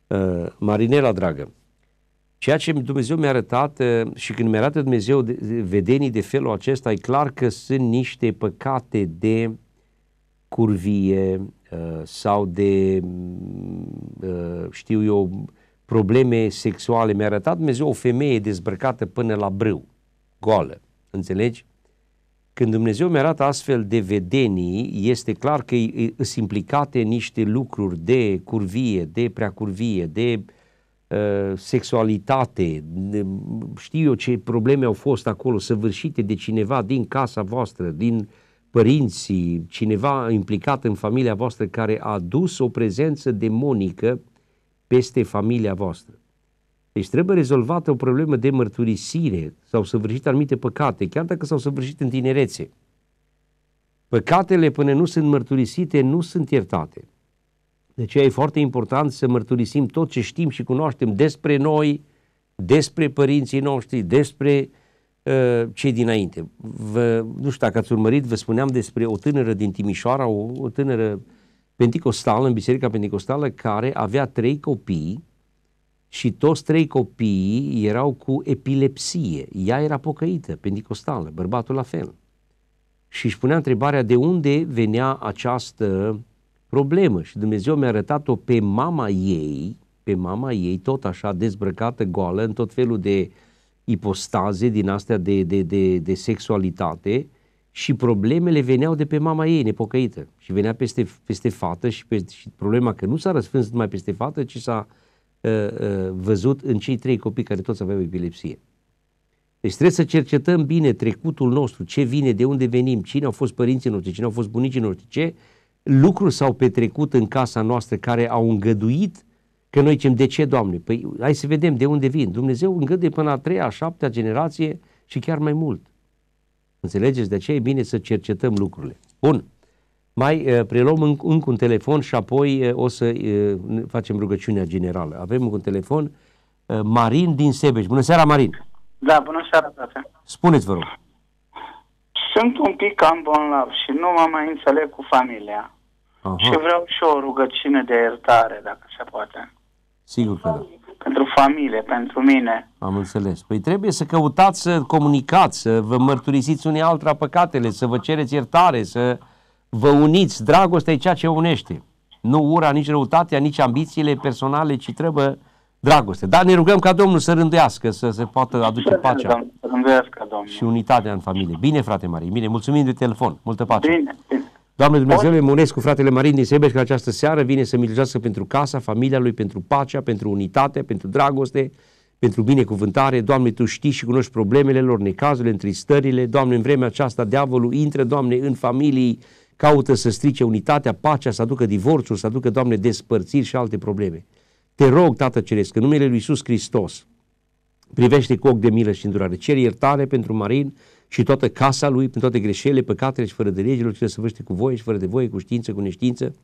Uh, Marinela, dragă, ceea ce Dumnezeu mi-a arătat uh, și când mi-a arată Dumnezeu de, vedenii de felul acesta, e clar că sunt niște păcate de curvie uh, sau de, uh, știu eu, probleme sexuale. Mi-a arătat Dumnezeu o femeie dezbrăcată până la brâu, goală, înțelegi? Când Dumnezeu mi arată astfel de vedenii, este clar că sunt implicate niște lucruri de curvie, de preacurvie, de uh, sexualitate, de, știu eu ce probleme au fost acolo, săvârșite de cineva din casa voastră, din părinții, cineva implicat în familia voastră care a dus o prezență demonică peste familia voastră. Deci trebuie rezolvată o problemă de mărturisire. S-au săvârșit anumite păcate, chiar dacă s-au săvârșit în tinerețe. Păcatele până nu sunt mărturisite, nu sunt iertate. De aceea e foarte important să mărturisim tot ce știm și cunoaștem despre noi, despre părinții noștri, despre uh, cei dinainte. Vă, nu știu dacă ați urmărit, vă spuneam despre o tânără din Timișoara, o, o tânără pentecostală, în Biserica Pentecostală, care avea trei copii și toți trei copiii erau cu epilepsie. Ea era pocăită, pentecostală, bărbatul la fel. Și își punea întrebarea de unde venea această problemă și Dumnezeu mi-a arătat-o pe mama ei, pe mama ei, tot așa dezbrăcată, goală, în tot felul de ipostaze din astea de, de, de, de sexualitate și problemele veneau de pe mama ei nepocăită și venea peste, peste fată și, pe, și problema că nu s-a răspuns numai peste fată, ci s-a uh, uh, văzut în cei trei copii care toți aveau epilepsie. Deci trebuie să cercetăm bine trecutul nostru, ce vine, de unde venim, cine au fost părinții noștri, cine au fost bunicii noștri, ce lucruri s-au petrecut în casa noastră care au îngăduit că noi zicem, de ce, Doamne? Păi hai să vedem de unde vin. Dumnezeu îngăduie până la a treia, a șaptea generație și chiar mai mult. Înțelegeți? De aceea e bine să cercetăm lucrurile. Bun. Mai uh, preluăm în, încă un telefon și apoi uh, o să uh, facem rugăciunea generală. Avem un telefon. Uh, Marin din Sebeș. Bună seara, Marin!
Da, bună seara, frate.
Spuneți, vă rog.
Sunt un pic cam bolnav și nu mă mai înțeleg cu familia.
Aha.
Și vreau și o rugăciune de iertare, dacă se poate.
Sigur că da.
Pentru familie, pentru mine.
Am înțeles. Păi trebuie să căutați să comunicați, să vă mărturisiți unii altora păcatele, să vă cereți iertare, să vă uniți. Dragostea e ceea ce unește. Nu ura, nici răutatea, nici ambițiile personale, ci trebuie dragoste. Dar ne rugăm ca Domnul să rânduiască, să se poată aduce pacea
Să rânduiască, Domnul.
și unitatea în familie. Bine, frate Marin, bine, mulțumim de telefon, multă pace.
Bine, bine.
Doamne Dumnezeu, le munesc cu fratele Marin din Sebeș că această seară vine să milijească pentru casa, familia lui, pentru pacea, pentru unitate, pentru dragoste, pentru binecuvântare. Doamne, Tu știi și cunoști problemele lor, necazurile, întristările. Doamne, în vremea aceasta, diavolul intră, Doamne, în familii, caută să strice unitatea, pacea, să aducă divorțul, să aducă, Doamne, despărțiri și alte probleme. Te rog, Tată Ceresc, în numele Lui Iisus Hristos, privește cu ochi de milă și îndurare. Cer iertare pentru Marin și toată casa lui, pentru toate greșelile, păcatele și fără de legilor, ce să văște cu voie și fără de voie, cu știință, cu neștiință,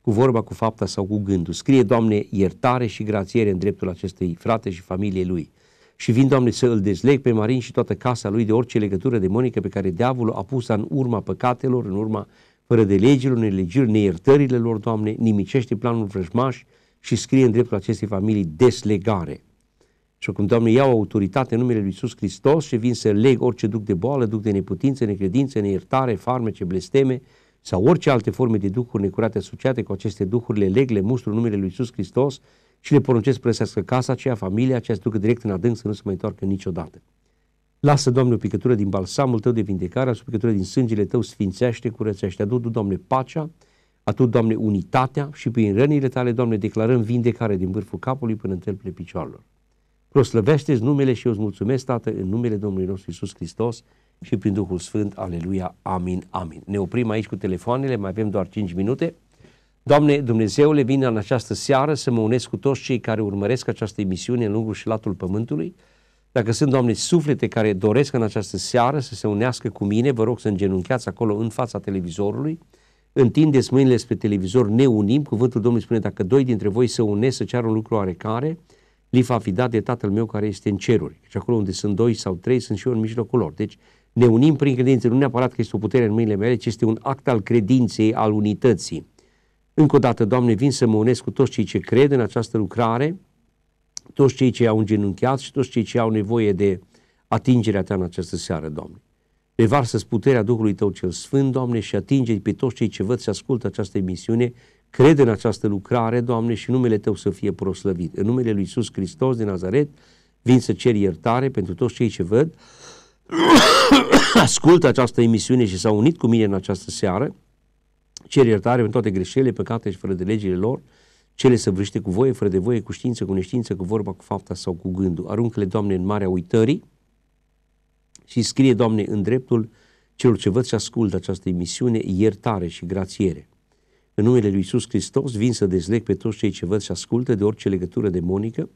cu vorba, cu fapta sau cu gândul. Scrie, Doamne, iertare și grațiere în dreptul acestui frate și familiei lui. Și vin, Doamne, să îl dezleg pe Marin și toată casa lui de orice legătură demonică pe care diavolul a pus în urma păcatelor, în urma fără de legilor, nelegiri, neiertările lor, Doamne, nimicește planul vrăjmaș și scrie în dreptul acestei familii deslegare. Și acum, Doamne, iau autoritate în numele Lui Iisus Hristos și vin să leg orice duc de boală, duc de neputință, necredință, neiertare, farmece, blesteme sau orice alte forme de duhuri necurate asociate cu aceste duhuri, le leg, le mustru în numele Lui Iisus Hristos și le poruncesc să părăsească casa aceea, familia aceea, să ducă direct în adânc să nu se mai întoarcă niciodată. Lasă, Doamne, o picătură din balsamul Tău de vindecare, o picătură din sângele Tău, sfințește, curățește. Adu, Doamne, pacea, A Tu, Doamne, unitatea și prin rănile Tale, Doamne, declarăm vindecare din vârful capului până în tălpile picioarelor. Proslăvește-ți numele și eu îți mulțumesc, Tată, în numele Domnului nostru Isus Hristos și prin Duhul Sfânt. Aleluia. Amin. Amin. Ne oprim aici cu telefoanele, mai avem doar 5 minute. Doamne Dumnezeule, vin în această seară să mă unesc cu toți cei care urmăresc această emisiune în lungul și latul pământului. Dacă sunt, Doamne, suflete care doresc în această seară să se unească cu mine, vă rog să îngenuncheați acolo în fața televizorului, întindeți mâinile spre televizor, ne unim, cuvântul Domnului spune, dacă doi dintre voi să unesc să ceară un lucru oarecare, li va fi dat de Tatăl meu care este în ceruri. Și acolo unde sunt doi sau trei, sunt și eu în mijlocul lor. Deci ne unim prin credință, nu neapărat că este o putere în mâinile mele, ci este un act al credinței, al unității. Încă o dată, Doamne, vin să mă unesc cu toți cei ce cred în această lucrare, toți cei ce au îngenunchiat și toți cei ce au nevoie de atingerea Ta în această seară, Doamne. Revarsă-ți puterea Duhului Tău cel Sfânt, Doamne, și atinge pe toți cei ce văd și ascultă această emisiune, cred în această lucrare, Doamne, și numele Tău să fie proslăvit. În numele Lui Iisus Hristos din Nazaret, vin să cer iertare pentru toți cei ce văd, ascultă această emisiune și s-au unit cu mine în această seară, cer iertare pentru toate greșelile, păcate și fără de legile lor, cele săvârșite cu voie, fără de voie, cu știință, cu neștiință, cu vorba, cu fapta sau cu gândul. Aruncă-le, Doamne, în marea uitării și scrie, Doamne, în dreptul celor ce văd și ascultă această emisiune, iertare și grațiere. În numele Lui Iisus Hristos vin să dezleg pe toți cei ce văd și ascultă de orice legătură demonică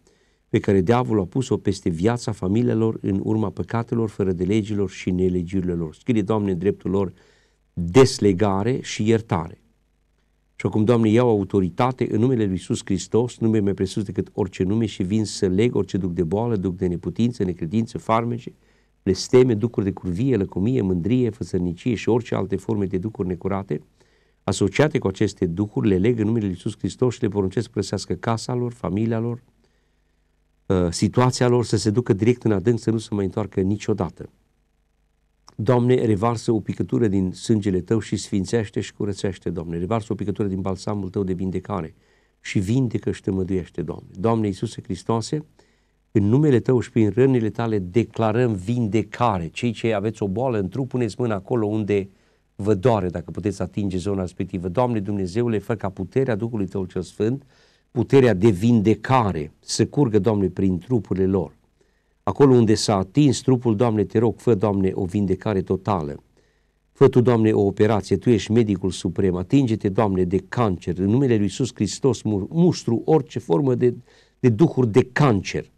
pe care diavolul a pus-o peste viața familiilor în urma păcatelor, fără de legilor și nelegiurile lor. Scrie, Doamne, în dreptul lor deslegare și iertare. Și acum, Doamne, iau autoritate în numele Lui Iisus Hristos, nume mai presus decât orice nume și vin să leg orice duc de boală, duc de neputință, necredință, farmece, blesteme, ducuri de curvie, lăcomie, mândrie, făsărnicie și orice alte forme de ducuri necurate, asociate cu aceste ducuri, le leg în numele Lui Iisus Hristos și le poruncesc să părăsească casa lor, familia lor, uh, situația lor să se ducă direct în adânc, să nu se mai întoarcă niciodată. Doamne, revarsă o picătură din sângele Tău și sfințește și curățește, Doamne. Revarsă o picătură din balsamul Tău de vindecare și vindecă și tămăduiește, Doamne. Doamne Iisuse Hristoase, în numele Tău și prin rănile Tale declarăm vindecare. Cei ce aveți o boală în trup, puneți mâna acolo unde vă doare, dacă puteți atinge zona respectivă. Doamne Dumnezeule, fă ca puterea Duhului Tău cel Sfânt, puterea de vindecare, să curgă, Doamne, prin trupurile lor Acolo unde s-a atins trupul, Doamne, te rog, fă, Doamne, o vindecare totală. Fă Tu, Doamne, o operație, Tu ești medicul suprem, atinge-te, Doamne, de cancer, în numele Lui Iisus Hristos, mustru orice formă de, de duhuri de cancer.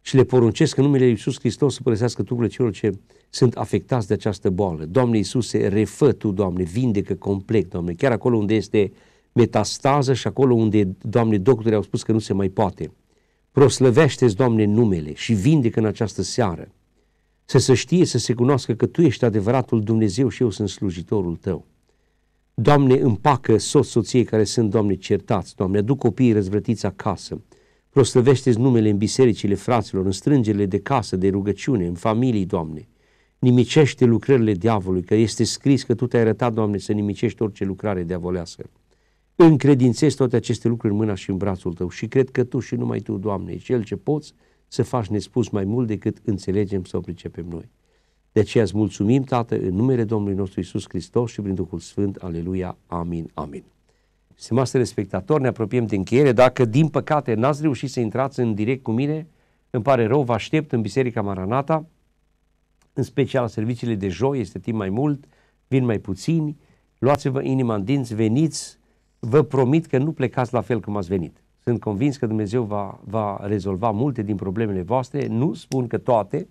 Și le poruncesc în numele Lui Iisus Hristos să părăsească trupurile celor ce sunt afectați de această boală. Doamne Iisuse, refă Tu, Doamne, vindecă complet, Doamne, chiar acolo unde este metastază și acolo unde, Doamne, doctorii au spus că nu se mai poate proslăvește-ți, Doamne, numele și vindecă în această seară. Să se știe, să se cunoască că Tu ești adevăratul Dumnezeu și eu sunt slujitorul Tău. Doamne, împacă soț, soției care sunt, Doamne, certați, Doamne, aduc copiii răzvrătiți acasă, proslăvește-ți numele în bisericile fraților, în strângerile de casă, de rugăciune, în familii, Doamne. Nimicește lucrările diavolului, că este scris că Tu te-ai arătat, Doamne, să nimicești orice lucrare diavolească încredințez toate aceste lucruri în mâna și în brațul tău și cred că tu și numai tu, Doamne, ești cel ce poți să faci nespus mai mult decât înțelegem sau pricepem noi. De aceea îți mulțumim, Tată, în numele Domnului nostru Isus Hristos și prin Duhul Sfânt. Aleluia. Amin. Amin. Stimați spectatori, ne apropiem de încheiere. Dacă, din păcate, n-ați reușit să intrați în direct cu mine, îmi pare rău, vă aștept în Biserica Maranata, în special serviciile de joi, este timp mai mult, vin mai puțini, luați-vă inima în dinți, veniți, vă promit că nu plecați la fel cum ați venit. Sunt convins că Dumnezeu va, va rezolva multe din problemele voastre, nu spun că toate,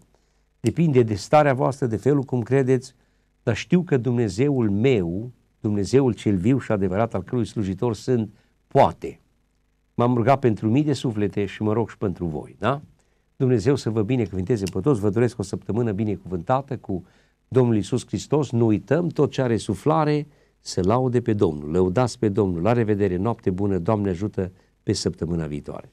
depinde de starea voastră, de felul cum credeți, dar știu că Dumnezeul meu, Dumnezeul cel viu și adevărat al cărui slujitor sunt, poate. M-am rugat pentru mii de suflete și mă rog și pentru voi, da? Dumnezeu să vă binecuvinteze pe toți, vă doresc o săptămână binecuvântată cu Domnul Isus Hristos, nu uităm tot ce are suflare, să laude pe Domnul, lăudați pe Domnul, la revedere, noapte bună, Doamne ajută pe săptămâna viitoare.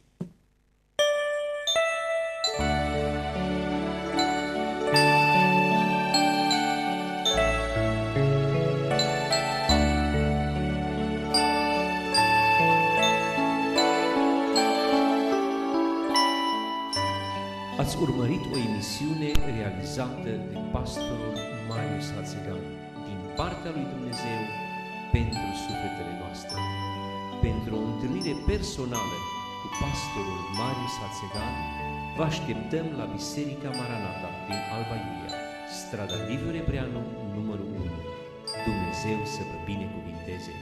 Ați urmărit o emisiune realizată de pastorul Marius Hațegan din partea lui Dumnezeu
pentru sufletele noastre. Pentru o întâlnire personală cu pastorul Marius Hatzegan, vă așteptăm la Biserica Maranata din Alba Iulia, strada Liviu Rebreanu, numărul 1. Dumnezeu să vă binecuvinteze!